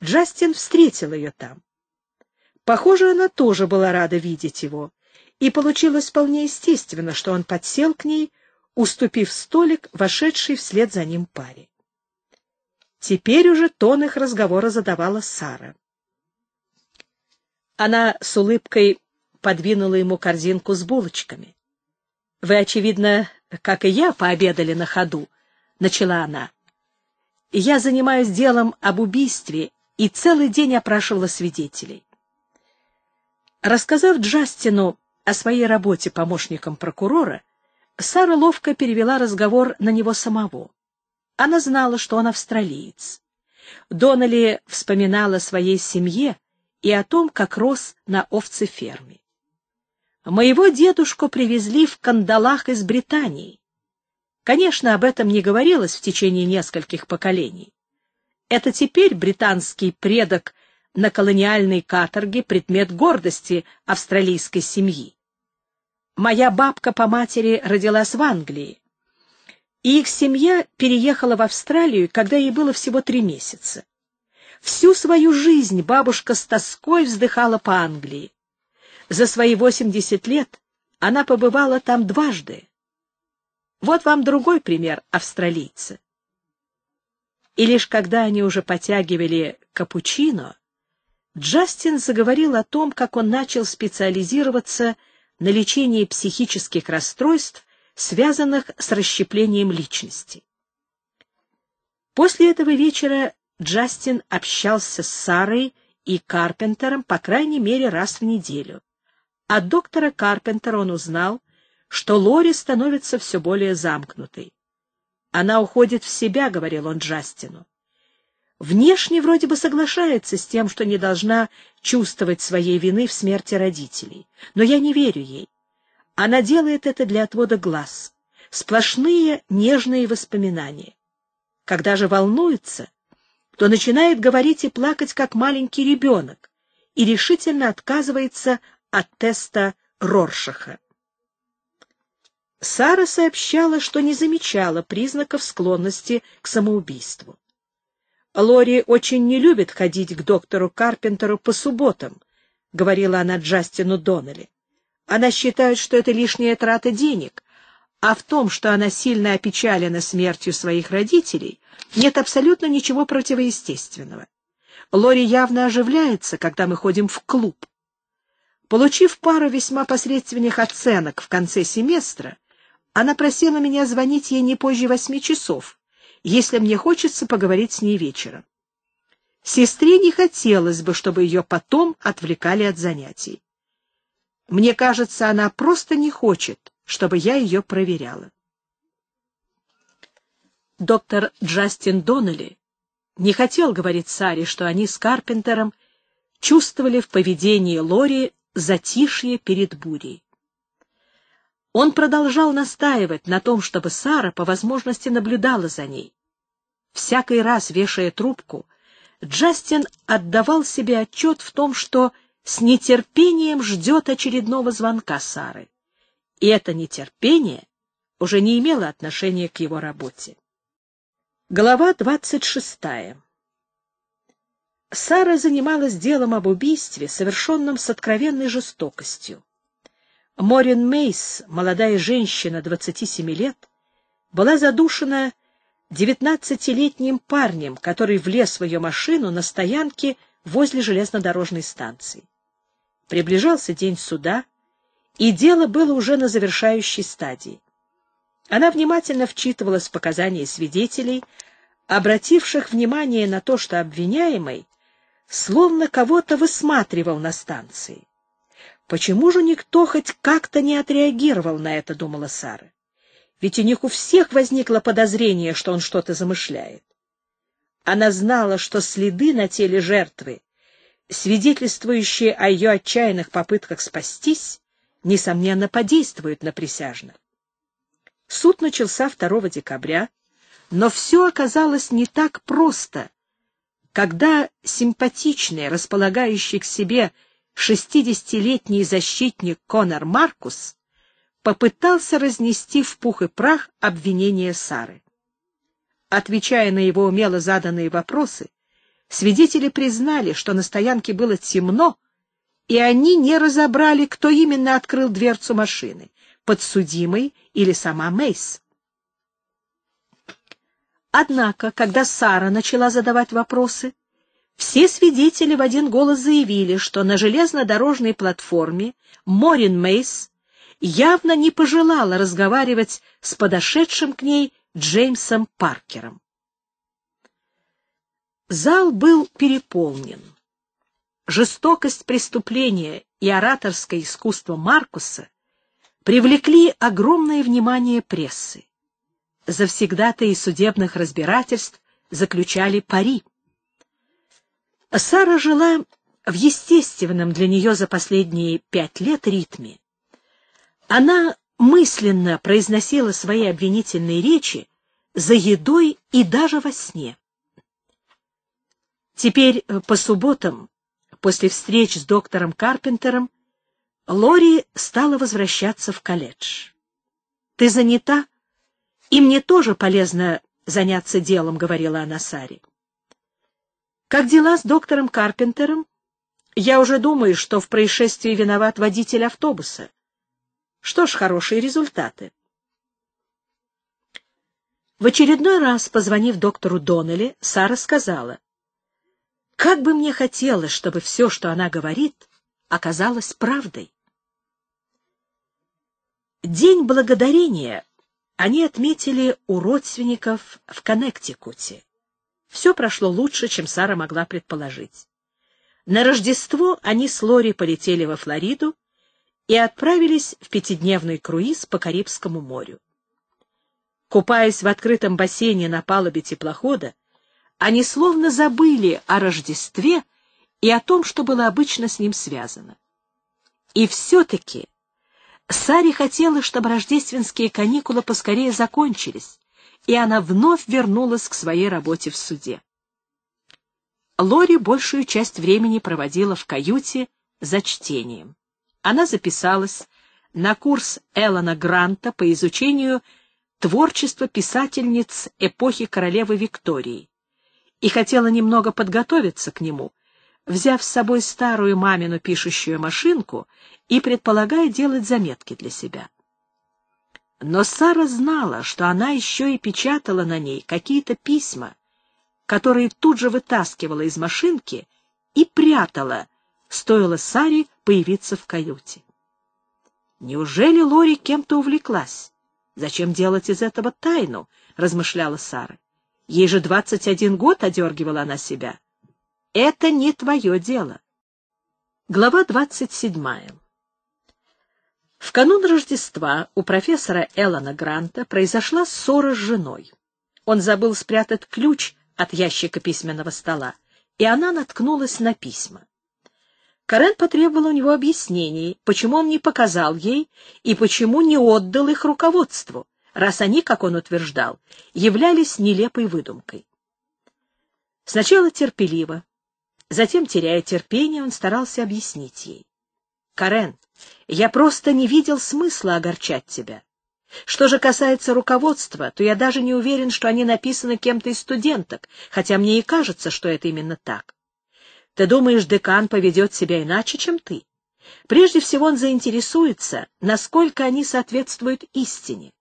Джастин встретил ее там. Похоже, она тоже была рада видеть его, и получилось вполне естественно, что он подсел к ней, уступив столик, вошедший вслед за ним паре. Теперь уже тон их разговора задавала Сара. Она с улыбкой подвинула ему корзинку с булочками. — Вы, очевидно, как и я, пообедали на ходу, — начала она. — Я занимаюсь делом об убийстве и целый день опрашивала свидетелей. Рассказав Джастину о своей работе помощником прокурора, Сара ловко перевела разговор на него самого. Она знала, что он австралиец. Доннелли вспоминала о своей семье и о том, как рос на овцеферме. Моего дедушку привезли в кандалах из Британии. Конечно, об этом не говорилось в течение нескольких поколений. Это теперь британский предок на колониальной каторге предмет гордости австралийской семьи. Моя бабка по матери родилась в Англии, и их семья переехала в Австралию, когда ей было всего три месяца. Всю свою жизнь бабушка с тоской вздыхала по Англии. За свои 80 лет она побывала там дважды. Вот вам другой пример австралийца. И лишь когда они уже потягивали капучино, Джастин заговорил о том, как он начал специализироваться на лечении психических расстройств, связанных с расщеплением личности. После этого вечера Джастин общался с Сарой и Карпентером по крайней мере раз в неделю. От доктора Карпентера он узнал, что Лори становится все более замкнутой. «Она уходит в себя», — говорил он Джастину. Внешне вроде бы соглашается с тем, что не должна чувствовать своей вины в смерти родителей. Но я не верю ей. Она делает это для отвода глаз. Сплошные нежные воспоминания. Когда же волнуется, то начинает говорить и плакать, как маленький ребенок, и решительно отказывается от теста Роршаха. Сара сообщала, что не замечала признаков склонности к самоубийству. Лори очень не любит ходить к доктору Карпентеру по субботам, — говорила она Джастину Доннелли. Она считает, что это лишняя трата денег, а в том, что она сильно опечалена смертью своих родителей, нет абсолютно ничего противоестественного. Лори явно оживляется, когда мы ходим в клуб. Получив пару весьма посредственных оценок в конце семестра, она просила меня звонить ей не позже восьми часов, если мне хочется поговорить с ней вечером. Сестре не хотелось бы, чтобы ее потом отвлекали от занятий. Мне кажется, она просто не хочет, чтобы я ее проверяла. Доктор Джастин Доннелли не хотел говорить Саре, что они с Карпентером чувствовали в поведении Лори затишье перед бурей. Он продолжал настаивать на том, чтобы Сара по возможности наблюдала за ней. Всякий раз, вешая трубку, Джастин отдавал себе отчет в том, что с нетерпением ждет очередного звонка Сары. И это нетерпение уже не имело отношения к его работе. Глава двадцать шестая. Сара занималась делом об убийстве, совершенном с откровенной жестокостью. Морин Мейс, молодая женщина 27 лет, была задушена девятнадцатилетним парнем, который влез в ее машину на стоянке возле железнодорожной станции. Приближался день суда, и дело было уже на завершающей стадии. Она внимательно вчитывалась в показания свидетелей, обративших внимание на то, что обвиняемый словно кого-то высматривал на станции. Почему же никто хоть как-то не отреагировал на это, думала Сара? Ведь у них у всех возникло подозрение, что он что-то замышляет. Она знала, что следы на теле жертвы, свидетельствующие о ее отчаянных попытках спастись, несомненно, подействуют на присяжных. Суд начался 2 декабря, но все оказалось не так просто, когда симпатичный, располагающий к себе шестидесятилетний защитник Конор Маркус попытался разнести в пух и прах обвинения Сары. Отвечая на его умело заданные вопросы, свидетели признали, что на стоянке было темно, и они не разобрали, кто именно открыл дверцу машины — подсудимый или сама Мейс. Однако, когда Сара начала задавать вопросы, все свидетели в один голос заявили, что на железнодорожной платформе Морин Мейс явно не пожелала разговаривать с подошедшим к ней Джеймсом Паркером. Зал был переполнен. Жестокость преступления и ораторское искусство Маркуса привлекли огромное внимание прессы. Завсегда-то и судебных разбирательств заключали пари. Сара жила в естественном для нее за последние пять лет ритме. Она мысленно произносила свои обвинительные речи за едой и даже во сне. Теперь э, по субботам, после встреч с доктором Карпентером, Лори стала возвращаться в колледж. «Ты занята? И мне тоже полезно заняться делом», — говорила она Саре. «Как дела с доктором Карпентером? Я уже думаю, что в происшествии виноват водитель автобуса. Что ж, хорошие результаты». В очередной раз, позвонив доктору Доннелли, Сара сказала, как бы мне хотелось, чтобы все, что она говорит, оказалось правдой. День благодарения они отметили у родственников в Коннектикуте. Все прошло лучше, чем Сара могла предположить. На Рождество они с Лори полетели во Флориду и отправились в пятидневный круиз по Карибскому морю. Купаясь в открытом бассейне на палубе теплохода, они словно забыли о Рождестве и о том, что было обычно с ним связано. И все-таки Саре хотела, чтобы рождественские каникулы поскорее закончились, и она вновь вернулась к своей работе в суде. Лори большую часть времени проводила в каюте за чтением. Она записалась на курс Эллона Гранта по изучению творчества писательниц эпохи королевы Виктории и хотела немного подготовиться к нему, взяв с собой старую мамину пишущую машинку и предполагая делать заметки для себя. Но Сара знала, что она еще и печатала на ней какие-то письма, которые тут же вытаскивала из машинки и прятала, стоило Саре появиться в каюте. Неужели Лори кем-то увлеклась? Зачем делать из этого тайну? — размышляла Сара. Ей же двадцать один год одергивала она себя. Это не твое дело. Глава двадцать седьмая. В канун Рождества у профессора Эллона Гранта произошла ссора с женой. Он забыл спрятать ключ от ящика письменного стола, и она наткнулась на письма. Карен потребовала у него объяснений, почему он не показал ей и почему не отдал их руководству раз они, как он утверждал, являлись нелепой выдумкой. Сначала терпеливо, затем, теряя терпение, он старался объяснить ей. «Карен, я просто не видел смысла огорчать тебя. Что же касается руководства, то я даже не уверен, что они написаны кем-то из студенток, хотя мне и кажется, что это именно так. Ты думаешь, декан поведет себя иначе, чем ты? Прежде всего он заинтересуется, насколько они соответствуют истине.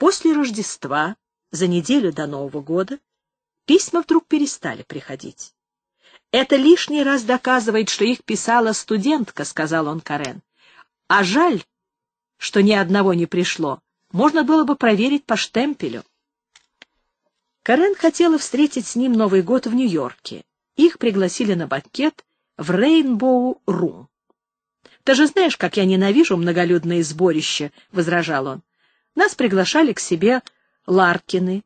После Рождества, за неделю до Нового года, письма вдруг перестали приходить. «Это лишний раз доказывает, что их писала студентка», — сказал он Карен. «А жаль, что ни одного не пришло. Можно было бы проверить по штемпелю». Карен хотела встретить с ним Новый год в Нью-Йорке. Их пригласили на банкет в Рейнбоу-Рум. «Ты же знаешь, как я ненавижу многолюдные сборища», — возражал он. Нас приглашали к себе Ларкины.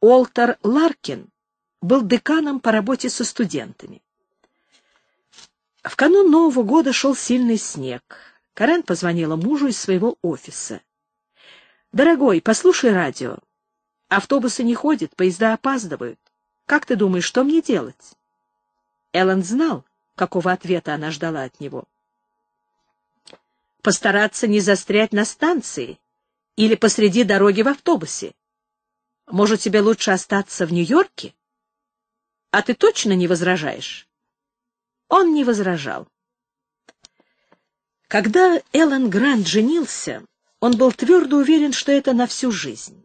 Олтер Ларкин был деканом по работе со студентами. В канун Нового года шел сильный снег. Карен позвонила мужу из своего офиса. «Дорогой, послушай радио. Автобусы не ходят, поезда опаздывают. Как ты думаешь, что мне делать?» Эллен знал, какого ответа она ждала от него. «Постараться не застрять на станции или посреди дороги в автобусе. Может, тебе лучше остаться в Нью-Йорке? А ты точно не возражаешь? он не возражал. Когда Эллен Грант женился, он был твердо уверен, что это на всю жизнь.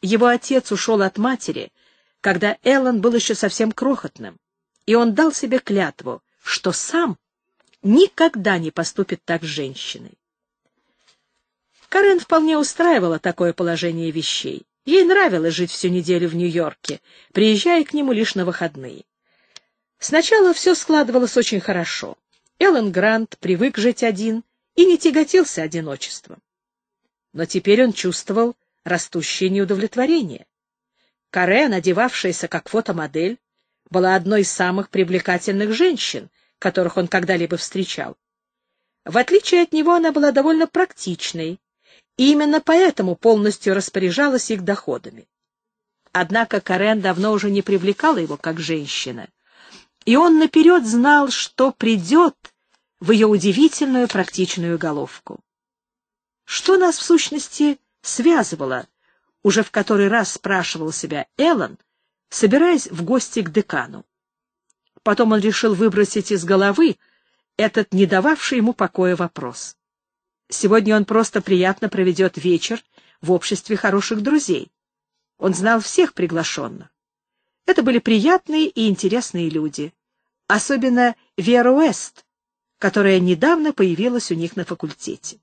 Его отец ушел от матери, когда Эллен был еще совсем крохотным, и он дал себе клятву, что сам никогда не поступит так с женщиной. Карен вполне устраивала такое положение вещей. Ей нравилось жить всю неделю в Нью-Йорке, приезжая к нему лишь на выходные. Сначала все складывалось очень хорошо. Эллен Грант привык жить один и не тяготился одиночеством. Но теперь он чувствовал растущее неудовлетворение. Карен, одевавшаяся как фотомодель, была одной из самых привлекательных женщин, которых он когда-либо встречал. В отличие от него она была довольно практичной, и именно поэтому полностью распоряжалась их доходами. Однако Карен давно уже не привлекала его как женщина, и он наперед знал, что придет в ее удивительную практичную головку. Что нас, в сущности, связывало, уже в который раз спрашивал себя Эллен, собираясь в гости к декану. Потом он решил выбросить из головы этот не дававший ему покоя вопрос. Сегодня он просто приятно проведет вечер в обществе хороших друзей. Он знал всех приглашенных. Это были приятные и интересные люди, особенно Вера Уэст, которая недавно появилась у них на факультете.